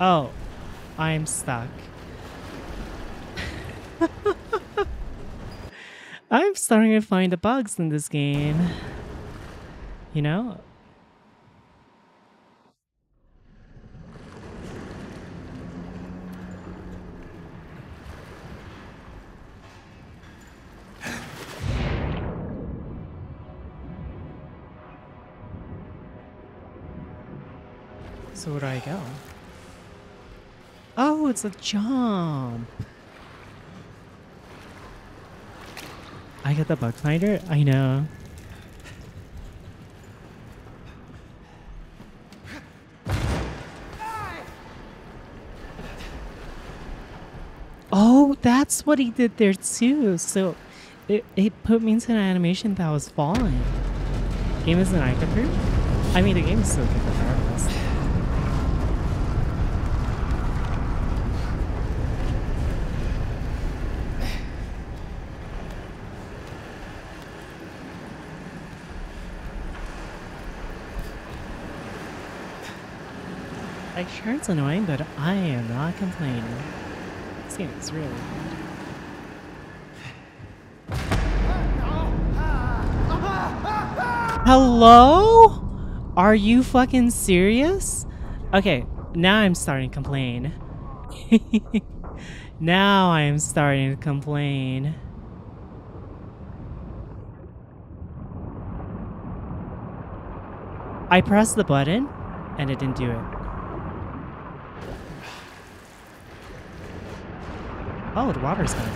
Oh, I'm stuck. I'm starting to find the bugs in this game. You know? It's a jump. I got the bug finder? I know. Oh, that's what he did there too. So it, it put me into an animation that was falling. Game isn't icon? I mean, the game is so good Like, sure, it's annoying, but I am not complaining. This game is really. Hello? Are you fucking serious? Okay, now I'm starting to complain. now I am starting to complain. I pressed the button and it didn't do it. Oh, the water's coming.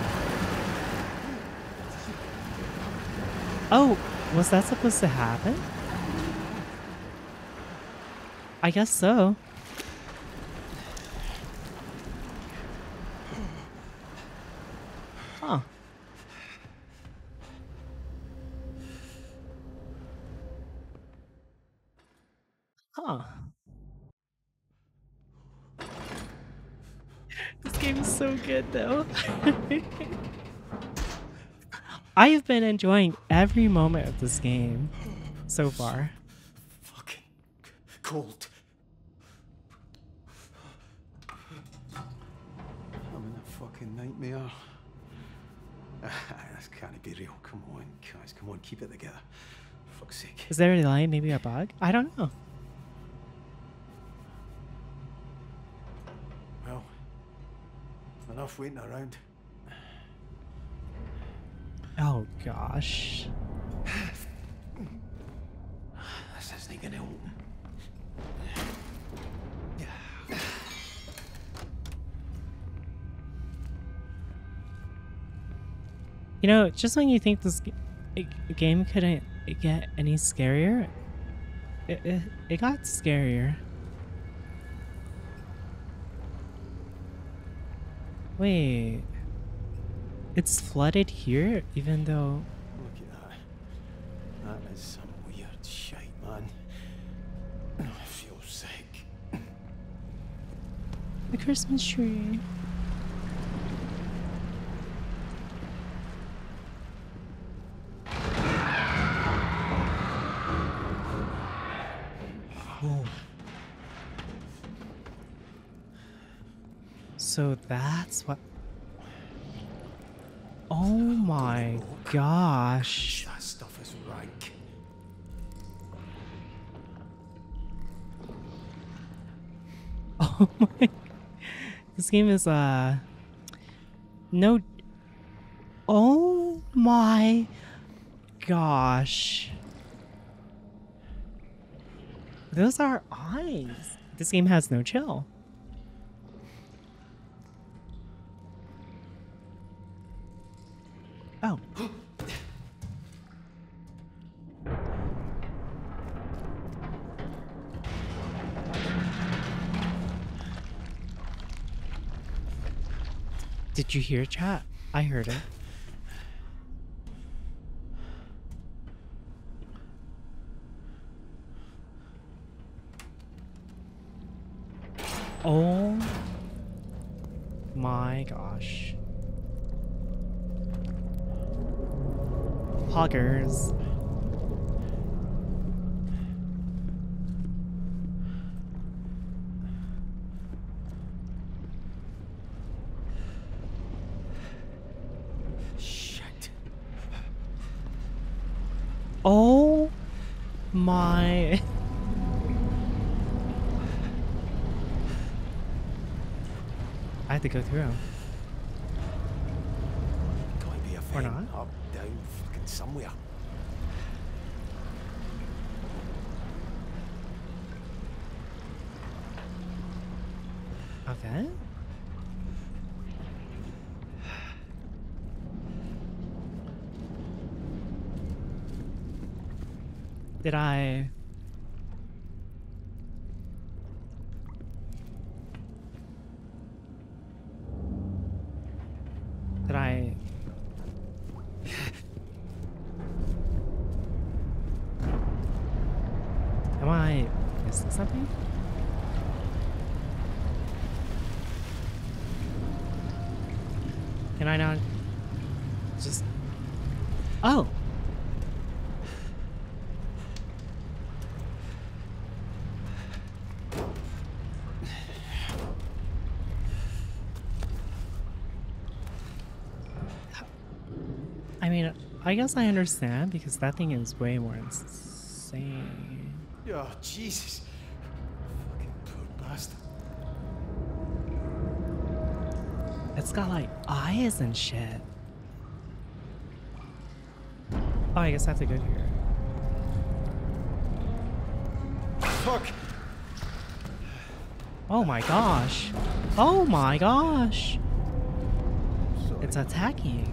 Oh, was that supposed to happen? I guess so. Huh. Huh. This game is so good though. I've been enjoying every moment of this game so far. Fucking cold. I'm in a fucking nightmare. this can't be real. Come on, guys. Come on, keep it together. fuck's sake. Is there a line, maybe a bug? I don't know. Enough waiting around. Oh gosh. This isn't gonna open. You know, just when you think this game couldn't get any scarier, it, it, it got scarier. Wait. It's flooded here, even though. Look at that. That is some weird shite, man. I feel sick. The Christmas tree. That's what. Oh my gosh. That stuff is rank. Oh my. This game is, uh. No. Oh my gosh. Those are eyes. This game has no chill. Oh. Did you hear a chat? I heard it. Oh my gosh. Poggers. Shit. Oh my. I have to go through be a Or vent. not. Up, down, fucking somewhere. Okay. Did I? Did I? Am I missing something? Can I not just? Oh. I mean, I guess I understand because that thing is way more insane. Oh, Jesus. Fucking poor bastard. It's got like eyes and shit. Oh, I guess I have to go here. Fuck. Oh my gosh. Oh my gosh. It's attacking.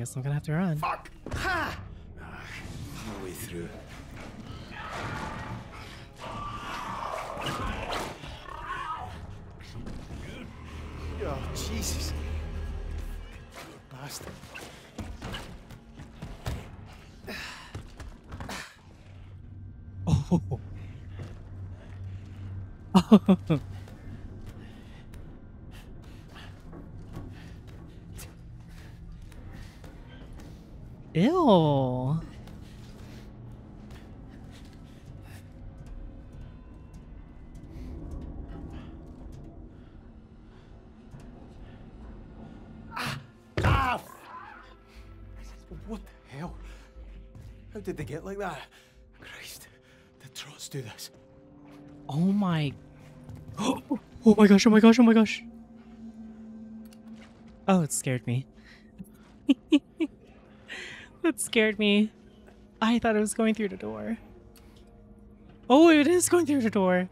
guess I'm gonna have to run. Fuck! Ha! No way through. Oh, Jesus. You bastard. Oh. Ew. Ah! What the hell? How did they get like that? Christ, did Trots do this? Oh my. Oh my gosh, oh my gosh, oh my gosh. Oh, it scared me. That scared me. I thought it was going through the door. Oh, it is going through the door.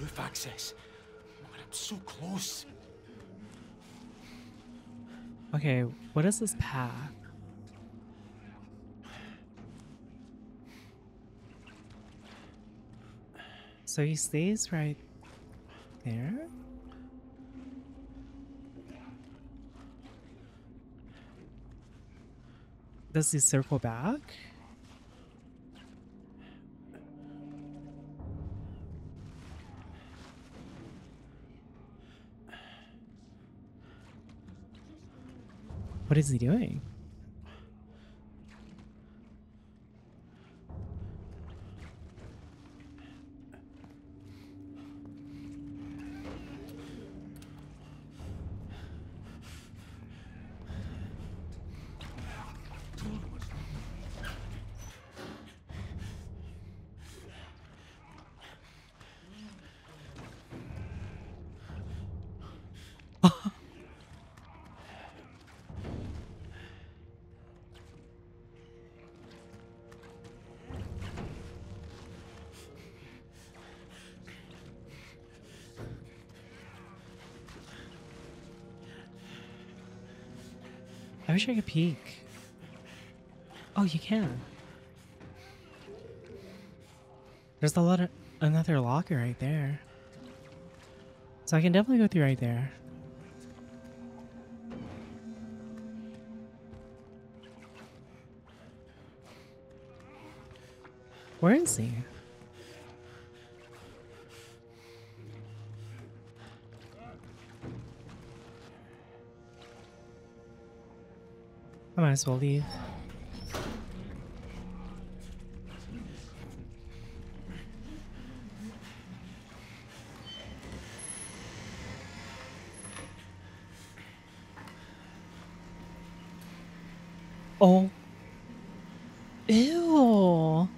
Roof access. Man, I'm so close. Okay, what is this path? So he stays right there? Does he circle back? What is he doing? Wish I could peek. Oh, you can. There's a lot of another locker right there. So I can definitely go through right there. Where is he? Might as well leave. Oh. Ew.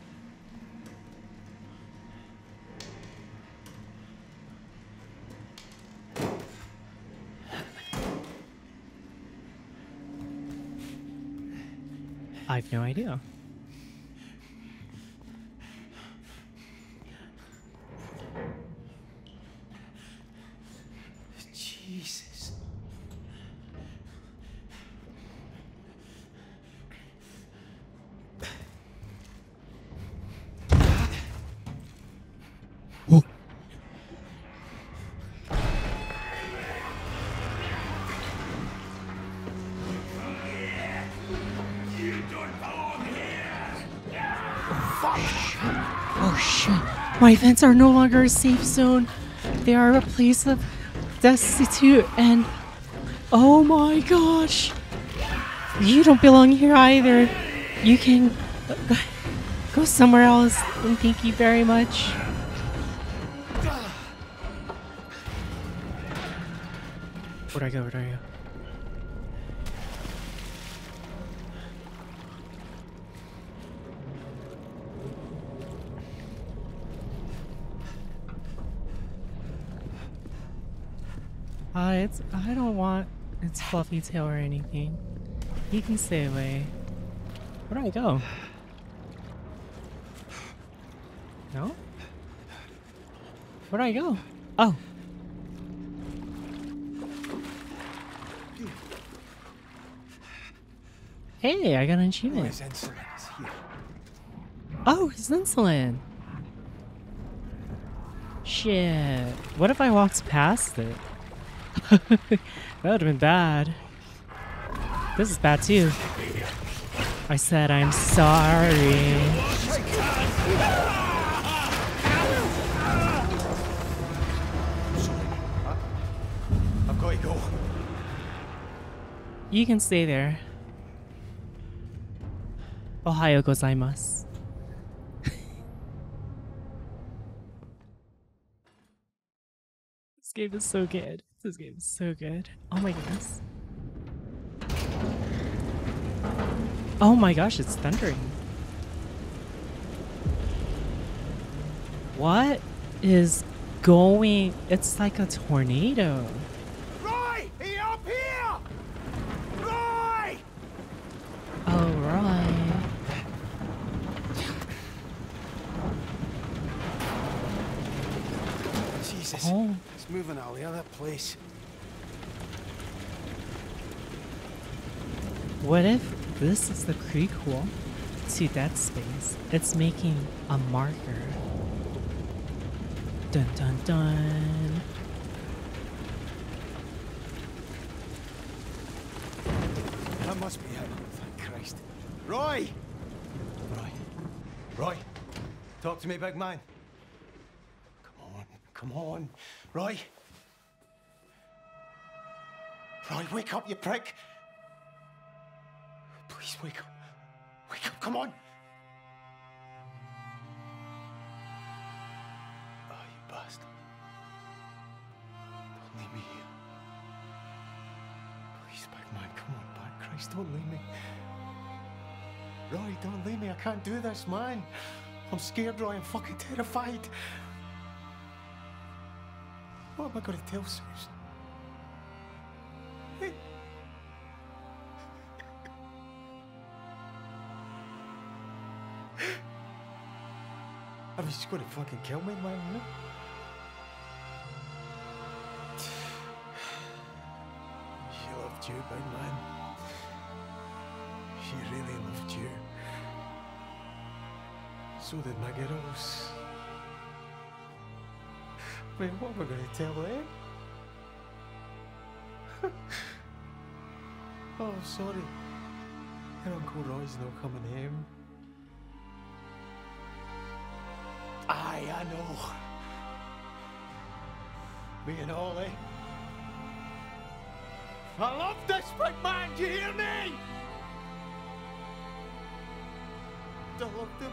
No idea. My vents are no longer a safe zone. They are a place of destitute and. Oh my gosh. You don't belong here either. You can go- go somewhere else. And thank you very much. Where'd I go? Where'd I go? Uh, it's I don't want its fluffy tail or anything. He can stay away. Where do I go? No? Where do I go? Oh. Hey, I got an achievement. His insulin. Oh, his insulin. Shit. What if I walked past it? that would have been bad. This is bad too. I said I'm sorry. You can stay there. Ohio gozaimasu. this game is so good. This game is so good. Oh my goodness. Oh my gosh, it's thundering. What is going? It's like a tornado. Roy! He up here! Roy! Oh, right. Jesus. Oh. It's moving all the other place. What if this is the prequel to Dead Space? It's making a marker. Dun dun dun. That must be it. Thank Christ. Roy! Roy. Roy. Talk to me, big man. Come on. Come on. Roy. Roy, wake up, you prick. Please wake up. Wake up, come on. Oh, you bastard. Don't leave me here. Please, big man, come on back. Christ, don't leave me. Roy, don't leave me. I can't do this, man. I'm scared, Roy. I'm fucking terrified. What am I going to tell Susan? Mean, she's to fucking kill me, man. She loved you, big man. She really loved you. So did my girls. Man, what am I to tell them? oh, sorry. Your Uncle Roy's not coming home. Aye, I ah, know. Me and Ollie. I love this big man, do you hear me? I loved him.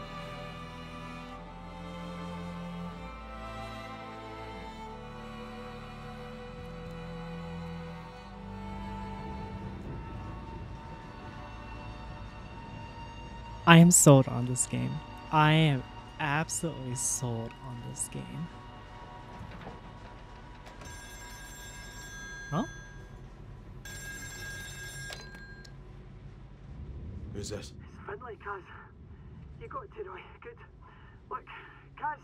I am sold on this game. I am absolutely sold on this game. Huh? Who's this? It's Finlay, Caz. You got to Roy. Good. Look, Caz,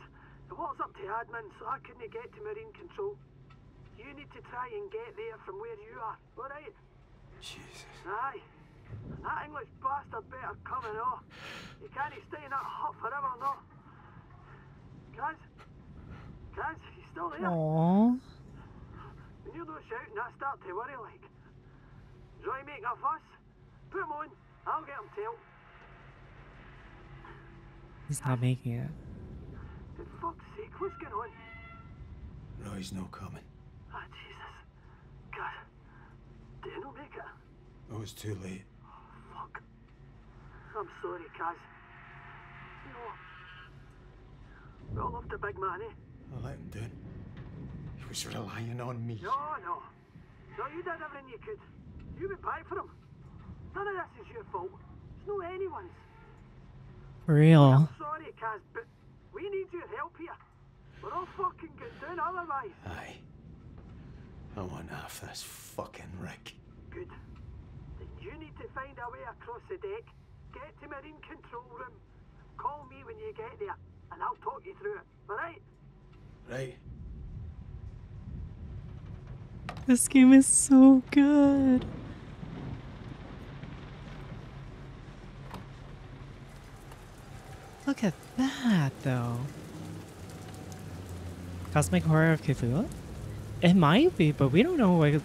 the wall's up to admin, so I couldn't get to Marine Control. You need to try and get there from where you are, alright? Jesus. Aye. That English bastard better come and off. You can't stay in that hut forever, no. Caz? Caz, you still there? Aww. When you're not shouting, I start to worry like. Is Roy making a fuss? Put him on. I'll get him tail. He's not making it. For fuck's sake, what's going on? Roy's not coming. Ah, Jesus. God. Did he not make it? Oh, it's too late. Fuck. I'm sorry, Caz. You know, we all loved the big man, eh? I let him down. He was relying on me. No, no. No, you did everything you could. You went back for him. None of this is your fault. It's no anyone's. For real. I'm sorry, Caz, but we need your help here. We're all fucking get down otherwise. Aye. I want half this fucking rig. Good. Then you need to find a way across the deck, get to Marine Control Room, call me when you get there, and I'll talk you through it. Alright? Right. This game is so good. Look at that, though. Cosmic Horror of Cthulhu? It might be, but we don't know what.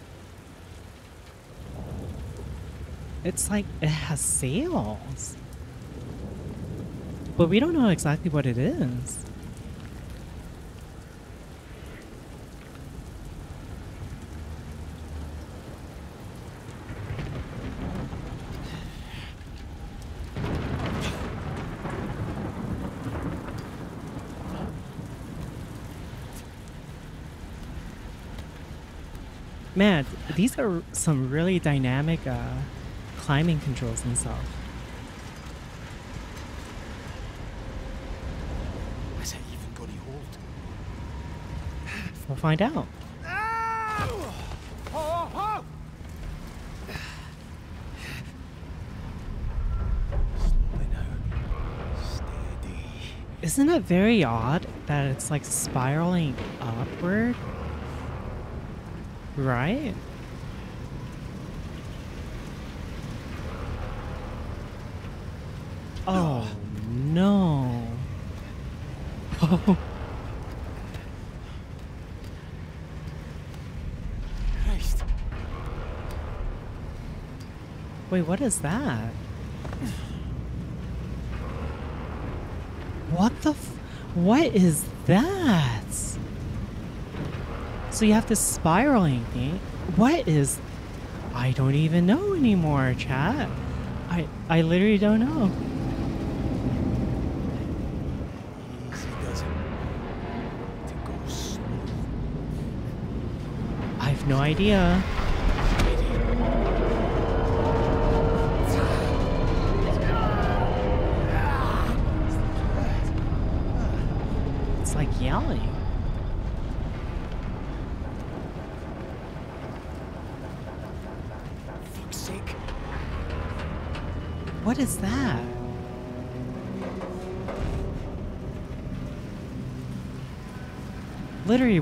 It's like it has sails. But we don't know exactly what it is. Man, these are some really dynamic uh, climbing controls and stuff. Is it even going to hold? We'll find out. Isn't it very odd that it's like spiraling upward? Right? Oh no. Oh, Christ. Wait, what is that? What the What is that? So you have this spiraling thing. What is I don't even know anymore, chat. I I literally don't know. Easy does it. To go slow. I have no idea.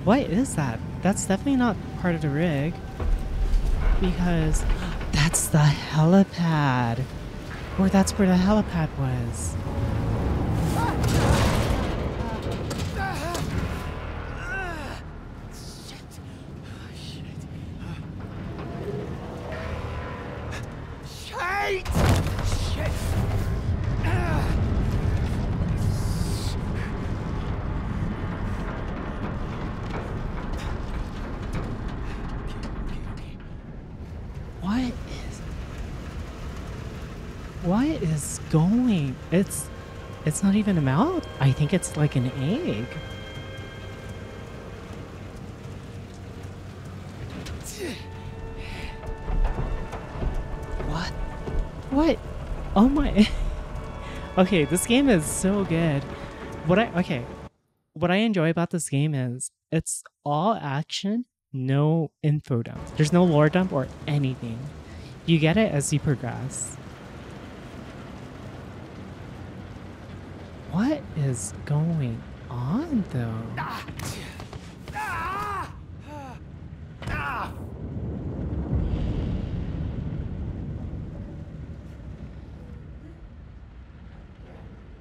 What is that? That's definitely not part of the rig. Because that's the helipad. Or that's where the helipad was. It's not even a mouth. I think it's like an egg. What? What? Oh my Okay, this game is so good. What I okay. What I enjoy about this game is it's all action, no info dump. There's no lore dump or anything. You get it as you progress. What is going on though?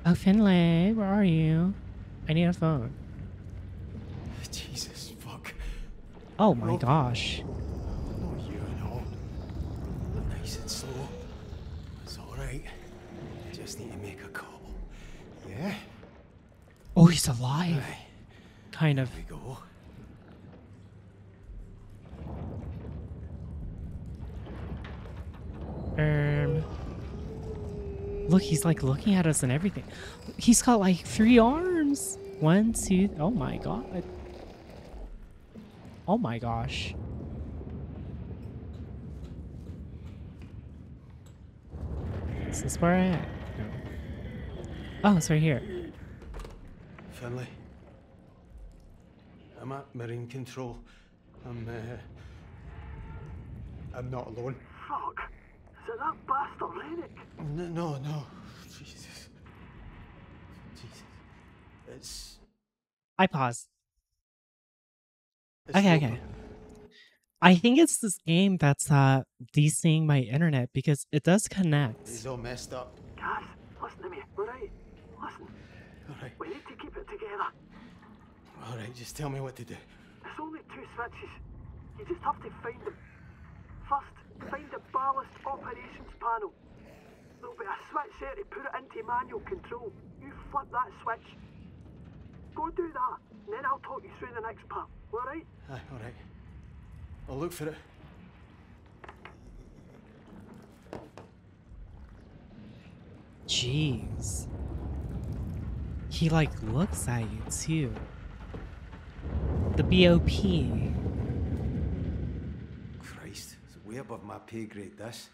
Oh, Finlay, where are you? I need a phone. Jesus, fuck. Oh my gosh. No, you and all. Nice and slow. It's alright. Just need to make a call. Yeah? Oh, he's alive. Kind of. Here we go. Um. Look, he's like looking at us and everything. He's got like three arms. One, two. Oh my god. Oh my gosh. Is this where I am? No. Oh, it's right here. Finlay. I'm at Marine Control. I'm, uh... I'm not alone. Fuck. Is it that bastard Rennick? No, no, no. Jesus. Jesus. It's... I pause. it's Okay, Roper. okay. I think it's this game that's uh desyncing my internet because it does connect. He's all messed up. Guys, listen to me, alright? Listen, Alright, we need to keep it together. alright, just tell me what to do. There's only two switches. You just have to find them. First, find the ballast operations panel. There'll be a switch there to put it into manual control. You flip that switch. Go do that, and then I'll talk you through the next part, alright? Aye, alright. I'll look for it. Jeez. He like looks at you too. The BOP. Christ, it's way above my pay grade, this.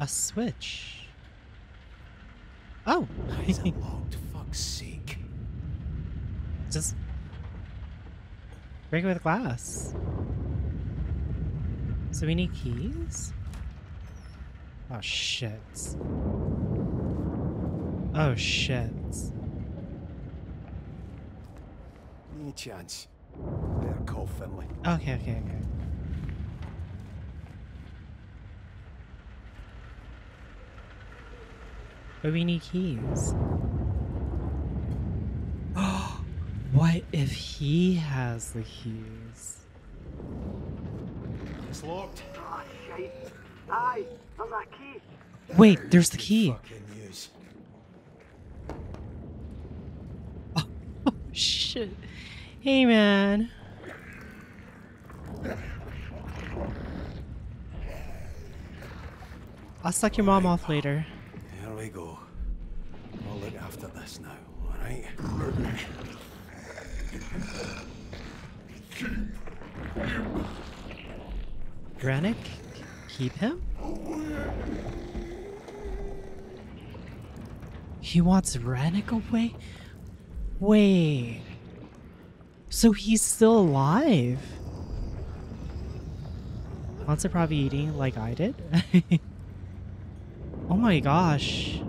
A switch. Oh. It's locked, fuck's sake. Just break it with glass. So we need keys? Oh shit. Oh shit. Any chance. Better call Finlay. Okay, okay, okay. But we need keys. what if he has the keys? It's locked. Ah, shite. Aye, there's a key. Wait, there's the key. Oh shit. Hey man. I'll suck your mom off later. Here we go. I'll look after this now, alright? Granick? Keep him? He wants Rennick away? Wait. So he's still alive? Wants to probably eating like I did? oh my gosh.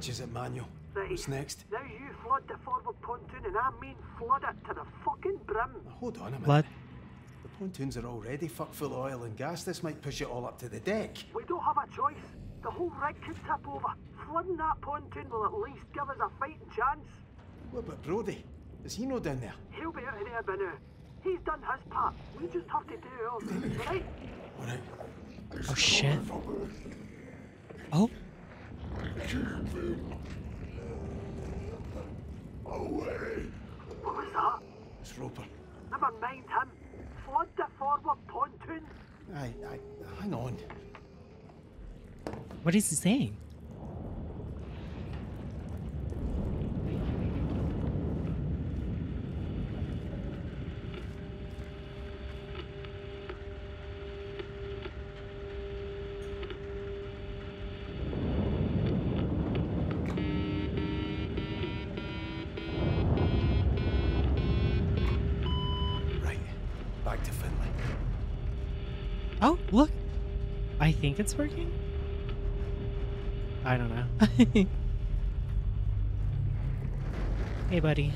Switch is at manual. Right. What's next? Now you flood the forward pontoon, and I mean flood it to the fucking brim. Hold on a minute. Blood. The pontoons are already fuck full of oil and gas. This might push it all up to the deck. We don't have a choice. The whole rig could tip over. Flooding that pontoon will at least give us a fighting chance. What about Brodie? Is he no down there? He'll be out of there by now. He's done his part. We just have to do ours, right? Alright. Oh shit. Oh. What was that? It's Roper. Never mind him. Flood the forward pontoon. Aye, aye. Hang on. What is he saying? Right. Back to Finlay. Oh, look. I think it's working. I don't know. hey, buddy.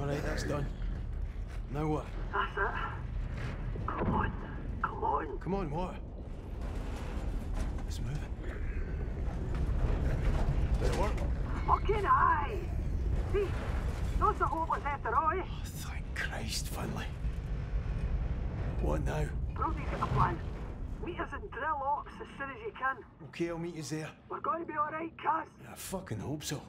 Alright, that's done. Now what? That's it. Come on. Come on. Come on, what? was moving. Fucking aye! See, not so hopeless after all, eh? Thank Christ, Finlay. What now? Brodie's got a plan. Meet us in drill ops as soon as you can. Okay, I'll meet you there. We're going to be alright, Caz. I fucking hope so.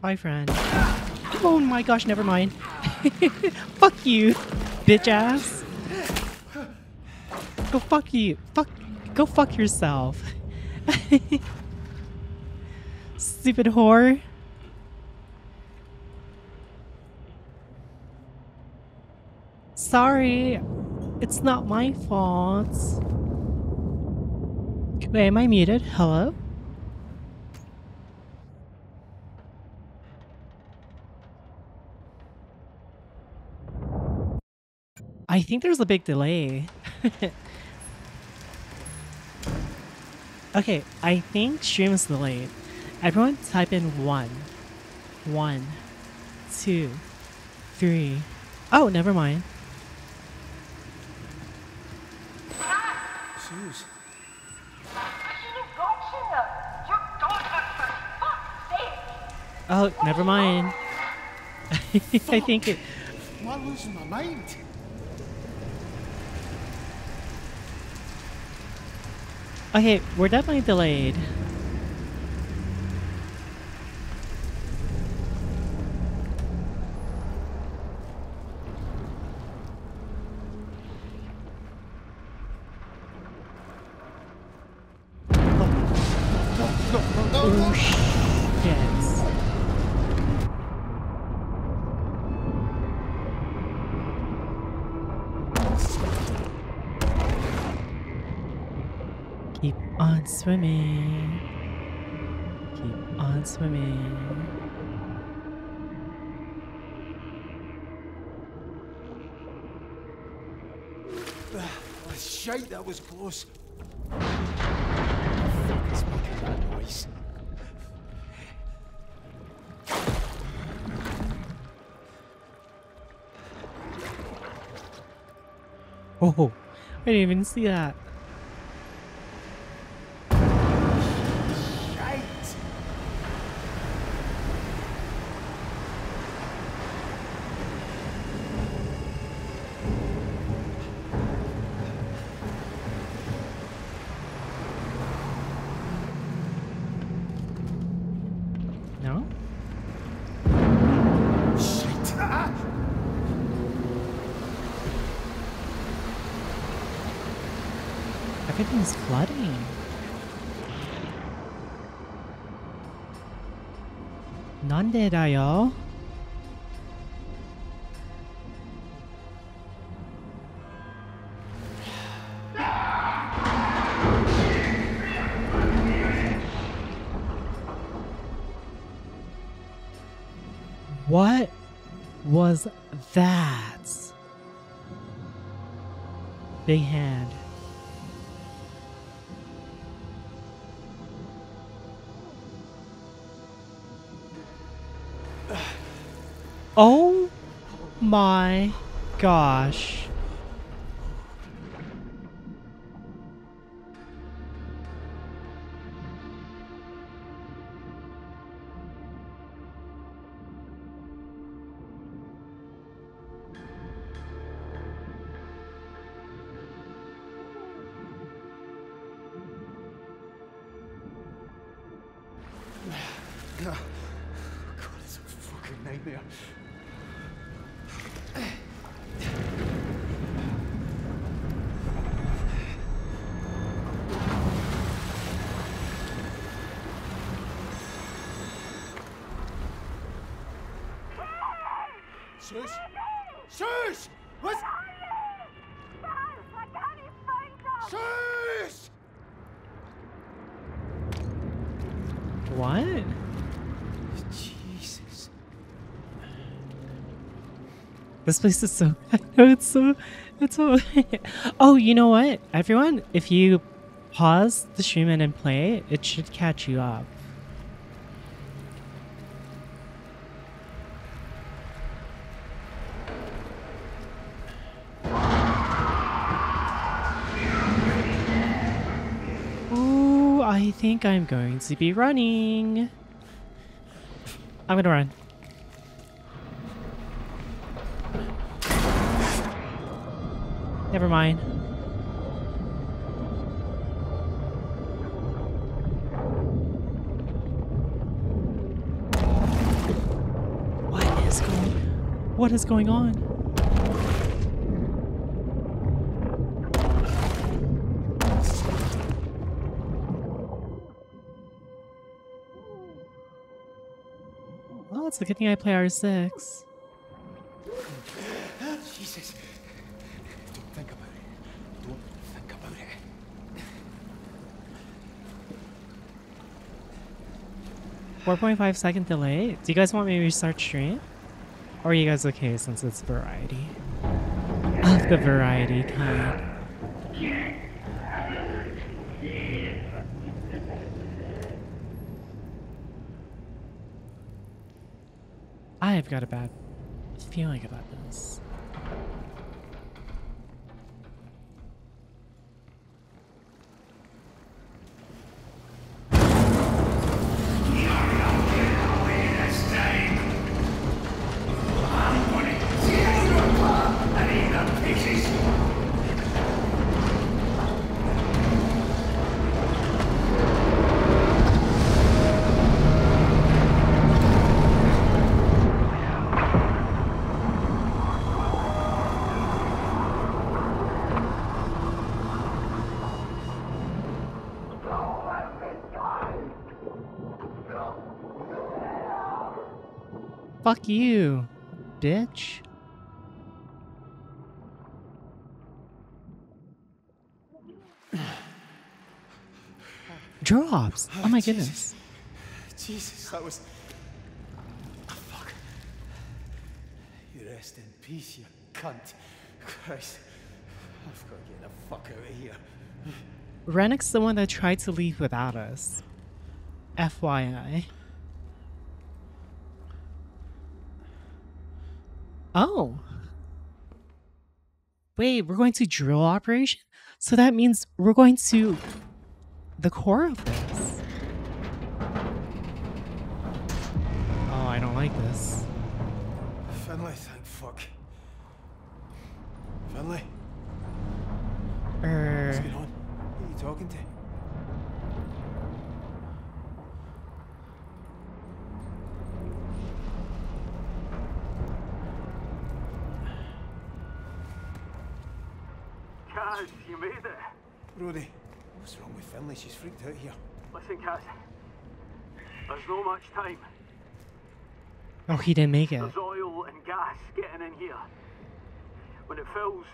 Bye, friend. Oh my gosh, never mind. fuck you, bitch ass. Go fuck you. Fuck. Go fuck yourself. Stupid whore. Sorry. It's not my fault. Wait, am I muted? Hello? I think there's a big delay. okay, I think stream is delayed. Everyone type in one. One. Two. Three. Oh, never mind. Oh, never mind. I think it. Am I losing my mind? Okay, we're definitely delayed. Oh, I didn't even see that. Shite! No? Shite! Ah! Everything's flooding all? What was that? They had gosh. place is so I know it's so it's so Oh, you know what? Everyone, if you pause the stream and then play it, should catch you up. Ooh, I think I'm going to be running. I'm gonna run. Never mind. What is going What is going on? Well, it's a good thing I play R6. 4.5 second delay? Do you guys want me to restart stream? Or are you guys okay since it's variety? Of the variety kind. I've got a bad feeling about this. Fuck you, bitch. Drops. Oh my goodness. Jesus, that was. Oh, fuck. You rest in peace, you cunt. Christ. I've got to get the fuck out of here. Rennick's the one that tried to leave without us. FYI. Oh. Wait, we're going to drill operation? So that means we're going to the core of this. Oh, I don't like this. Finlay, thank fuck. Finlay, Er, what's going on? Who are you talking to? Caz, you made it. Brodie, what's wrong with Finlay? She's freaked out here. Listen, Caz. There's no much time. oh, he didn't make it. There's oil and gas getting in here. When it fills,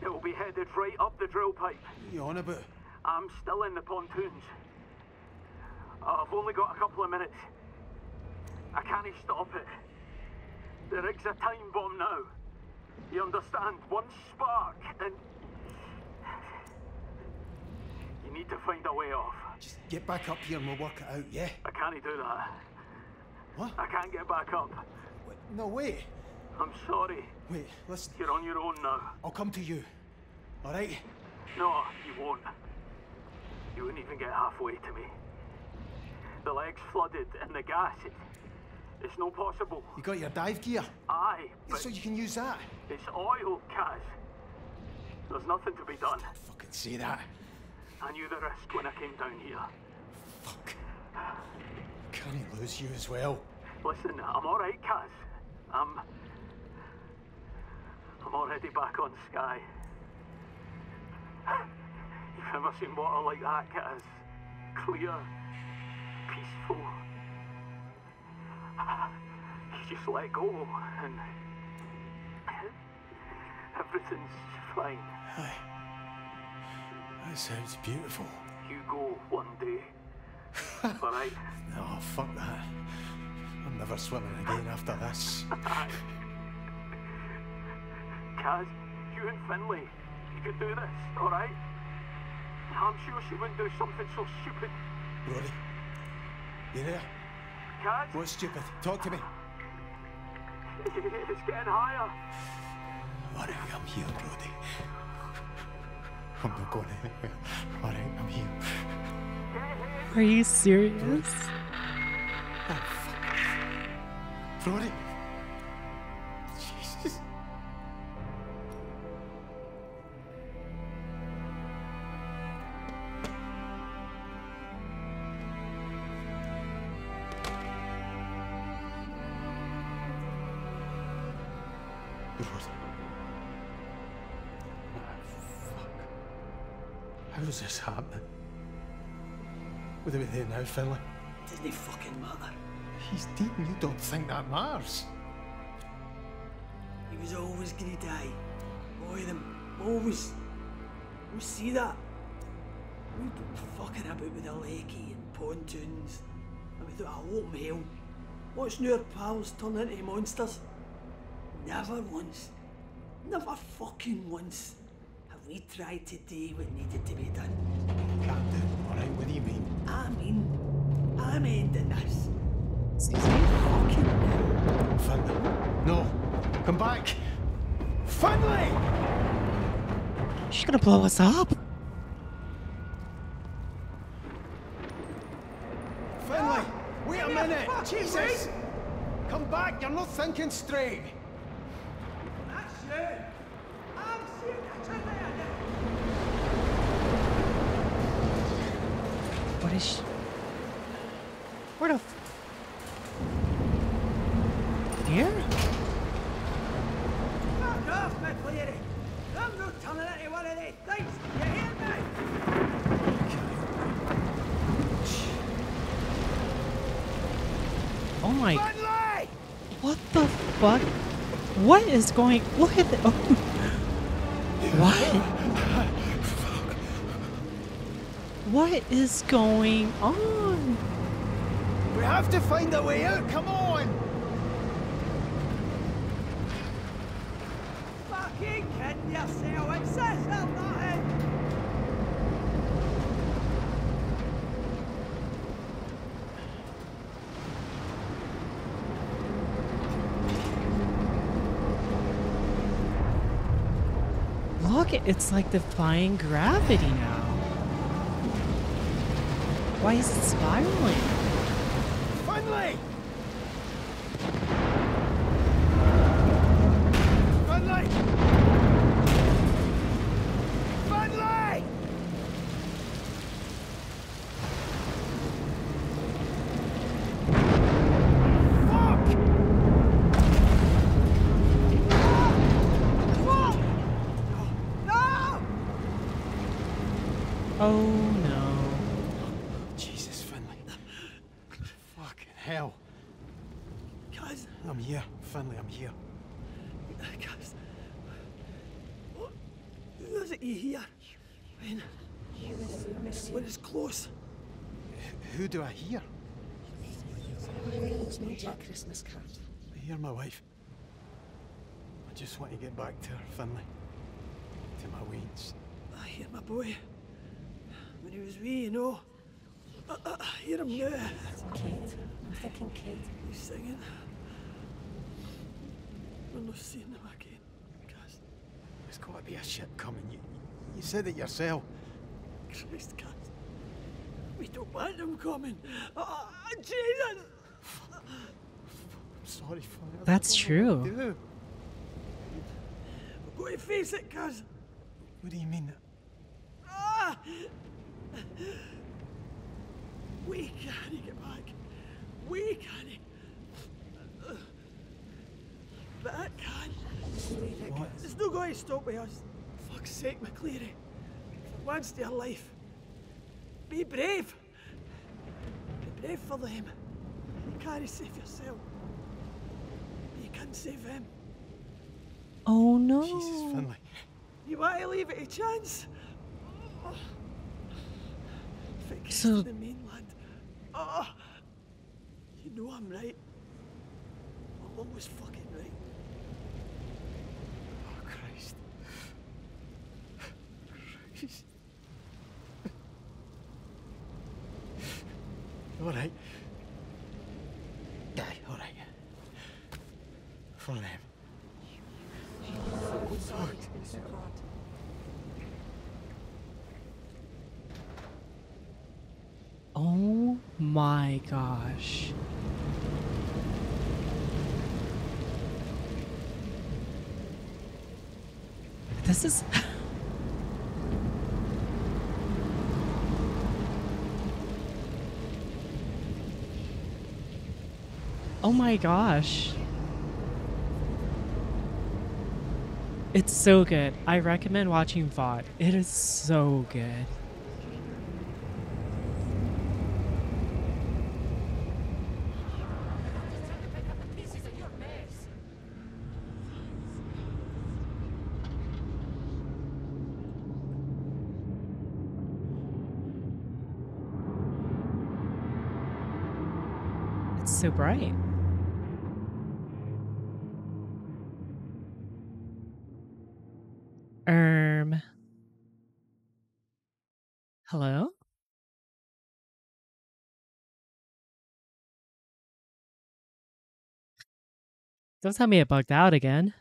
it will be headed right up the drill pipe. What are you on about? I'm still in the pontoons. I've only got a couple of minutes. I can't stop it. The rig's a time bomb now. You understand? One spark and... You need to find a way off. Just get back up here and we'll work it out, yeah? I can't do that. What? I can't get back up. Wait, no, wait. I'm sorry. Wait, listen. You're on your own now. I'll come to you. All right? No, you won't. You wouldn't even get halfway to me. The leg's flooded and the gas, it, it's no possible. You got your dive gear? Aye, So you can use that? it's oil, Caz. There's nothing to be done. Fucking say that. I knew the risk when I came down here. Fuck. Can he lose you as well? Listen, I'm alright, Caz. I'm... I'm already back on Sky. You've never seen water like that, Caz. Clear. Peaceful. You just let go and... Everything's fine. Aye. That sounds beautiful. You go one day. Alright? No, fuck that. I'm never swimming again after this. Caz, you and Finlay, you can do this, alright? I'm sure she wouldn't do something so stupid. Brodie, you there? Caz, What's stupid? Talk to me. it's getting higher. Alright, I'm here, Brodie. I'm not going anywhere. All right, I'm here. Are you serious? Oh, fuck. Brodie. Now, Finlay? Doesn't he fucking matter? He's dead and you don't think that matters? He was always gonna die. Boy, them. Always. We see that. We've been fucking about with the lakey and pontoons. And we thought, oh, open hell. Watching our pals turn into monsters. Never once. Never fucking once have we tried to do what needed to be done. Can't do. All right, what do you mean? I mean, I'm ending this. Excuse me? Fucking Finlay. No. Come back. Finlay! She's gonna blow us up. Finlay! Wait a minute! Jesus! Come back, you're not thinking straight. That's you. I'm seeing the truth. What is she? Where the? F- Here? Fuck off, McLeary. I'm not turning into one of these things. You hear me? Oh my! Finlay! What the fuck? What is going? Look at the. Oh. What? What is going on? We have to find a way out, come on! Fucking kidding yourself. It's this or nothing. Look, it's like defying gravity now. Why is it spiraling? Finlay! Finlay! Finlay! Fuck! No! Oh no. Jesus, Finlay. Fucking hell. Caz, I'm here, Finlay, I'm here. Caz. What? Who is it you hear? When? When it's close. Who do I hear? Christmas card. I hear my wife. I just want to get back to her, Finlay. To my weeds. I hear my boy. When he was wee, you know. I, I, I hear him now. Kate. I'm thinking Kate. He's singing. We're not seeing him again. There's got to be a ship coming. You, you said it yourself. Christ, Caz. We don't want him coming. Oh, Jesus! I'm sorry, Finlay. I That's don't what true. do. We've got to face it, Caz. What do you mean? Ah! We can't get back. We can't. But I can. What? It's not going to stop with us. Fuck's sake, McLeary. Once in your life, be brave. Be brave for them. You can't save yourself. You can't save them. Oh no. Jesus, Finlay. You want to leave it a chance? If it gets So- to the mainland, oh, you know I'm right. I'm always fucking All right. Die, all right. Follow him. Oh. oh my gosh. This is oh my gosh. It's so good. I recommend watching VOD. It is so good. It's so bright. Don't tell me it bugged out again.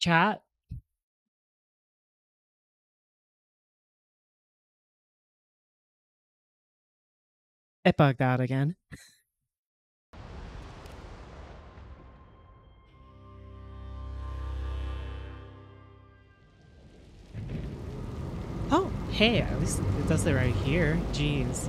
Chat? It bugged out again. hey, at least it does it right here. Jeez.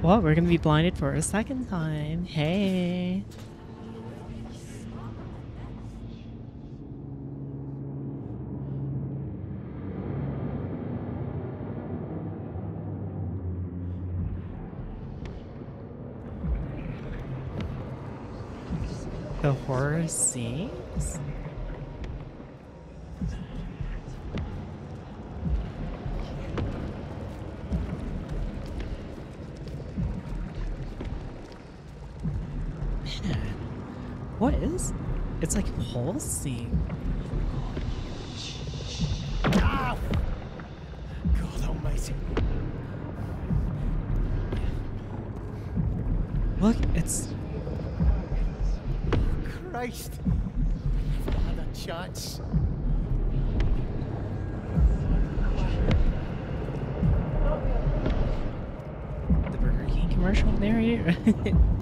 Well, we're gonna be blinded for a second time. Hey. The horror scenes? Man, what is? It's like pulsing. God almighty. Look, it's Christ. Never had a chance. the Burger King commercial narrator. oh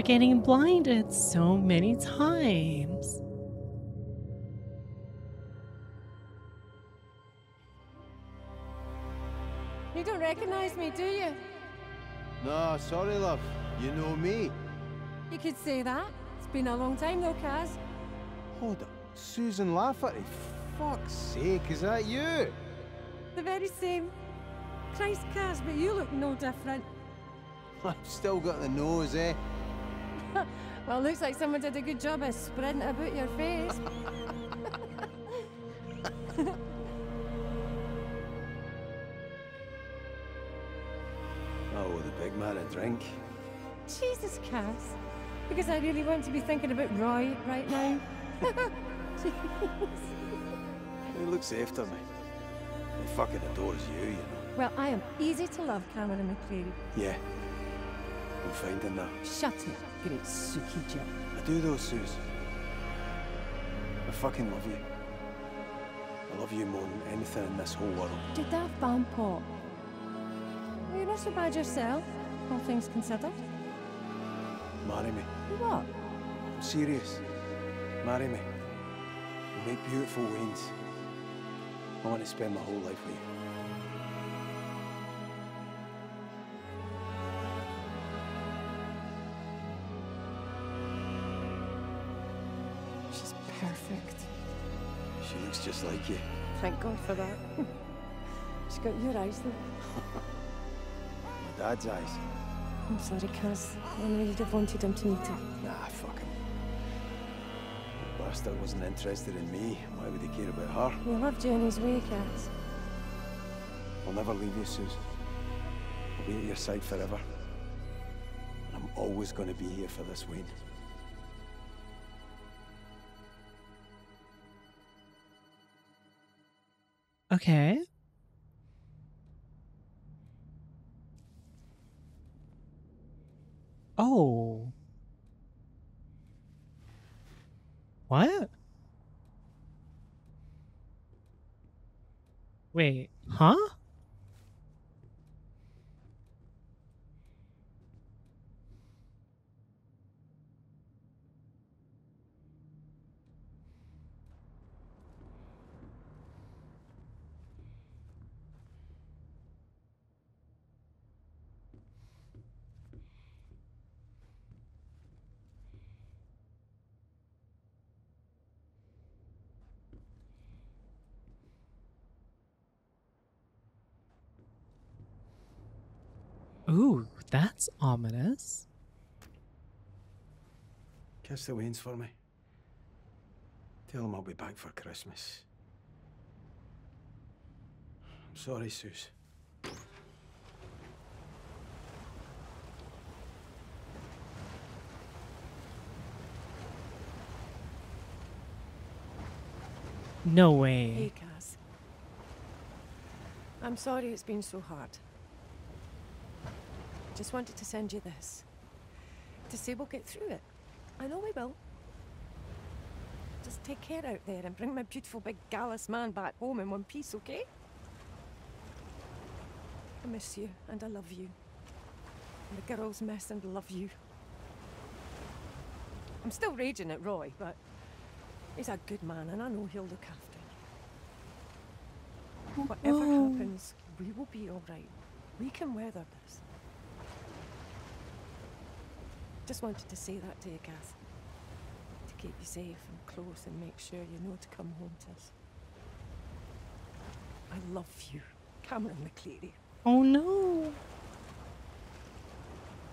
We're getting blinded so many times. You don't recognize me, do you? No, sorry, love. You know me. You could say that. It's been a long time though, Caz. Hold up. Susan Lafferty. Fuck's sake, is that you? The very same. Christ, Caz, but you look no different. I've still got the nose, eh? Well, looks like someone did a good job of spreading it about your face. Oh, the big man a drink. Jesus, Caz. Because I really want to be thinking about Roy right now. Jeez. Who looks after me? He fucking adores you, you know. Well, I am easy to love, Cameron McLeary. Yeah. I'm finding that. Shut it, great Suki Jill. I do though, Suze. I fucking love you. I love you more than anything in this whole world. Did that Bomb Pop. Well, you're not so bad yourself, all things considered. Marry me. What? I'm serious. Marry me. We'll make beautiful wings. I want to spend my whole life with you. Just like you. Thank God for that. She's got your eyes, though. My dad's eyes. I'm sorry, Caz. I know you'd have wanted him to meet her. Nah, fuck him. The bastard wasn't interested in me. Why would he care about her? You loved you in his way, Caz. I'll never leave you, Suze. I'll be at your side forever. And I'm always going to be here for this Wayne. Okay. Oh. What? Wait, huh? Ooh, that's ominous. Kiss the Waynes for me. Tell them I'll be back for Christmas. I'm sorry, Suze. No way. Hey, way. I'm sorry it's been so hard. Just wanted to send you this. To say we'll get through it. I know we will. Just take care out there and bring my beautiful big gallus man back home in one piece, okay? I miss you and I love you. And the girls miss and love you. I'm still raging at Roy, but he's a good man and I know he'll look after you. Whatever Oh. happens, we will be all right. We can weather this. Just wanted to say that to you, Kath. To keep you safe and close and make sure you know to come home to us. I love you, Cameron McLeary. Oh no.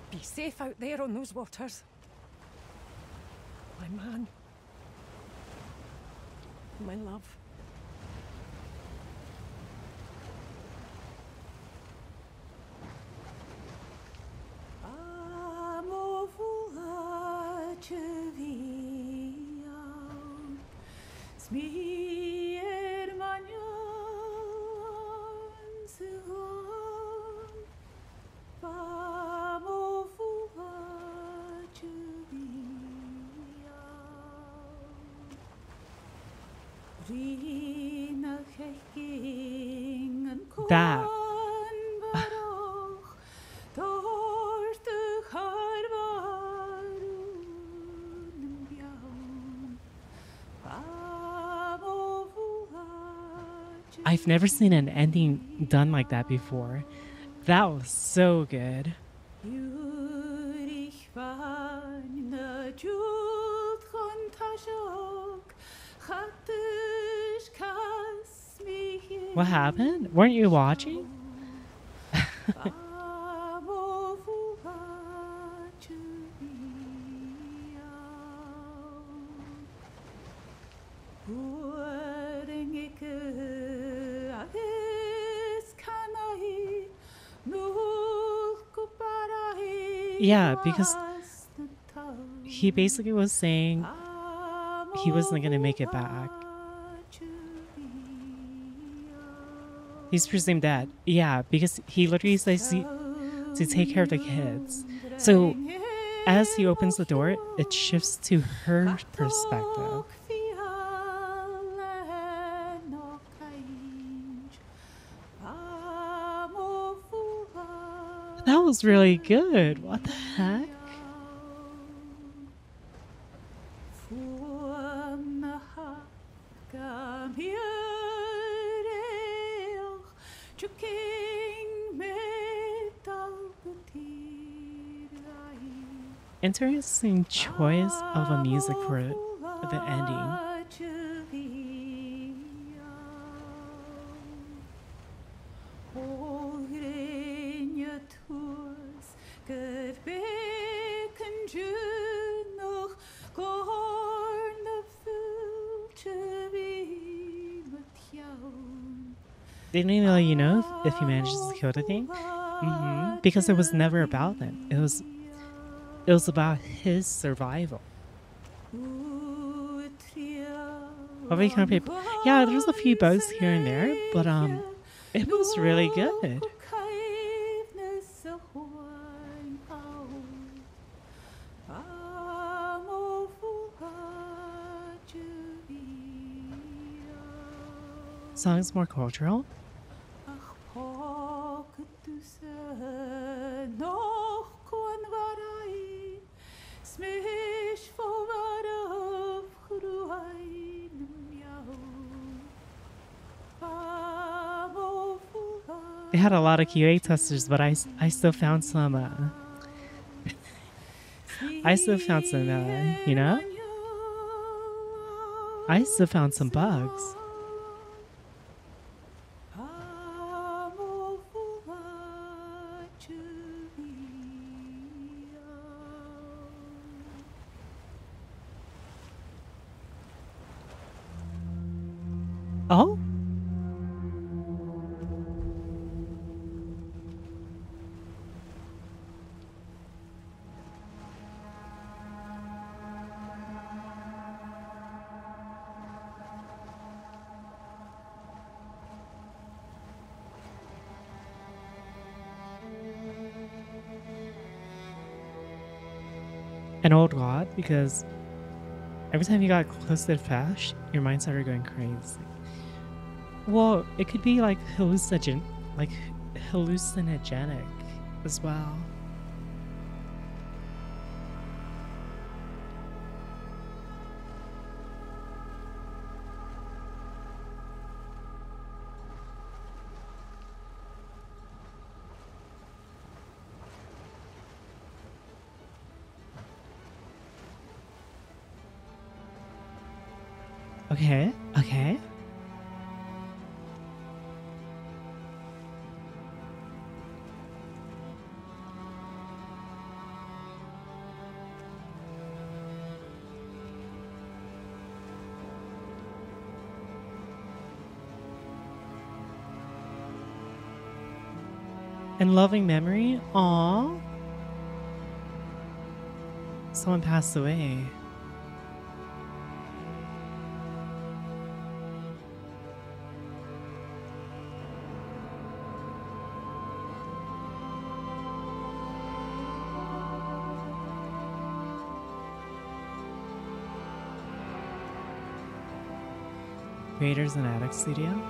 Be safe out there on those waters. My man. My love. That. I've never seen an ending done like that before. That was so good. Happened? Weren't you watching? Yeah, because he basically was saying he wasn't gonna make it back. He's presumed dead. Yeah, because he literally says he, to take care of the kids. So as he opens the door, it shifts to her perspective. That was really good. What the heck? interesting choice of a music for the ending. Didn't even know, you know, if he manages to kill the thing? Mm -hmm. Because it was never about them. It was it was about his survival. What we of people? Yeah, there's a few bugs here and there, but um, it was really good. Song's more cultural. Lot of QA testers, but I, I still found some. Uh, I still found some, uh, you know? I still found some bugs. Because every time you got close to the flash, your mind started going crazy. Well, it could be like hallucinogen, like hallucinogenic as well. Okay, okay. And loving memory? Aw. Someone passed away. Creators and Attic Studio.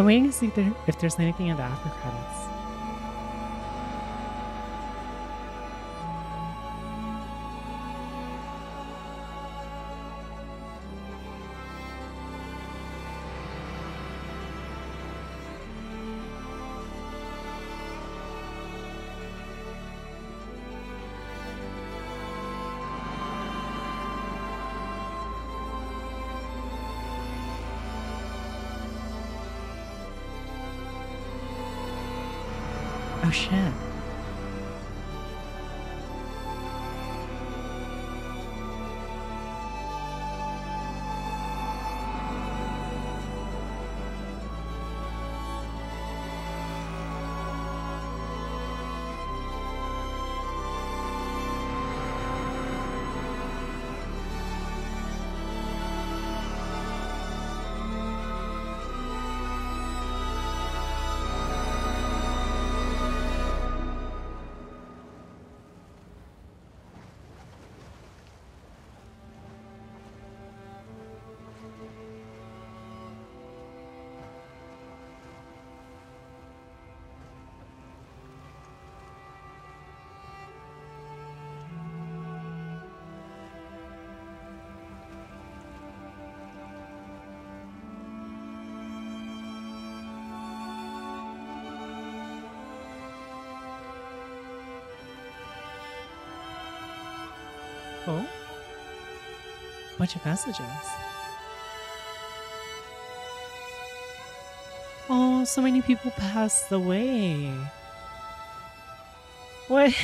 I'm waiting to see if, there, if there's anything in the after credits. Shit. Bunch of messages. Oh, so many people passed away. What?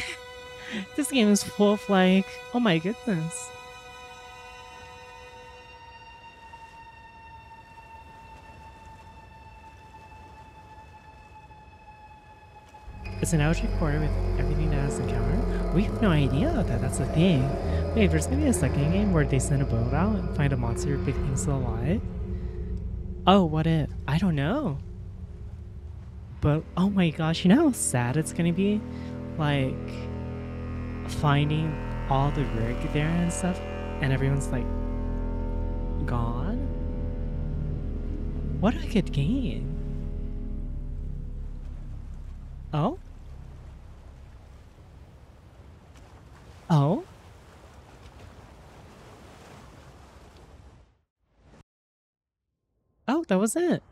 this game is full of like, oh my goodness. It's an ouch recorder with everything that has encountered. We have no idea that that's a thing. Wait, there's gonna be a second game where they send a boat out and find a monster big thing still alive? Oh, what if? I don't know. But oh my gosh, you know how sad it's gonna be? Like finding all the rig there and stuff, and everyone's like gone? What a good game. Oh? Oh? Oh, that was it.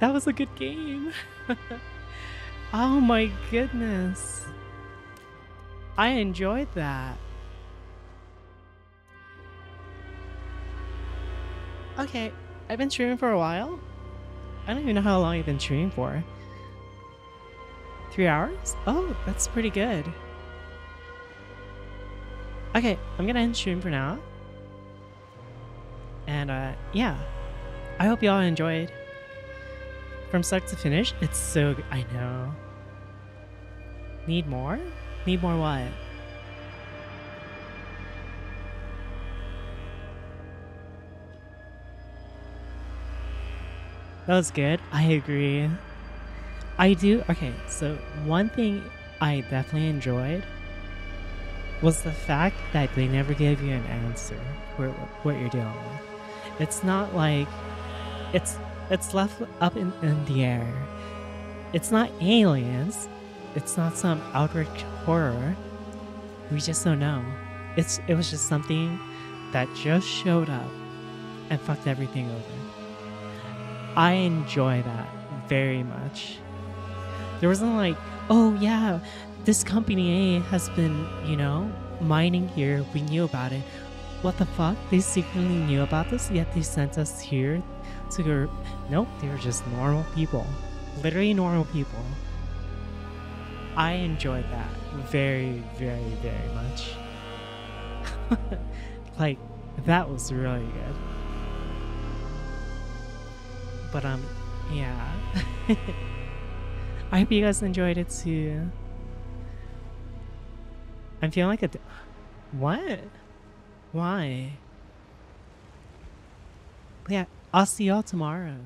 That was a good game. oh my goodness. I enjoyed that. Okay, I've been streaming for a while. I don't even know how long you've been streaming for. Three hours? Oh, that's pretty good. Okay, I'm gonna end stream for now. And uh, yeah, I hope y'all enjoyed. From start to finish, it's so good. I know. Need more? Need more what? That was good. I agree. I do. Okay, so one thing I definitely enjoyed was the fact that they never gave you an answer for what you're doing. It's not like it's it's left up in, in the air. It's not aliens. It's not some outward horror. We just don't know. It's it was just something that just showed up and fucked everything over. I enjoy that very much. There wasn't like, oh yeah, this company A has been, you know, mining here. We knew about it. What the fuck? They secretly knew about this, yet they sent us here to go. Nope, they were just normal people. Literally normal people. I enjoyed that very, very, very much. like, that was really good. But, um, yeah. I hope you guys enjoyed it too. I'm feeling like a. What? Why? Yeah, I'll see y'all tomorrow.